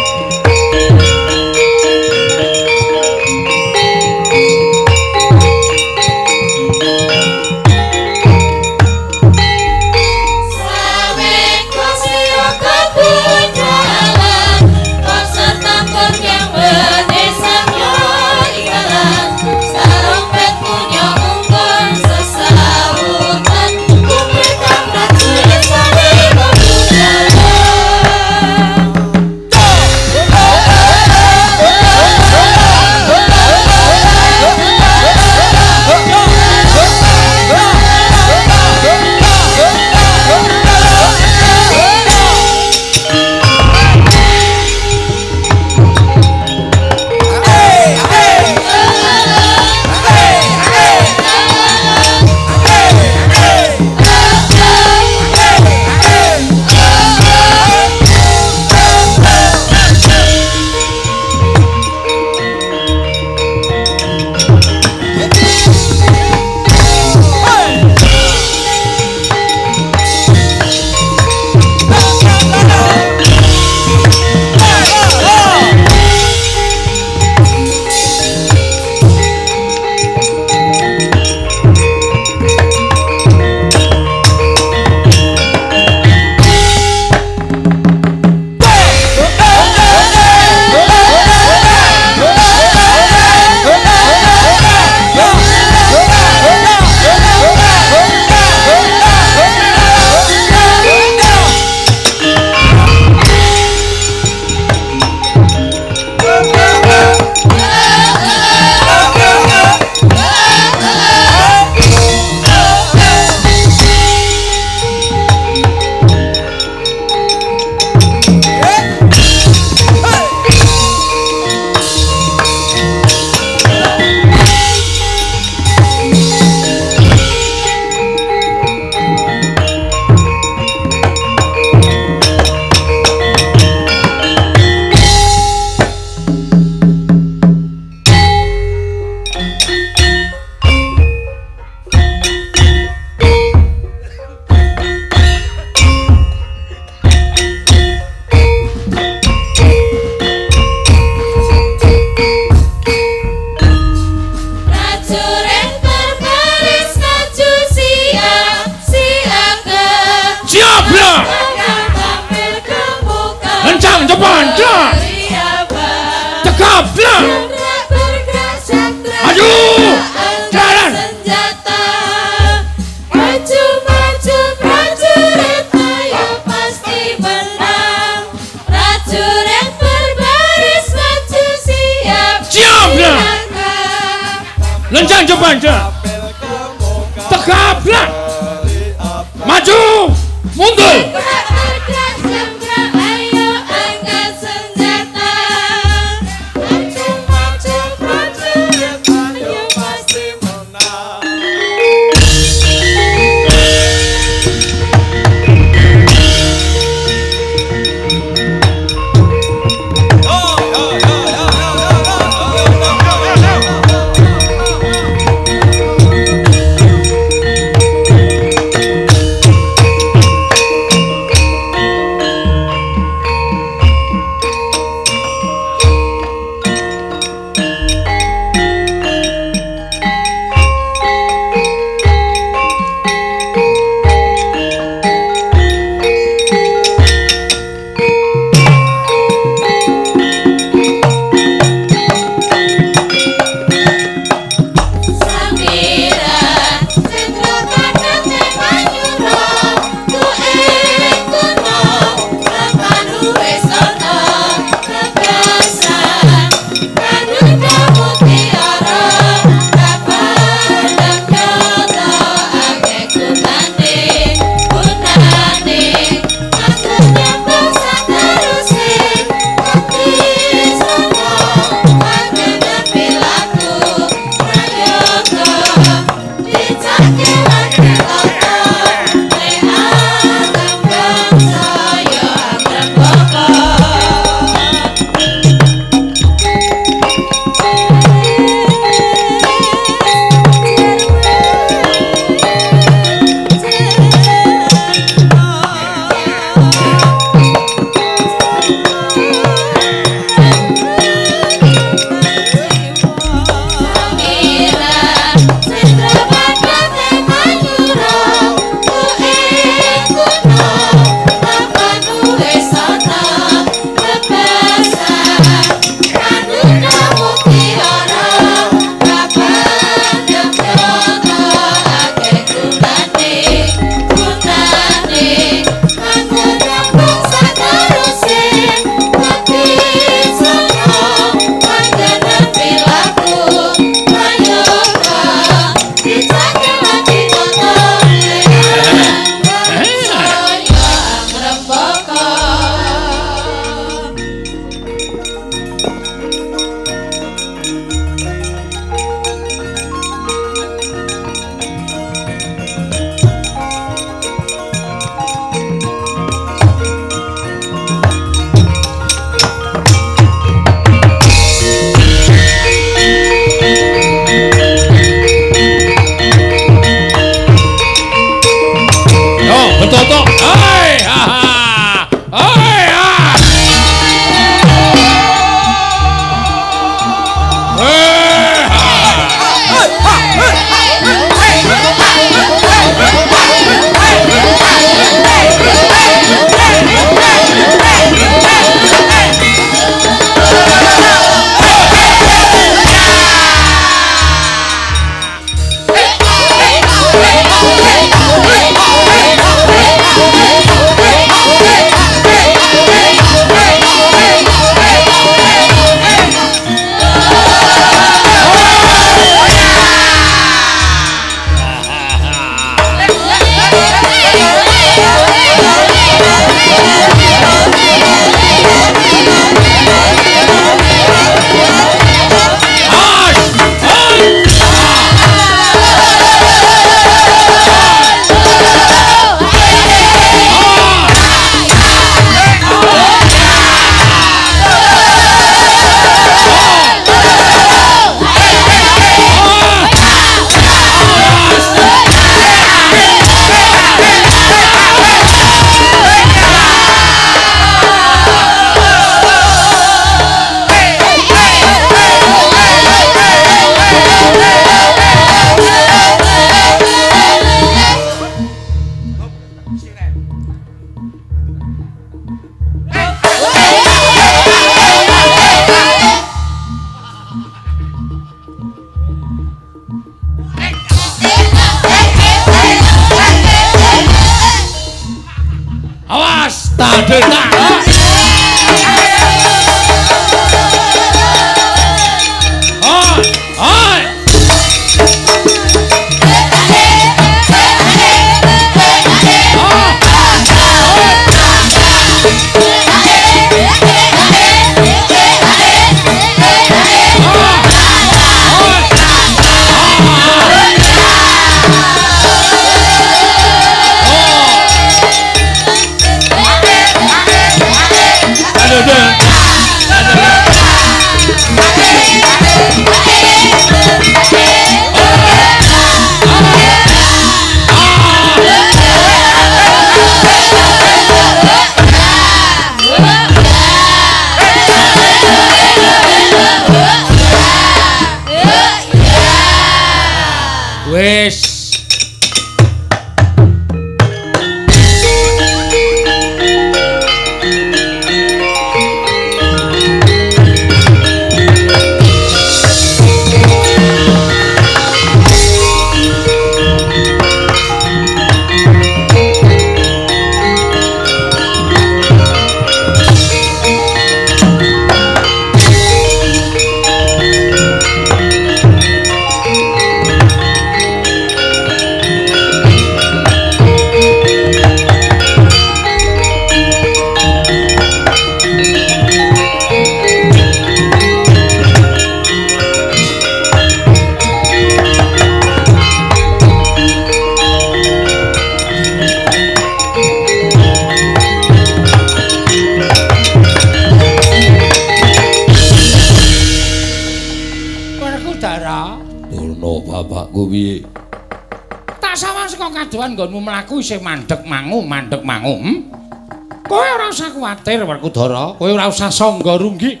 Werkudara. Kowe ora usah sangga runggi.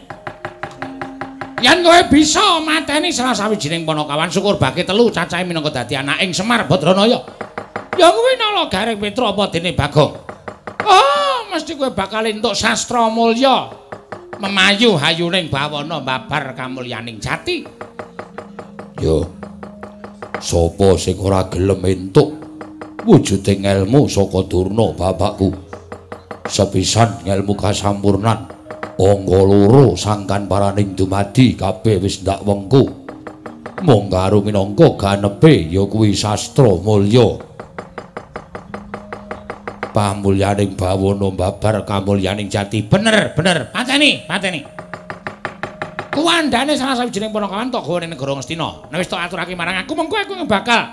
Yen kowe bisa mateni salah sawijining panakawan syukur bake telu cacahe minangka dadi anaking Semar Badranaya. Ya kuwi nala Gareng Petra apa dene Bagong. Oh, mesti kowe bakal entuk sastra mulya. Memayu hayuning bawana babar kamulyaning jati. Ya. Sapa sing ora gelem entuk wujuding ilmu saka Durna bapakku? Sepisan ngelmu kasampurnan angga loro sangkan paraning dumadi kabeh wis ndak wengku. Mung karo minangka ganepe ya kuwi sastra mulya. Pamulyaning bawana babar kamulyaning jati Bener, bener. Pateni, pateni. Kuwandane salah sawijining panakawan tok gawane negara Ngastina. Nek wis tok aturake marang aku mengko aku bakal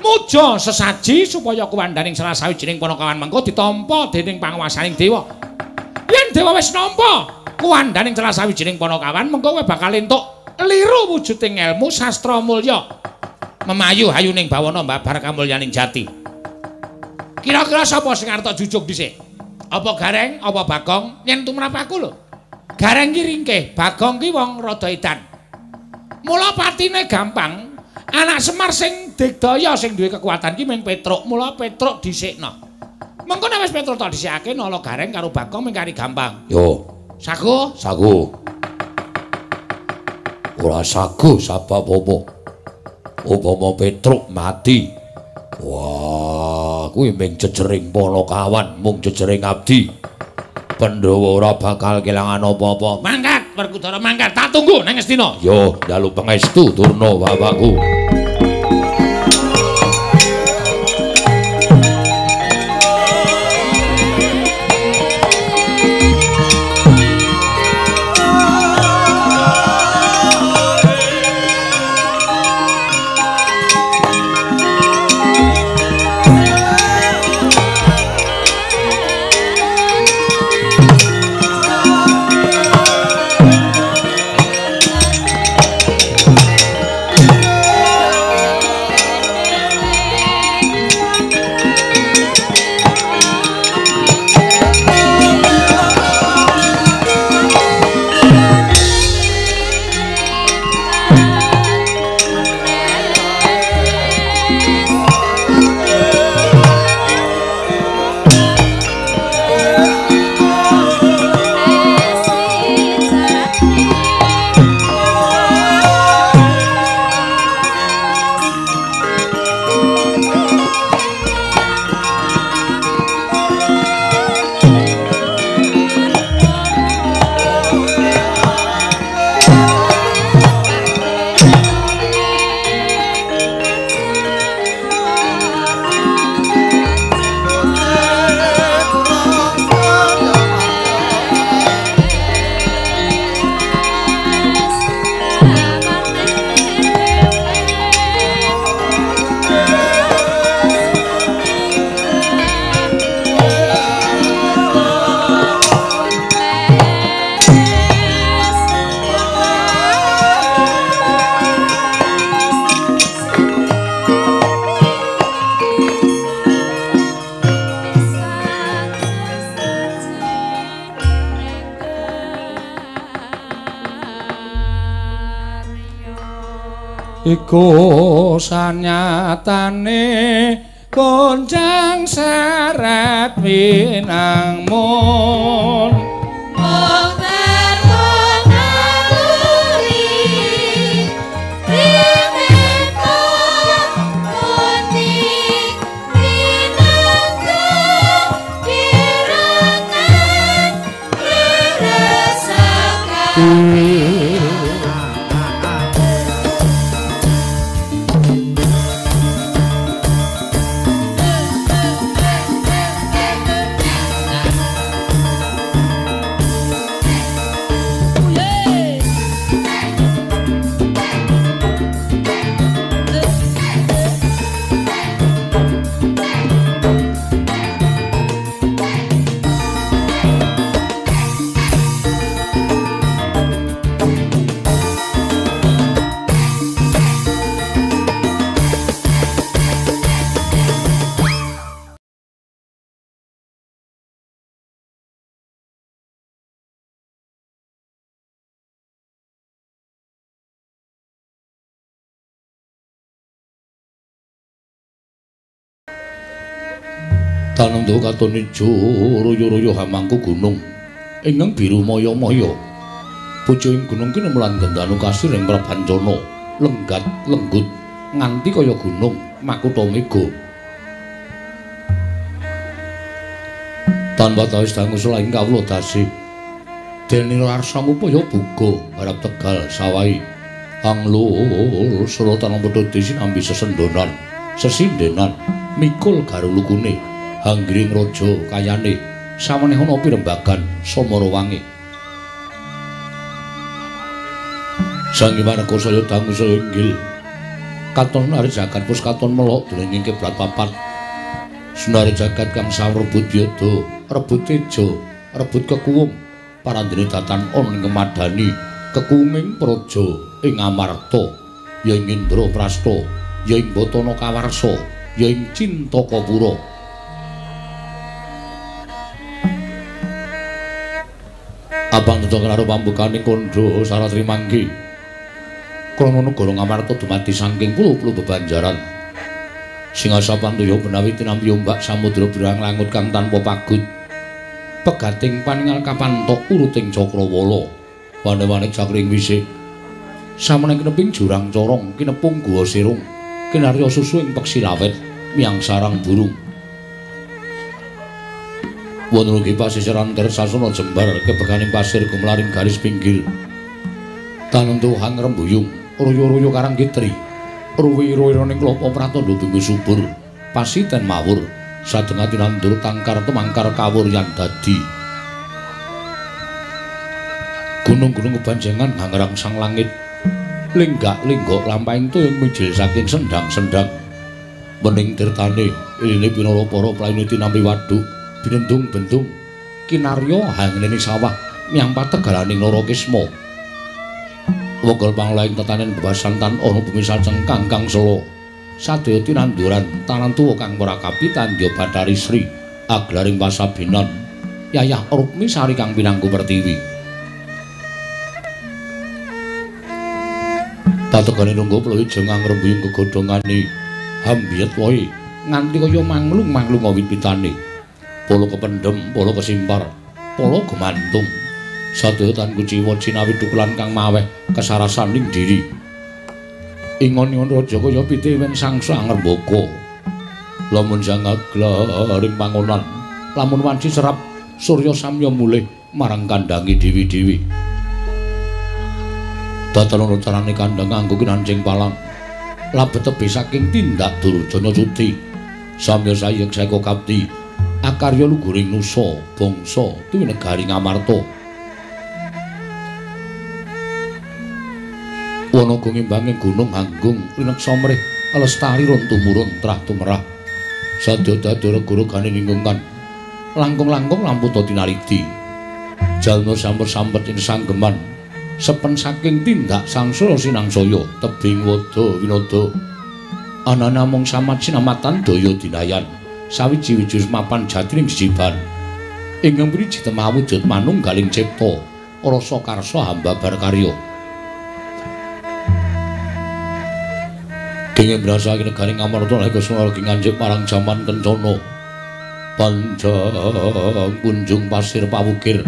muja sesaji supaya kuwandaning salah sawijining panakawan mengko ditampa dening panguwasaning dewa. Yen dewa wis nampa kuwandaning salah sawijining panakawan mengko kowe bakal entuk liru wujuding ilmu sastra mulya. Memayu hayuning bawana babar kamulyaning jati. Kira-kira sapa sing arep jujuk dhisik? Apa Gareng, apa Bagong? Yen tumrap aku lho. Gareng ki ringkih, Bagong ki wong rada edan. Mula patine gampang. Anak Semar sing digdaya sing duwe kekuatan ki mung Petruk. Mula Petruk dhisikna. Mengko nek wis Petruk tak dhisikake nala Gareng karo Bagong mung kari gampang. Yo, Saku, saku. Ora sagu sabab apa? Upama Petruk mati. Wah, kuwi mung jejering panakawan, mung jejering abdi. Pandhawa ora bakal kelangan apa-apa. mangkat Werkudara mangkat. Tak tunggu nang Astina. Yo, dalu pangestu Durna bapakku. Sanyatane konjang seret minang Tanendo katon ijo royo-royo hamangku gunung ingkang biru maya-maya. Pucuk ing gunung kene melan gendanu kasir ing prabancana, lenggat lenggut nganti kaya gunung makuta mega. Tanpa tawis dangu selain kawula dasih. Dene rasa ngupaya buka harap tegal sawai. Anglul sura tanang padha disinambi sesendonan, sesindenan, mikul garulukune. Hanggring raja kayane saweneh ana pirembagan Samara Wangi. Sang Hyang Kosaya dangu saya inggil. Katon nari jagat pus katon melok dening kiblat papat. Sunari jagat kang sawrebut yada, rebut teja, rebut kekuwung. Parandene datan ana ing kemadani, kekuwunging praja ing Amarta, ya ing Indraprasta, ya ing Batana Kawarsa, ya ing Cintakapura. Abang tetep karo pambukaning kandha saratri mangki. Krana negara Ngamarta dumadi saking pulo-pulo bebanjaran. Singasa pantuya menawi tinampi ombak samudra birang langut kang tanpa pagut. Pegating paningal kapantok uruting Cakrawala. Wane-wane cakring wisik. Samene kineping jurang corong, kinepung guwa sirung, kinarya susu ing peksi lawet, miang sarang burung. Wonten ugi pasisiran Kersasana Jembar kebekaning pasir gumlaring garis pinggir. Tanentuhan rembuyung, royo-royo karang kitri. Ruwi-ruwiraning klopo pratandha bumbu subur, pasiten mawur, sadengah tinandur tangkar temangkar kawur yang dadi. Gunung-gunung kebanjengan ngangrang sang langit. Linggak-linggok lampahing tuyung mijil saking sendang-sendang. Mening tirtane, iline pinara para praine tinampi waduk. Binendung-bendung kinarya hangenene sawah. Nyampat tegalaning Narakisma wogol panglaing tetanen bebasantan ana bumisal cengkang kang selo sadaya tinanduran tanan tuwa kang ora kapitan ya Bathari Sri aglaring pasabinan Yayah Rukmi Sari kang pinangku pertiwi. Tatekane nunggu pluwi jengang rembuyung kegodhongane hambiyet wae. Nganti kaya manglung-manglung awit pitane polo kependem, polo kesimpar, polo gemantung. Sadaya tan kuciwa cinawi dukulan kang maweh kesarasaning diri. Ingon-ingon raja kaya pitiwen sangsa angrembaka. Lamun sangat glaring pangonan, lamun wanci serap surya samya mulih marang kandangi dewi-dewi. Datelono carane kandhang nganggo kinancing palang. Labet tebi saking tindak Durjana Suti. Samya sayeng seka kapti akarya luguring nusa bangsa tuwi Ngamarta. Wana gungimbanging gunung hanggung rineksa mrih lestari ron tumurun trah tumrah. Sadya dadara guru gane lingkungan. Langkung-langkung lampu to tinaliti. Jalma sampur-sampet ing sanggeman. Sepen saking tindak sangsara sinangsaya tebing wada winada. Ana namung samat sinamatan daya dinayan. Sawiji-wiji mapan jatining jiban ingkang priji temawujud manunggaling cipta rasa karsa hamba bar karya Kenging brasake negari Ngamarta lek Kusuma lagi nganjek marang jaman kencana. Panjang kunjung pasir pawukir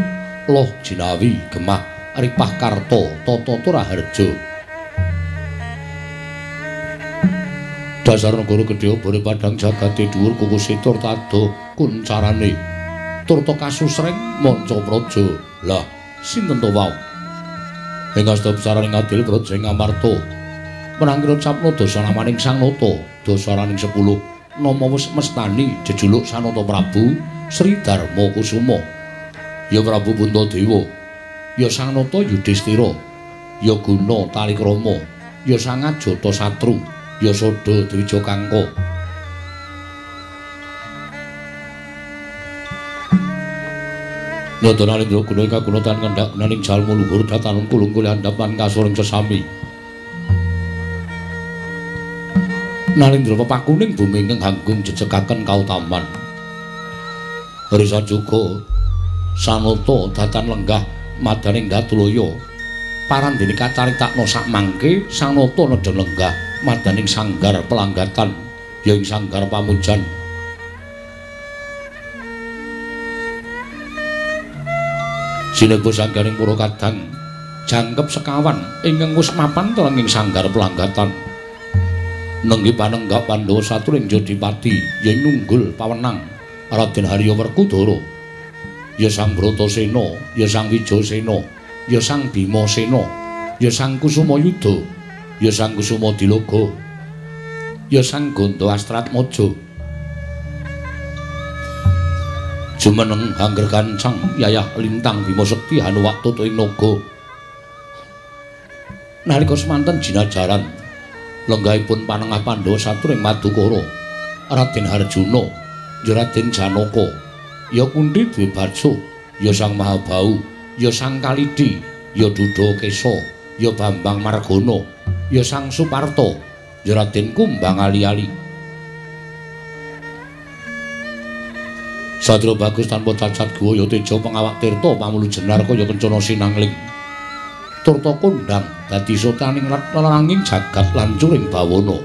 loh jinawi gemah ripah karto tata turaharja. Dasar negara gedhe obore padang jagate dhuwur kuku tur tado kuncarane. Turta kasusreng manca praja. Lah, sinten to wau? Ing asta besaraning adil praja Ngamarta. Menangira capno dosa namaning Sang Nata, dosaraning 10 nama wis mestani jejuluk Sanata Prabu Sri Darma Kusuma. Ya Prabu Puntadewa, ya Sang Nata Yudhistira, ya Guna Talikrama, ya Sang Ajata Satru, ya Sada Dwija Kangka. Nyoto nalindra guna ing kagunatan ngendhak gunaning jalmu luhur datanan kulung kuli handapan kasuring sesami. Nalindra pepakuning bumi ingkang hanggung jejekaken kautaman. Risa juga sanata datan lenggah madaning Datulaya. Parandene kacaritakna sak mangke sanata nedha lenggah madaning sanggar pelanggatan ya ing sanggar pamujan. Sinebu sanggaring pura kadang jangkep sekawan ingkang wis mapan telenging sanggar pelanggatan. nenggi panenggak Pandhawa saturing Jodipati yen nunggul pawenang Raden Harya Werkudara ya Sang Bratasena ya Sang Wijasena ya Sang Bimasena ya Sang Kusumayuda ya Sang Kusumadilaka ya Sang Ganda Astratmaja jumeneng angger kancang yayah lintang Bima Sekti Hanuwaktu ing naga nalika semanten jinajaran lenggahipun panengah Pandhawa saturing Madukara Raden Harjuna ya Raden Janaka ya Kunthi Dwi Barso ya Sang Mahabau ya Sang Kalidi ya Duda Kesa ya Bambang Margana ya Sang Suparto ya Raden Kumbang Ali-ali. Satria bagus tanpa cacat guwa ya teja pengawak tirta pamulu jenar kaya kencana sinangling. Turta kondang dadi sotaning laranging jagat lancuring bawana.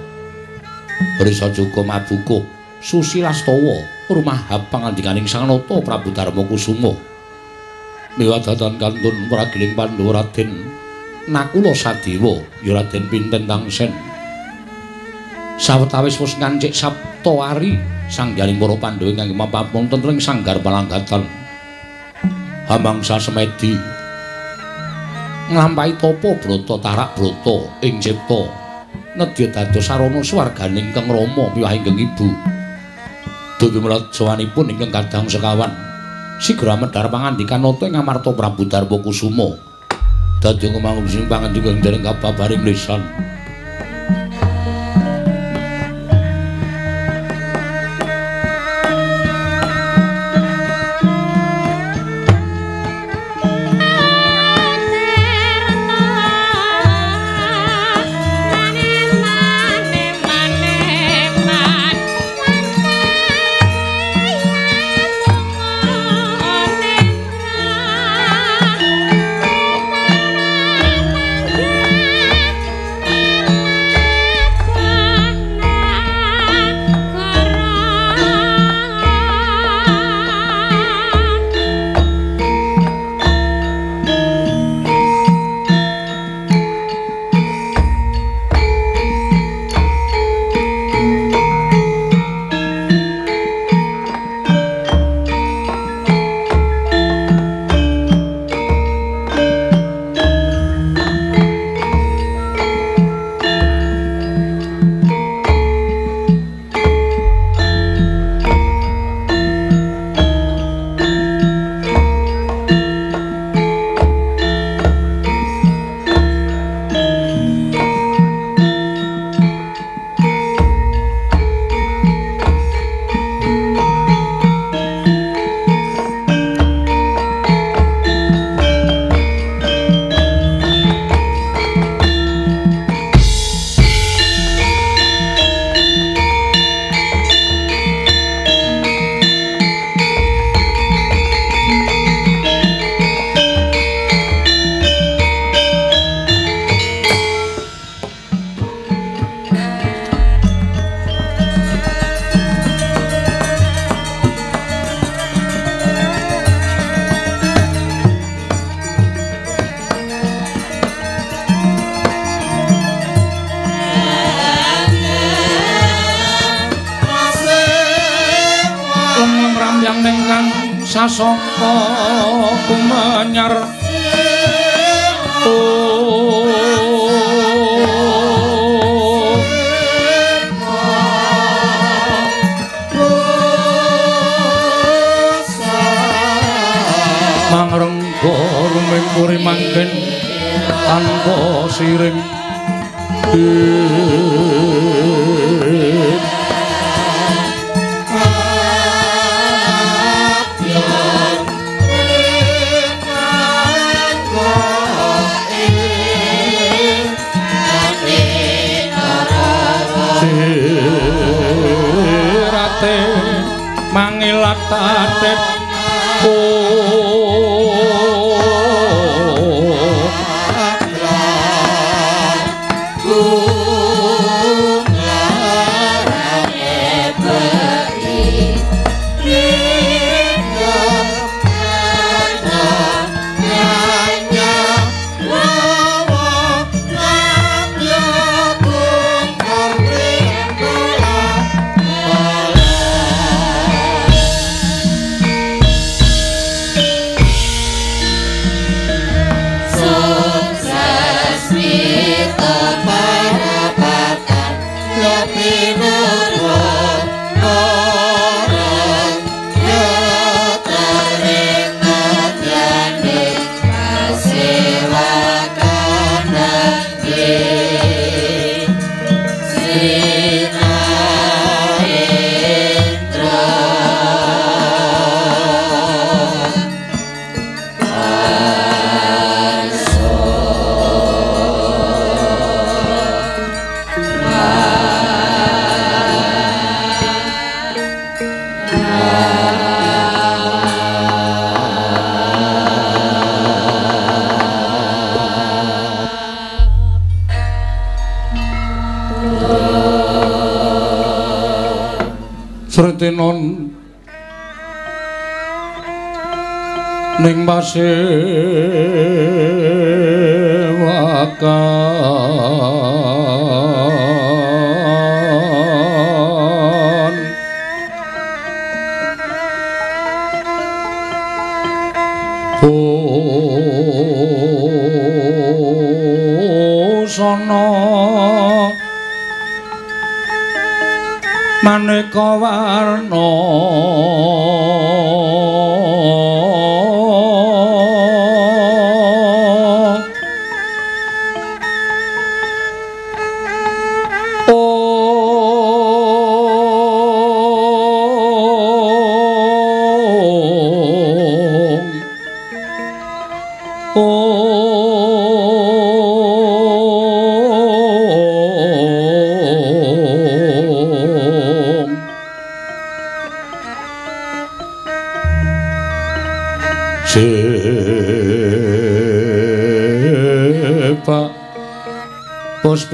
Risa juga mabuka Susilastawa rumah pangandikaning Sang Prabu Darma Kusuma. Miwadatan kantun pragiling Pandhawa Raden Nakula Sadewa ya Raden Pinten Tangsen sawetawis wis ngancik Sabta Wari sanggaring para Pandhawa ingkang mampun tentring sanggar palanggatan Hamangsa Semedi. Nglampahi tapa brata tarak brata ing cipta. Nedya dados sarana swarganing Kang Rama miwah ingkang ibu. Dugi mlajawanipun ingkang kadang sekawan. Sigra medhar pangandikan nata ing Amarta Prabu Darma Kusuma dadi ngumangun sing pangandikan dereng kababaring lisan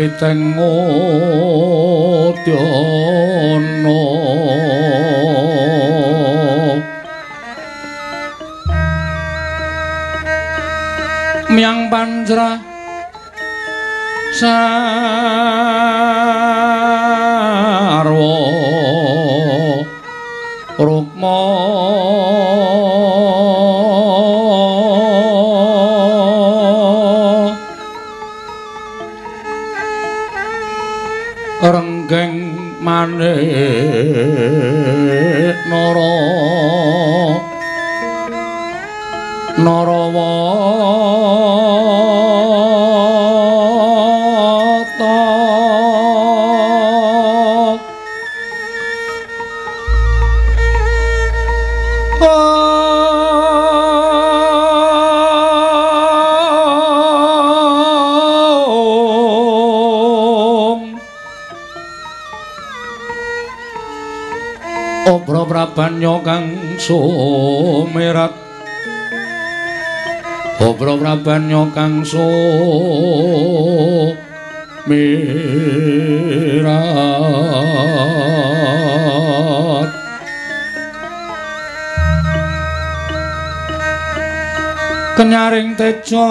Puspiteng kang sumerat. Obro Prabanyo kang sumerat. Kenyaring tejo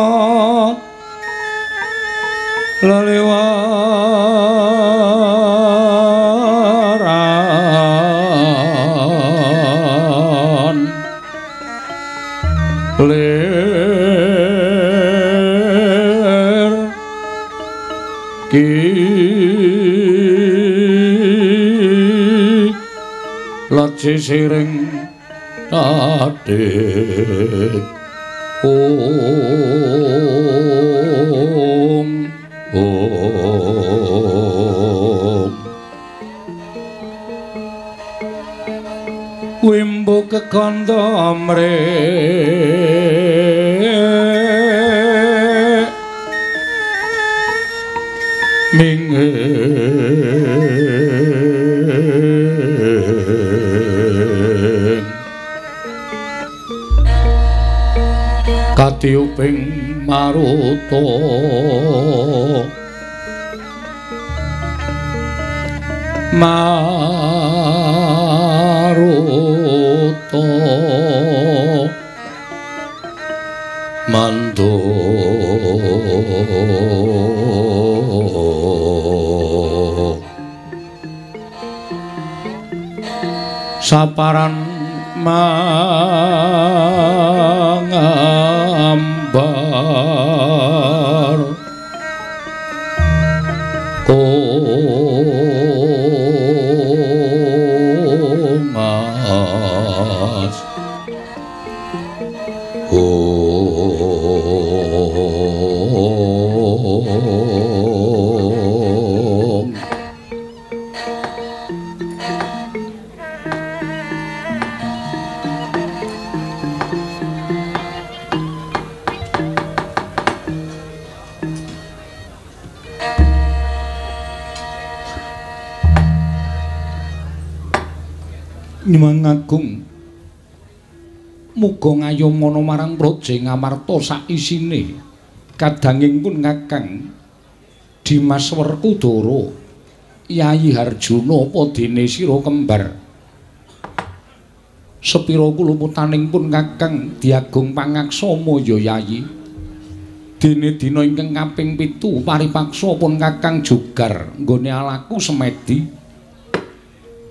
leliwaran siring adik om om wimbo kekanda amrek katiuping maruta maruta mando. Saparan mangambar Nyuwun Agung Muga ngayomana marang Praja Ngamarta sak isine kadanging pun Kakang Dimas Werkudara Yayi Harjuna apa dene sira kembar. Sepira kulumutaning pun Kakang Diagung Pangaksama ya Yayi Dene dina ingkang kaping pitu paripaksa pun Kakang Jogar nggone alaku semedi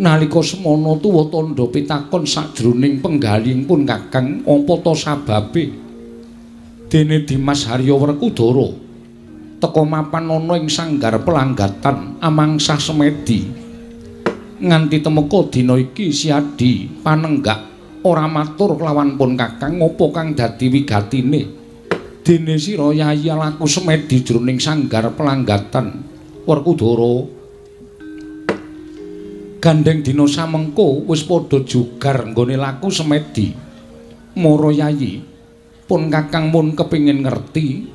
nalika semana tuwa tandha pitakon sajroning penggaling pun Kakang apa ta sababe. Dene Dimas Harya Werkudara teka mapan ana ing sanggar pelanggatan amangsah semedi. Nganti temeka dina iki siadi panenggak ora matur kelawan pun Kakang apa kang dadi wigatine? Dene sira yayi laku semedi jroning sanggar pelanggatan. Werkudara gandeng dina samengko wis padha jugar nggone laku semedi. Mara yayi pun kakang mun kepingin ngerti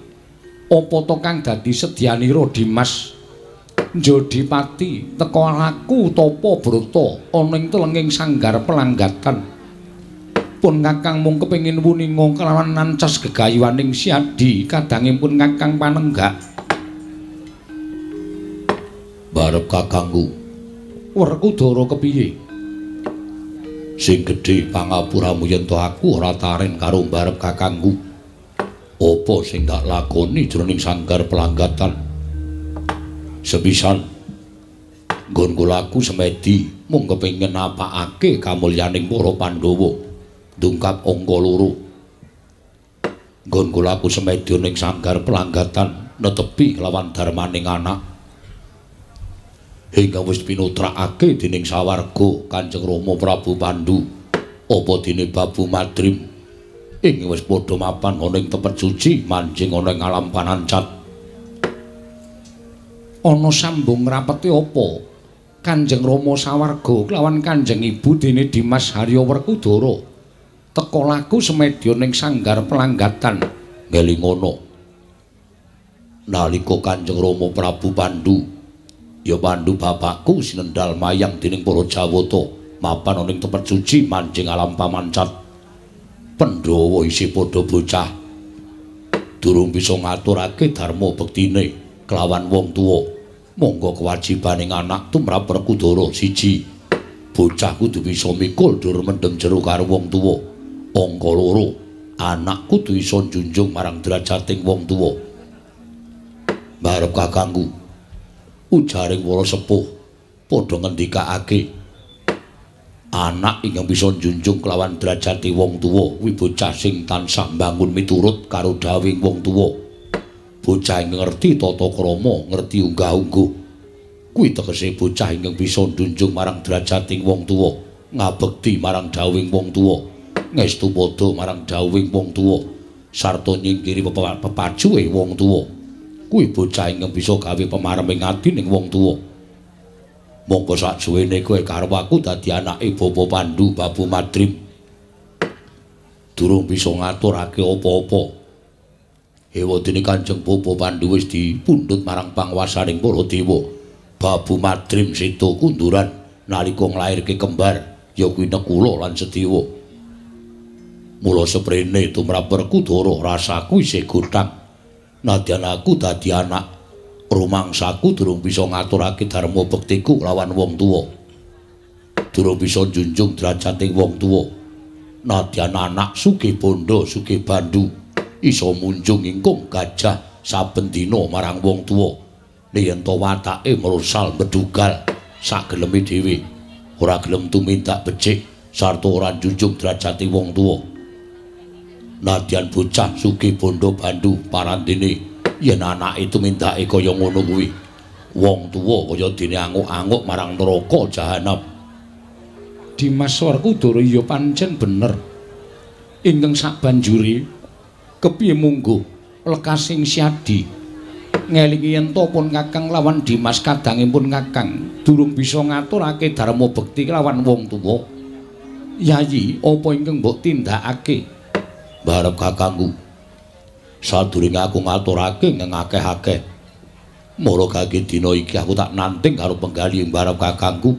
apa to kang dadi sedyanira Dimas? Jodipati teka laku tapa brata ana ing telenging sanggar pelanggatan. Pun kakang mung kepingin wuninga kelawan nancas gegayuhaning siadi kadangipun kakang panenggak. Barep kakangku Werkudara kepiye? Sing gedhe pangapuramu yen to aku ora taren karo barep kakangku. Apa sing tak lakoni jroning sanggar pelanggatan? Sepisan nggon laku semedi mung kepengin napakake kamulyaning para Pandhawa. Dungkap angka loro. Nggon laku semedi ning sanggar pelanggatan netepi lawan darmaning anak hingga wis pinutrakake dening sawarga Kanjeng Rama Prabu Pandu. Apa dene Babu Madrim? Ing wis padha mapan ana ing tempat suci manjing ana ing alam panancat. Ana sambung rapete apa? Kanjeng Rama sawarga kelawan Kanjeng Ibu dene Dimas Harya Werkudara teka laku semedya ning sanggar pelanggatan. Ngeling ngono. Nalika Kanjeng Rama Prabu Pandu ya Pandu bapakku sinendal mayang dening para Jawata. Mapan ana ing tempat suci manjing alam pamancat. Pandhawa isih padha bocah. Durung bisa ngaturake dharma bektine kelawan wong tuwa. Monggo kewajibaning anak tumrap Werkudara siji. Bocah kudu bisa mikul dur mendem jero karo wong tuwa. Angka loro anak kudu isa njunjung marang derajating wong tuwa. Barep kakangku ujaring para sepuh padha ngendikake. Anak ingkang bisa njunjung kelawan derajati wong tuwa kuwi bocah sing tansah mbangun miturut karo dawing wong tuwa. Bocah ingkang ngerti tata krama ngerti unggah-ungguh. Kuwi tegese bocah ingkang bisa ndunjung marang derajating wong tuwa ngabekti marang dawing wong tuwa ngestu padha marang dawing wong tuwa. Sarta nyingkiri pepacuhe wong tuwa kuwi bocah ingkang bisa gawe pemareming ati ning wong tuwa. Monggo saksuwene kowe karo aku dadi anake Bapa Pandu Babu Madrim. Durung bisa ngaturake apa-apa. Ewadene Kanjeng Bapa Pandu wis dipundhut marang panguwasaning para dewa. Babu Madrim Sita Kunduran nalika nglairke kembar ya kuwi Nekula lan Sedewa. Mula seprene tumrap Werkudara rasaku isih gotang nadyan aku dadi anak rumangsaku durung bisa ngaturake dharma bektiku lawan wong tuwa. Durung bisa junjung derajating wong tuwa. Nadyan anak sugih bondo, sugih bandu, iso munjung ingkung gajah saben dina marang wong tuwa. Yen to watake mersal medugal sak geleme dhewe, ora gelem tumindak becik sarta ora junjung derajating wong tuwa. Nadyan bocah sugih bondo bandu parandene yen anake tumindake kaya ngono kuwi. Wong tuwa kaya dene anguk-anguk marang neraka jahanam. Dimas Werkudara ya pancen bener. Ingkang sabanjure kepiye munggo lekasing siadi. Ngelingi yen pun kakang lawan Dimas kadangipun kakang durung bisa ngaturake dharma bekti lawan wong tuwa. Yayi apa ingkang mbok tindakake barep kakangku sadurunge aku ngaturake ing akeh-akeh. Mula kaki dina iki aku tak nanting karo penggali barep kakangku.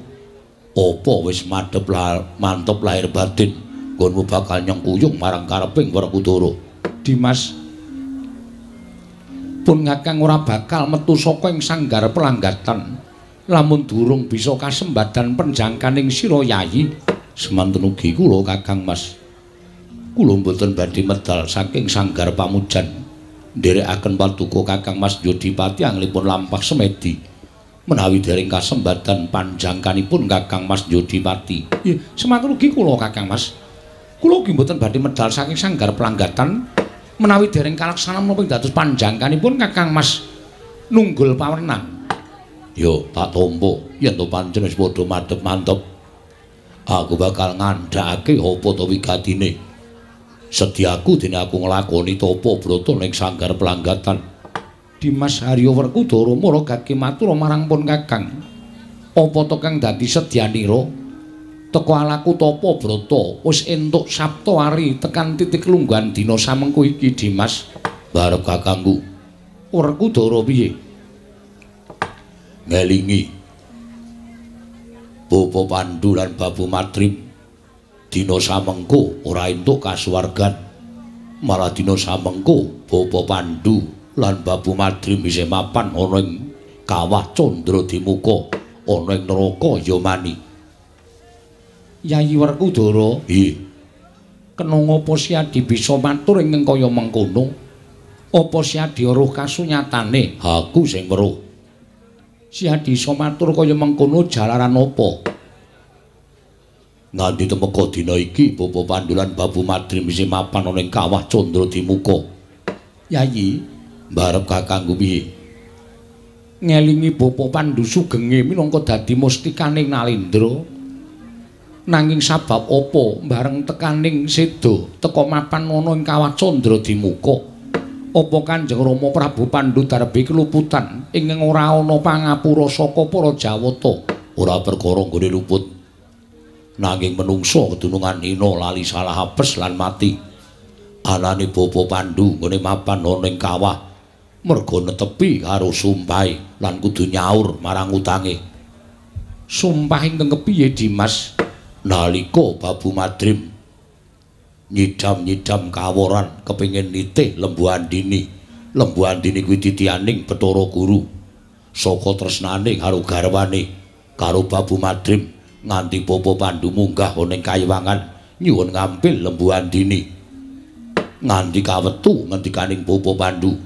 Apa wis madhep mantep lahir batin nggonmu bakal nyengkuyung marang kareping Werkudara. Dimas pun ngakang ora bakal metu saka ing sanggar pelanggatan lamun durung bisa kasembadan penjangkaning sira yayi semanten ugi kula Kakang Mas. Kula mboten badhe medal. Saking sanggar pamujan nderekaken patuko Kakang Mas Yodipati anglipun lampah semedi menawi dereng kasembatan panjangkanipun Kakang Mas Yodipati nggih semanten ugi kula Kakang Mas. Kula ugi mboten badhe medal saking sanggar pelanggatan menawi dereng kalaksanan menapa dados panjangkanipun Kakang Mas nunggul pawenan yo tak tampa yen to pancen wis padha madhep mantep aku bakal ngandhakake apa to wigatine sediaku dene aku nglakoni tapa brata ning sanggar pelanggatan. Dimas Haryo Werkudara mara gage matur marang pun Kakang. Apa to kang dadi sedyanira teko alaku tapa brata wis entuk sabta ari tekan titik lungguhan dina samengko iki Dimas. Barep kakangku Werkudara piye? Ngelingi. Bobo Pandu lan Babu Matrim dina samengko ora entuk kasuwargan. Malah dina samengko bapa pandu lan babu madrim isih mapan ana ing kawah candra dimuka ana ing neraka yamani. Yayi Werkudara nggih kena ngapa siadi bisa matur ing kaya mengkono? Apa siadi roh kasunyatane? Aku sing weruh. Siadi iso matur kaya mengkono jalaran apa nganti temeka dina iki Bapa Pandulan Babu Madrim isih mapan ana ing kawah Candra Dimuka. Yayi, mbarep kakangku piye? Ngelingi Bapa Pandu sugenge minangka dadi mustikaning Nalindra. Nanging sabab apa bareng tekaning seda teka mapan ana ing kawah Candra Dimuka? Apa Kanjeng Rama Prabu Pandu darbe keluputan ing ora ana pangapura saka para Jawata? Ora perkara nggone luput nanging menungso kedunungan ino lali salah apes lan mati. Anane bobo pandu ngene mapan ana ing kawah. Mergo netepi karo sumpahe lan kudu nyaur marang utange. Sumpah ing kepiye Dimas? Nalika babu madrim nyidam-nyidam kaworan kepingin nitih lembu andini. Lembu andini kuwi titianing Bathara Guru. Saka tresnane karo garwane karo babu madrim nganti popo pandu munggah ning kayiwangan nyuwun ngampil lembu andini. Nganti kawetu ngendikaning popo pandu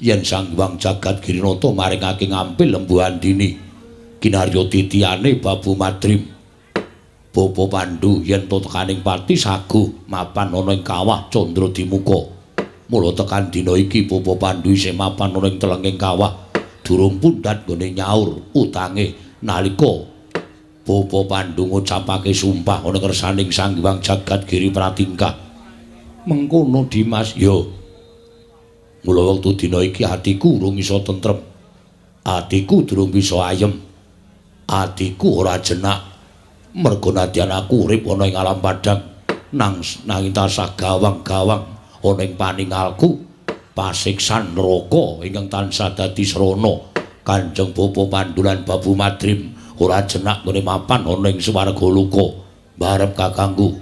yen sang hyang jagat girinata maringake ngampil lembu andini. Kinarya titiane babu madrim. Popo pandu yen to tekaning pati sagu mapan ana ing kawah candra dimuka. Mula tekan dina iki Popo Pandu isih mapan ning telenging kawah. Durung pundhat gone nyaur utange nalika Popo Pandu ngucapake sumpah ana kersaning Sang Hyang Jagat Giri Pratingkah. Mengkono Dimas, yo. Mula wektu dina iki atiku urung iso tentrem. Atiku durung bisa ayem. Atiku ora jenak. Mergo nadyan aku urip ana ing alam padang nang nanging tasah gawang-gawang ana ing paningalku pasiksan neraka ingkang tansah dadi srana Kanjeng Bapa Pandulan Babu Madrim ora jenak ngene mapan ana ing swarga luka barep kakangku.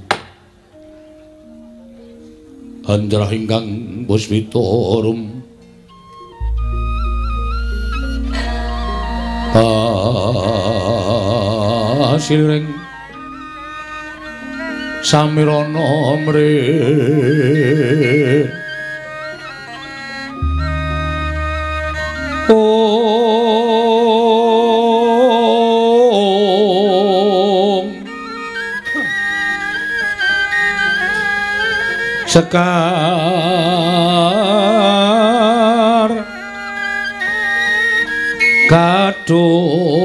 Andrah ingkang Puswitorum Pasiring Samirana mre. Om Sekar. Kadung.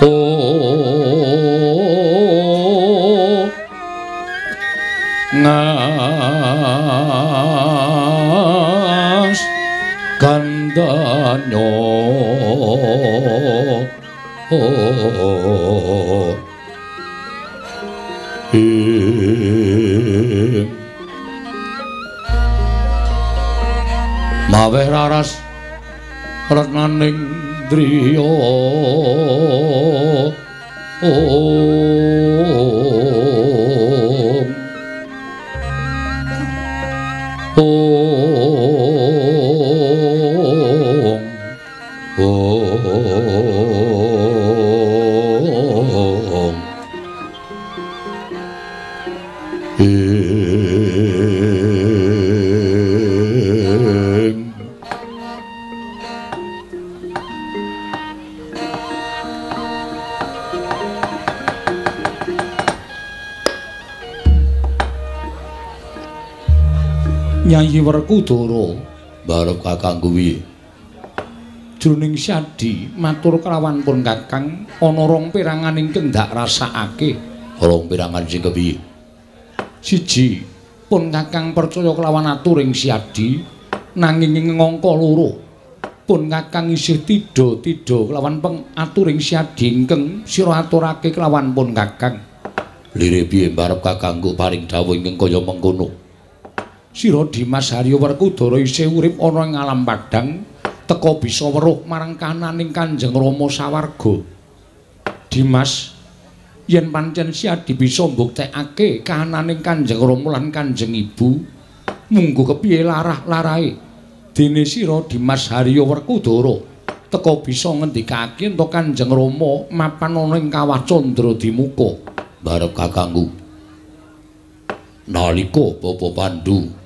Oh ngas ing maweh raras retnaning driya om Werkudara barep kakang kuwi jroning syadi matur kelawan pun kakang ana rong pirangan ingkang ndak rasakake. Rong pirangan sing kepiye? Siji pun kakang percaya kelawan aturing syadi nanging ing ngangka loro. Pun kakang isih tida-tida kelawan pengaturing syadi ingkang sira aturake kelawan pun kakang. Lire piye barep kakangku paring dawuh ingkang kaya mengkono Sira Dimas Haryo Werkudara isih urip ana ing alam padang teka bisa weruh marang kananing Kanjeng Rama sawarga. Dimas yen pancen siadi bisa mbuktekake kananing Kanjeng Rama lan Kanjeng Ibu munggo kepiye larah-larahe? Dene sira Dimas Haryo Werkudara teka bisa ngendikake ento Kanjeng Rama mapan ana ing kawah Candra Dimuka barep kakangku. Nalika Bapa Pandu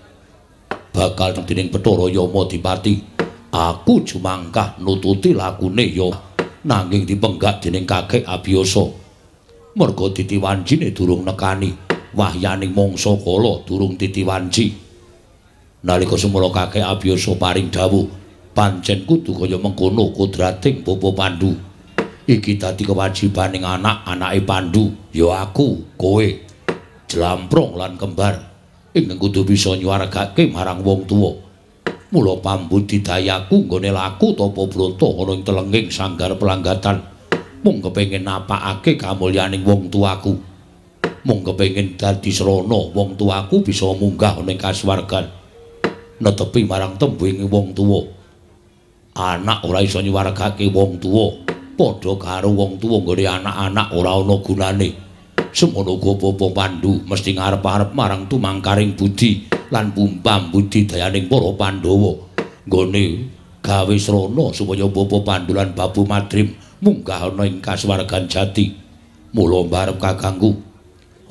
bakal dening Bathara Yama Dipati aku jumangkah nututi lakune ya nanging dipenggak dening kakek Abiyasa. Merga titiwancine durung nekani wahyaning mangsa kala durung titiwanci nalika semula kakek Abiyasa paring dawuh pancen kudu kaya mengkono kudrating Bapa Pandu. Iki dadi kewajibaning anak-anake Pandu ya aku kowe jlamprong lan kembar ingkang kudu bisa nyuwargake marang wong tuwa. Mula pambudidayaku nggone laku tapa brata ana ing telenging sanggar pelanggatan. Mung kepengin napakake kamulyaning wong tuaku. Mung kepengin dadi srana wong tuaku bisa munggah ning kasuwargan. Netepi marang tembunge wong tuwa. Anak ora iso nyuwargake wong tuwa, padha karo wong tuwa nggone anak-anak ora ana gunane. Semono uga Bapa Pandu mesti ngarep-arep marang tumangkaring budi lan pumpam budidayaning para Pandhawa. Nggone gawe srana supaya Bapa Pandu lan Babu Madrim munggah ana ing kasuwargan jati. Mula mbarep kakangku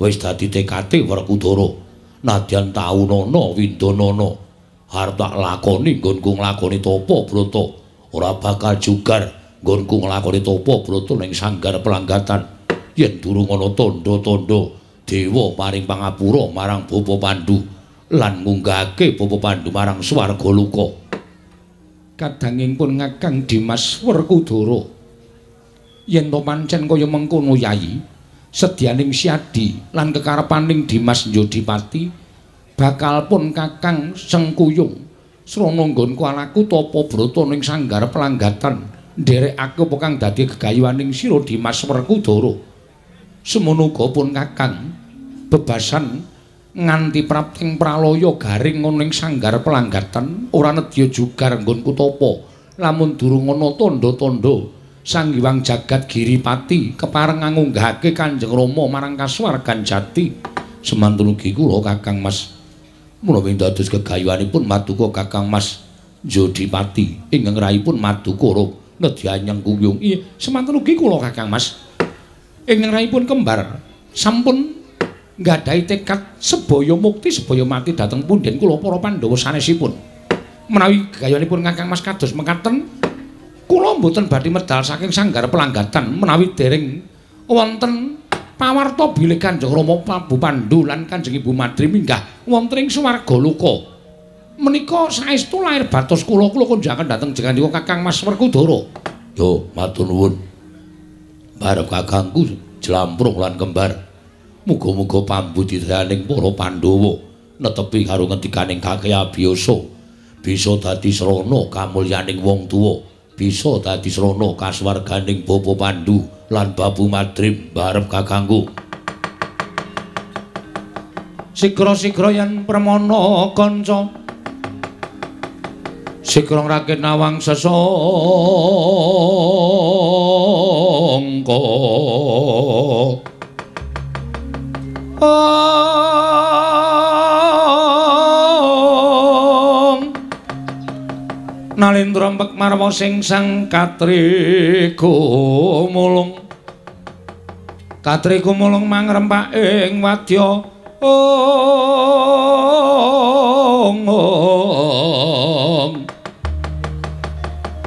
wis dadi tekate Werkudara nadyan taunana windanana arep tak lakoni nggonku nglakoni tapa brata ora bakal jugar nggonku nglakoni tapa brata ning sanggar pelanggatan yen durung ana tandha-tandha dewa paring pangapura marang Bapa Pandu lan ngunggahake Bapa Pandu marang swarga luka. Kadanging pun ngakang Dimas Werkudara. Yen to pancen kaya mengkono yayi sedyaning siadi lan kekarepaning Dimas Jodipati bakal pun kakang sengkuyung srana nggonku anakku tapa brata ning sanggar pelanggatan nderekake apa kang dadi gegayuhaning sira Dimas Werkudara semono pun kakang bebasan nganti prapting pralaya garing ngoning sanggar pelanggatan ora nedya jugar nggonku tapa lamun durung ana tandha-tandha Sang Hyang Jagat Giripati kepareng ngunggahake Kanjeng Rama marang kasuwargan jati semantun ugi kula Kakang Mas. Menawi dados gegayuhanipun maduka Kakang Mas Jodipati. Ingkang raipun maduka nedya nyang kuyung iya semantun ugi kula Kakang Mas ingkang raipun kembar sampun nggadahi tekad sebaya mukti sebaya mati dhateng punden kula para Pandhawa sanesipun menawi gegayuhanipun Kakang Mas kados mekaten kula mboten badhe medal saking sanggar pelanggatan menawi dereng wonten pawarta bilih Kanjeng Rama Prabu Pandhu lan Kanjeng Ibu Madri minggah wonten ing swarga luka. Menika saestu lair batos kula kula konjangan dhateng jengandika Kakang Mas Werkudara. Yo, matur nuwun. Barep kakangku jlamprung lan kembar. Muga-muga pambudidayaaning para Pandhawa netepi karo ngendikaning kakek abiyasa bisa dadi srana kamulyaning wong tuwa. bisa dadi srana kasuwarganing Bapa Pandu lan Babu Madrim barep kakangku. Sigra-sigra yen permana kanca. Sigra rakit nawang sesangka. Nalindra mpek marwa sing sang Katri Gumulung Katri Gumulung mangrempak ing wadya ong ong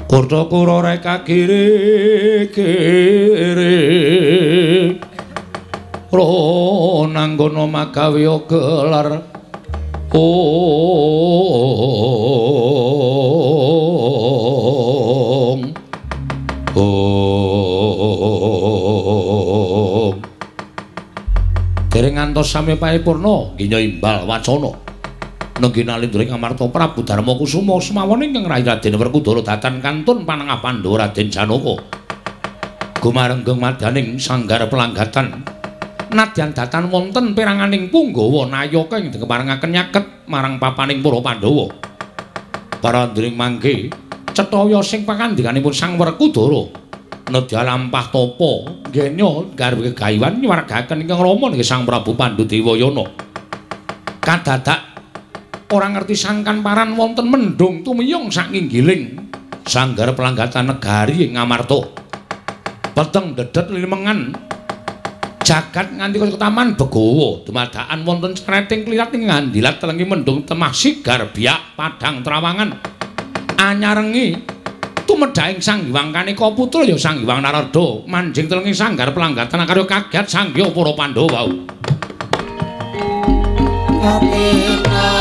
Kurta kura reka kiri kiri. Ro nanggono magawe gelar. Om. Om. Dereng ngantos sami paripurna nginya imbal wacana nenggi nalindring Amarta Prabu Darma Kusuma semawon ingkang Rai Raden Werkudara datan kantun panangah Pandhawa Raden Janaka gumarenggeng madaning sanggar pelanggatan nadyan datan wonten peranganing punggawa nayaka ing dikeparengaken nyaket marang papaning para Pandhawa. Para ndring mangke cetaya sing pakandikanipun Sang Werkudara nedya lampah tapa genya garwe gegayuhan nyuwargaken ingkang Rama nggih Sang Prabu Pandhudewayana. Kadadak ora ngerti sangkan paran wonten mendung tumiyong saking giling sanggar pelanggatan negari Ngamarta. Peteng dedet limengan. Jagat nganti kaya taman begowo. Dumadakan wonten kreting klirat ing ngandilat telengi mendung temah sigar biak padang trawangan. Anyarengi tumedhaing Sang Hyang Kanika putra ya Sang Hyang Narada. Manjing telengi sanggar pelanggatan karo kaget sangya para Pandhawa Sinongwati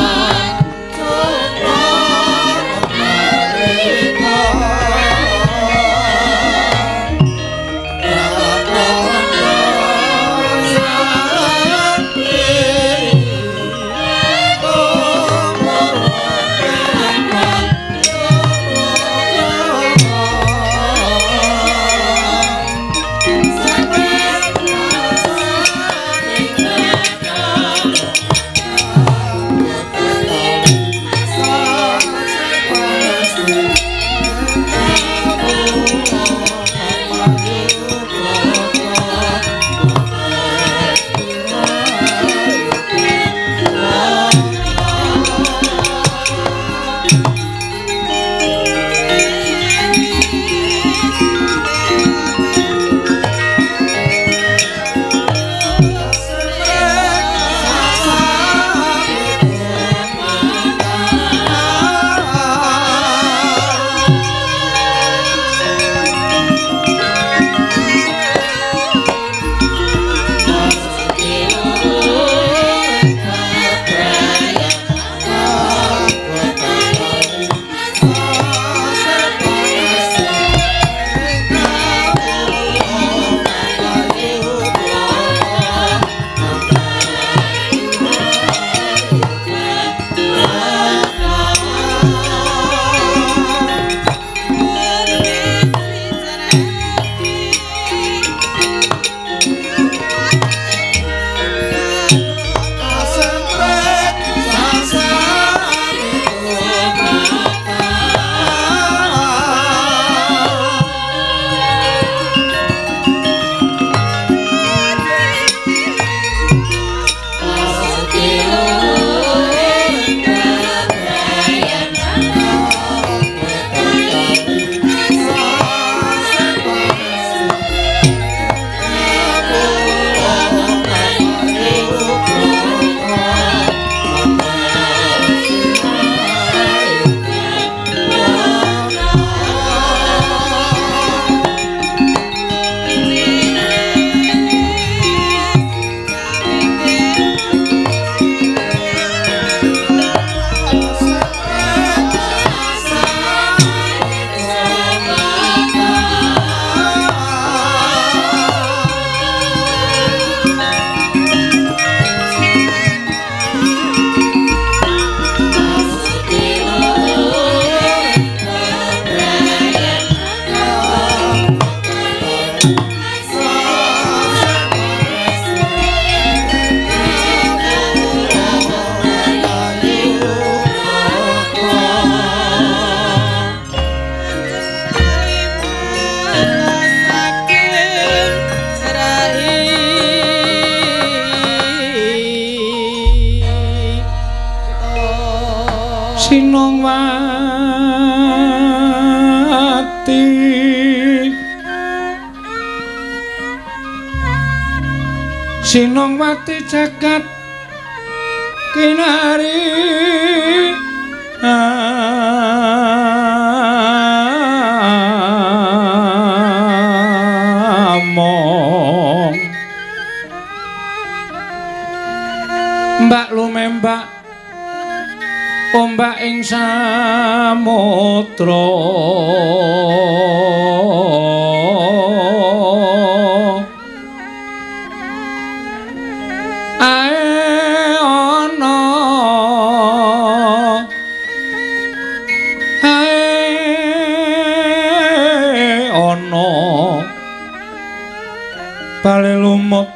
bali lumut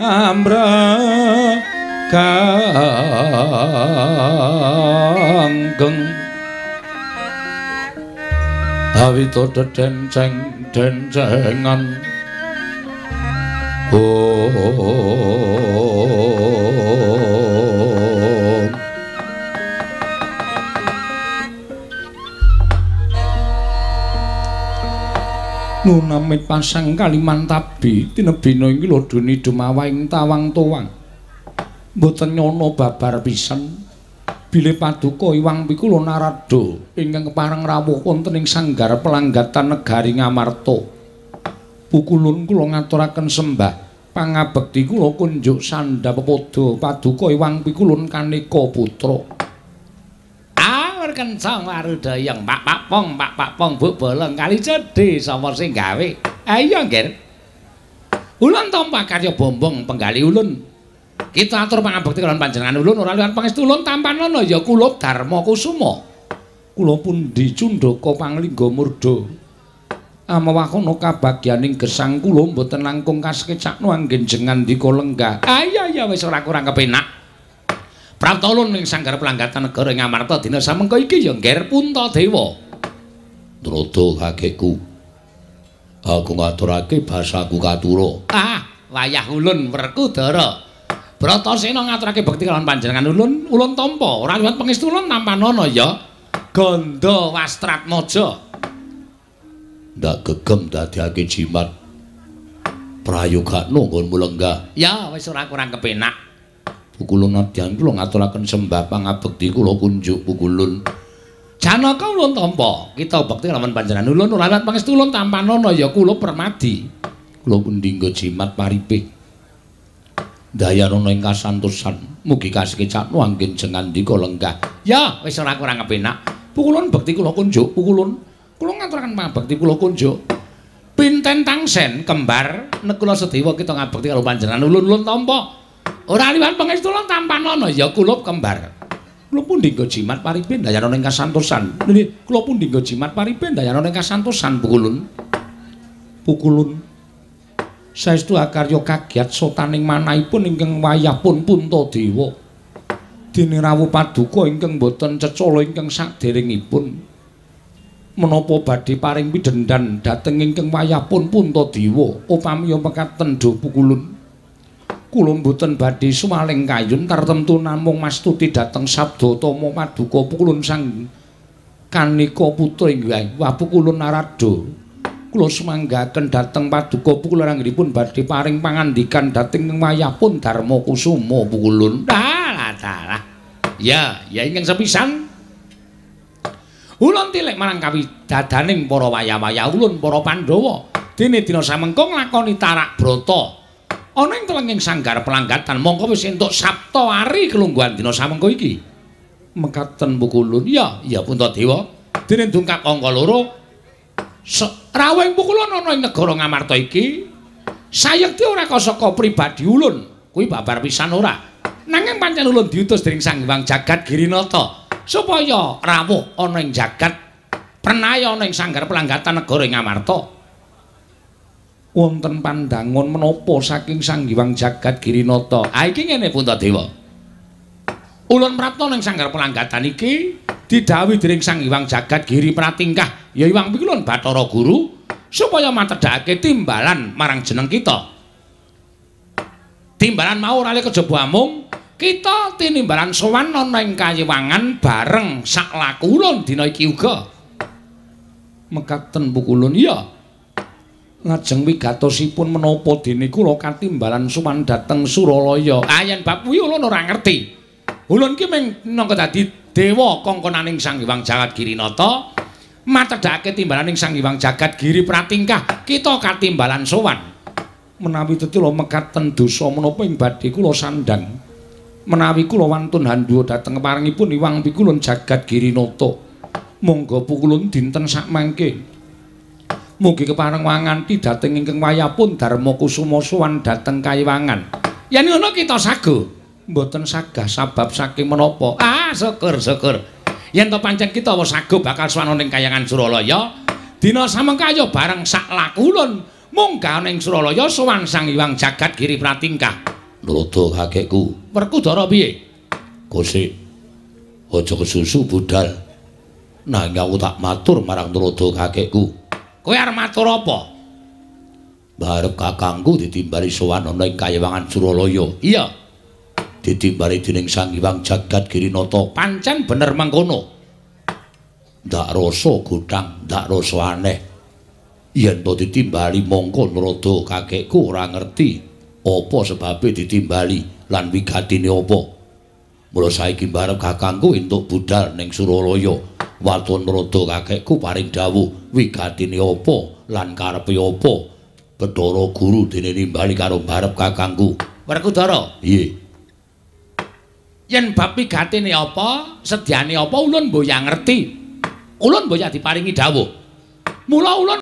ambra kanggeng awito denceng dencengan. Oh Nunamit pasang Kalimantabi tinebina iki lho duni dumawaing tawang tuwang. Mboten nyono babar pisan. Bilih paduka Iwang Pikula Narada. Ingkang kepareng rawuh wonten ing sanggar pelanggatan negari Ngamarta. Pukulun kula ngaturaken sembah. Pangabekti kula kunjuk sandhapada paduka Iwang Pikulun Kanika putra Kencang warudayang Pak Pak Pong Pak Pak Pong Bu Bolong kali cedhe sapa sing gawe? Ayo nggih Ulun tampa karya bombong penggali ulun. Kita atur pangabekti kalian panjenengan ulun ora liwat pangestu ulun tampanono ya kula Dharma Kusuma. Kula pundi Cundaka Panglingga Murda. Amawakono kabagyaning gesang kula mboten langkung kasekecakno anggenjengan dika lenggah. Ayo ya wis ora kurang kepenak Prapta ulun ing sanggar pelanggatan negara ing Amarta dina samengko iki ya ngger Puntadewa Drodo kakekku. Aku ngaturake basaku katura. ah wayah ulun Werkudara Bratasena ngaturake bekti kalian panjenengan ulun ulun tampa ora liwat pangestu ulun tampanono ya Ganda Wastratmaja Ndak gegem dadiake jimat. Prayogakno nggonmu lenggah. ya wis ora kurang kepenak Pukulun nadyan kula ngaturaken sembah pangabekti kula kunjuk pukulun. Janaka ulun tampa kita bekti kalian panjenengan ulun ora liwat pangestu ulun tampanono ya kula Permadi Kula pundi nggo jimat paripik. Dayanana ing kasantosan, mugi kasekecakno anggen jengan dika lenggah. ya wis ora kurang kepenak pukulun bekti kula kunjuk pukulun kula ngaturaken pangabekti kula kunjuk Pinten Tangsen kembar nekula sedewa kita ngabekti karo panjenengan ulun-ulun tampa. Ora liwat pangestu lan tampanono ya kula kembar. kula pundi nggo jimat paripin dayanana ing kasantosan. Nggih kula pundi nggo jimat paripin dayanana ing kasantosan pukulun pukulun saestu akarya kagiat sotaning manahipun ingkang wayahpun Puntadewa dene rawuh paduka ingkang boten cecala ingkang saderengipun menapa badhe paring pidendhan dhateng ingkang wayahpun Puntadewa upami mekaten do pukulun kula mboten badhe sumaling kayun tartemtu namung mastuti dhateng sabda tama paduka pukulun sang kanika putra inggih wah pukulun narada kula sumanggaken dhateng paduka pukulun anggenipun badhe paring pangandikan dhateng wayahpun Dharma Kusuma pukulun Dalah dalah. Ya, ya ingkang sepisan. Ulun tilek marang kawidadaning para wayah-wayah ulun para Pandhawa. Dene dina samengko nglakoni tarak brata. Ana ing telenging sanggar pelanggatan mongko wis entuk Sabta Ari kelungguhan dina samengko iki. mekaten pukulun Ya, ya Puntadewa. Dene dungkap angka loro. Rawing pukulun ana ing negara Ngamarta iki. Sayekti ora kosaka pribadi ulun. Kuwi babar pisan ora. Nanging pancen ulun diutus dening Sang Hyang Jagat Girinata supaya rawuh ana ing jagat pranaya ana ing sanggar pelanggatan negara Ngamarta. Wonten pandangon menapa saking Sang Hyang Jagat Girinata Ha iki ngene Puntadewa. Ulun prapta ning sanggar pelanggatan iki didhawuhi dening Sang Hyang Jagat Giri Pratingkah ya Hyang Pikulun Bathara Guru supaya matedhake timbalan marang jeneng kita. Timbalan mau ora kejaba amung kita tinimbalan sowan ana ing kayewangan bareng sak laku ulun dina iki uga. Mekaten pukulun iya. Lajeng wigatosipun menapa dene kula katimbalan sowan dhateng Suralaya. Ah yen bab kuwi ulun ora ngerti. Ulun ki mung nangka dadi dewa kongkonaning Sang Hyang Jagat Girinata, matedhake timbalaning Sang Hyang Jagat Giri Pratingkah, kita katimbalan sowan. Menawi tetila mekaten dosa menapa ing badhe kula sandhang. Menawi kula wantun handhuwa dhateng paringipun Iwang Pikulun Jagat Girinata. Monggo pukulun dinten sakmangke. Mugi kepareng wanganti dhateng ingkang wayahipun Darma Kusuma sowan dhateng kayiwangan. Yen ngono kita sago. Mboten sagah sabab saking menapa. Ah, syukur-syukur. Yen to pancen kita wis sago bakal sowan ning kayangan Suralaya, dina samengkaya bareng sak lakulun munggah ning Suralaya sowan Sang Hyang Jagat Giri Pratingkah. Nurudo kakekku. Werkudara piye? Gosik. Aja kesusu budal. Nanging aku tak matur marang Nurudo kakekku. Kowe arep matur apa? Barep kakangku ditimbali sowan ana ing kayewangan Suralaya. Iya, Ditimbali dening Sang Hyang Jagat Girinata. pancen bener mangkono. Ndak rasa godhang, ndak rasa aneh. Yen to ditimbali mongko Nurudo kakekku ora ngerti apa sebabe ditimbali lan wigatine apa. Mula saiki barep kakangku entuk budal ning Suralaya. Watun Nurudo kakekku paring dawuh wigatine apa lan karepe apa. Bathara guru dene nimbali karo barep kakangku. Werkudara, Iye. yen bab wigatine apa, sedyane apa ulun mboya ngerti. Ulun mboya diparingi dawuh. Mula ulun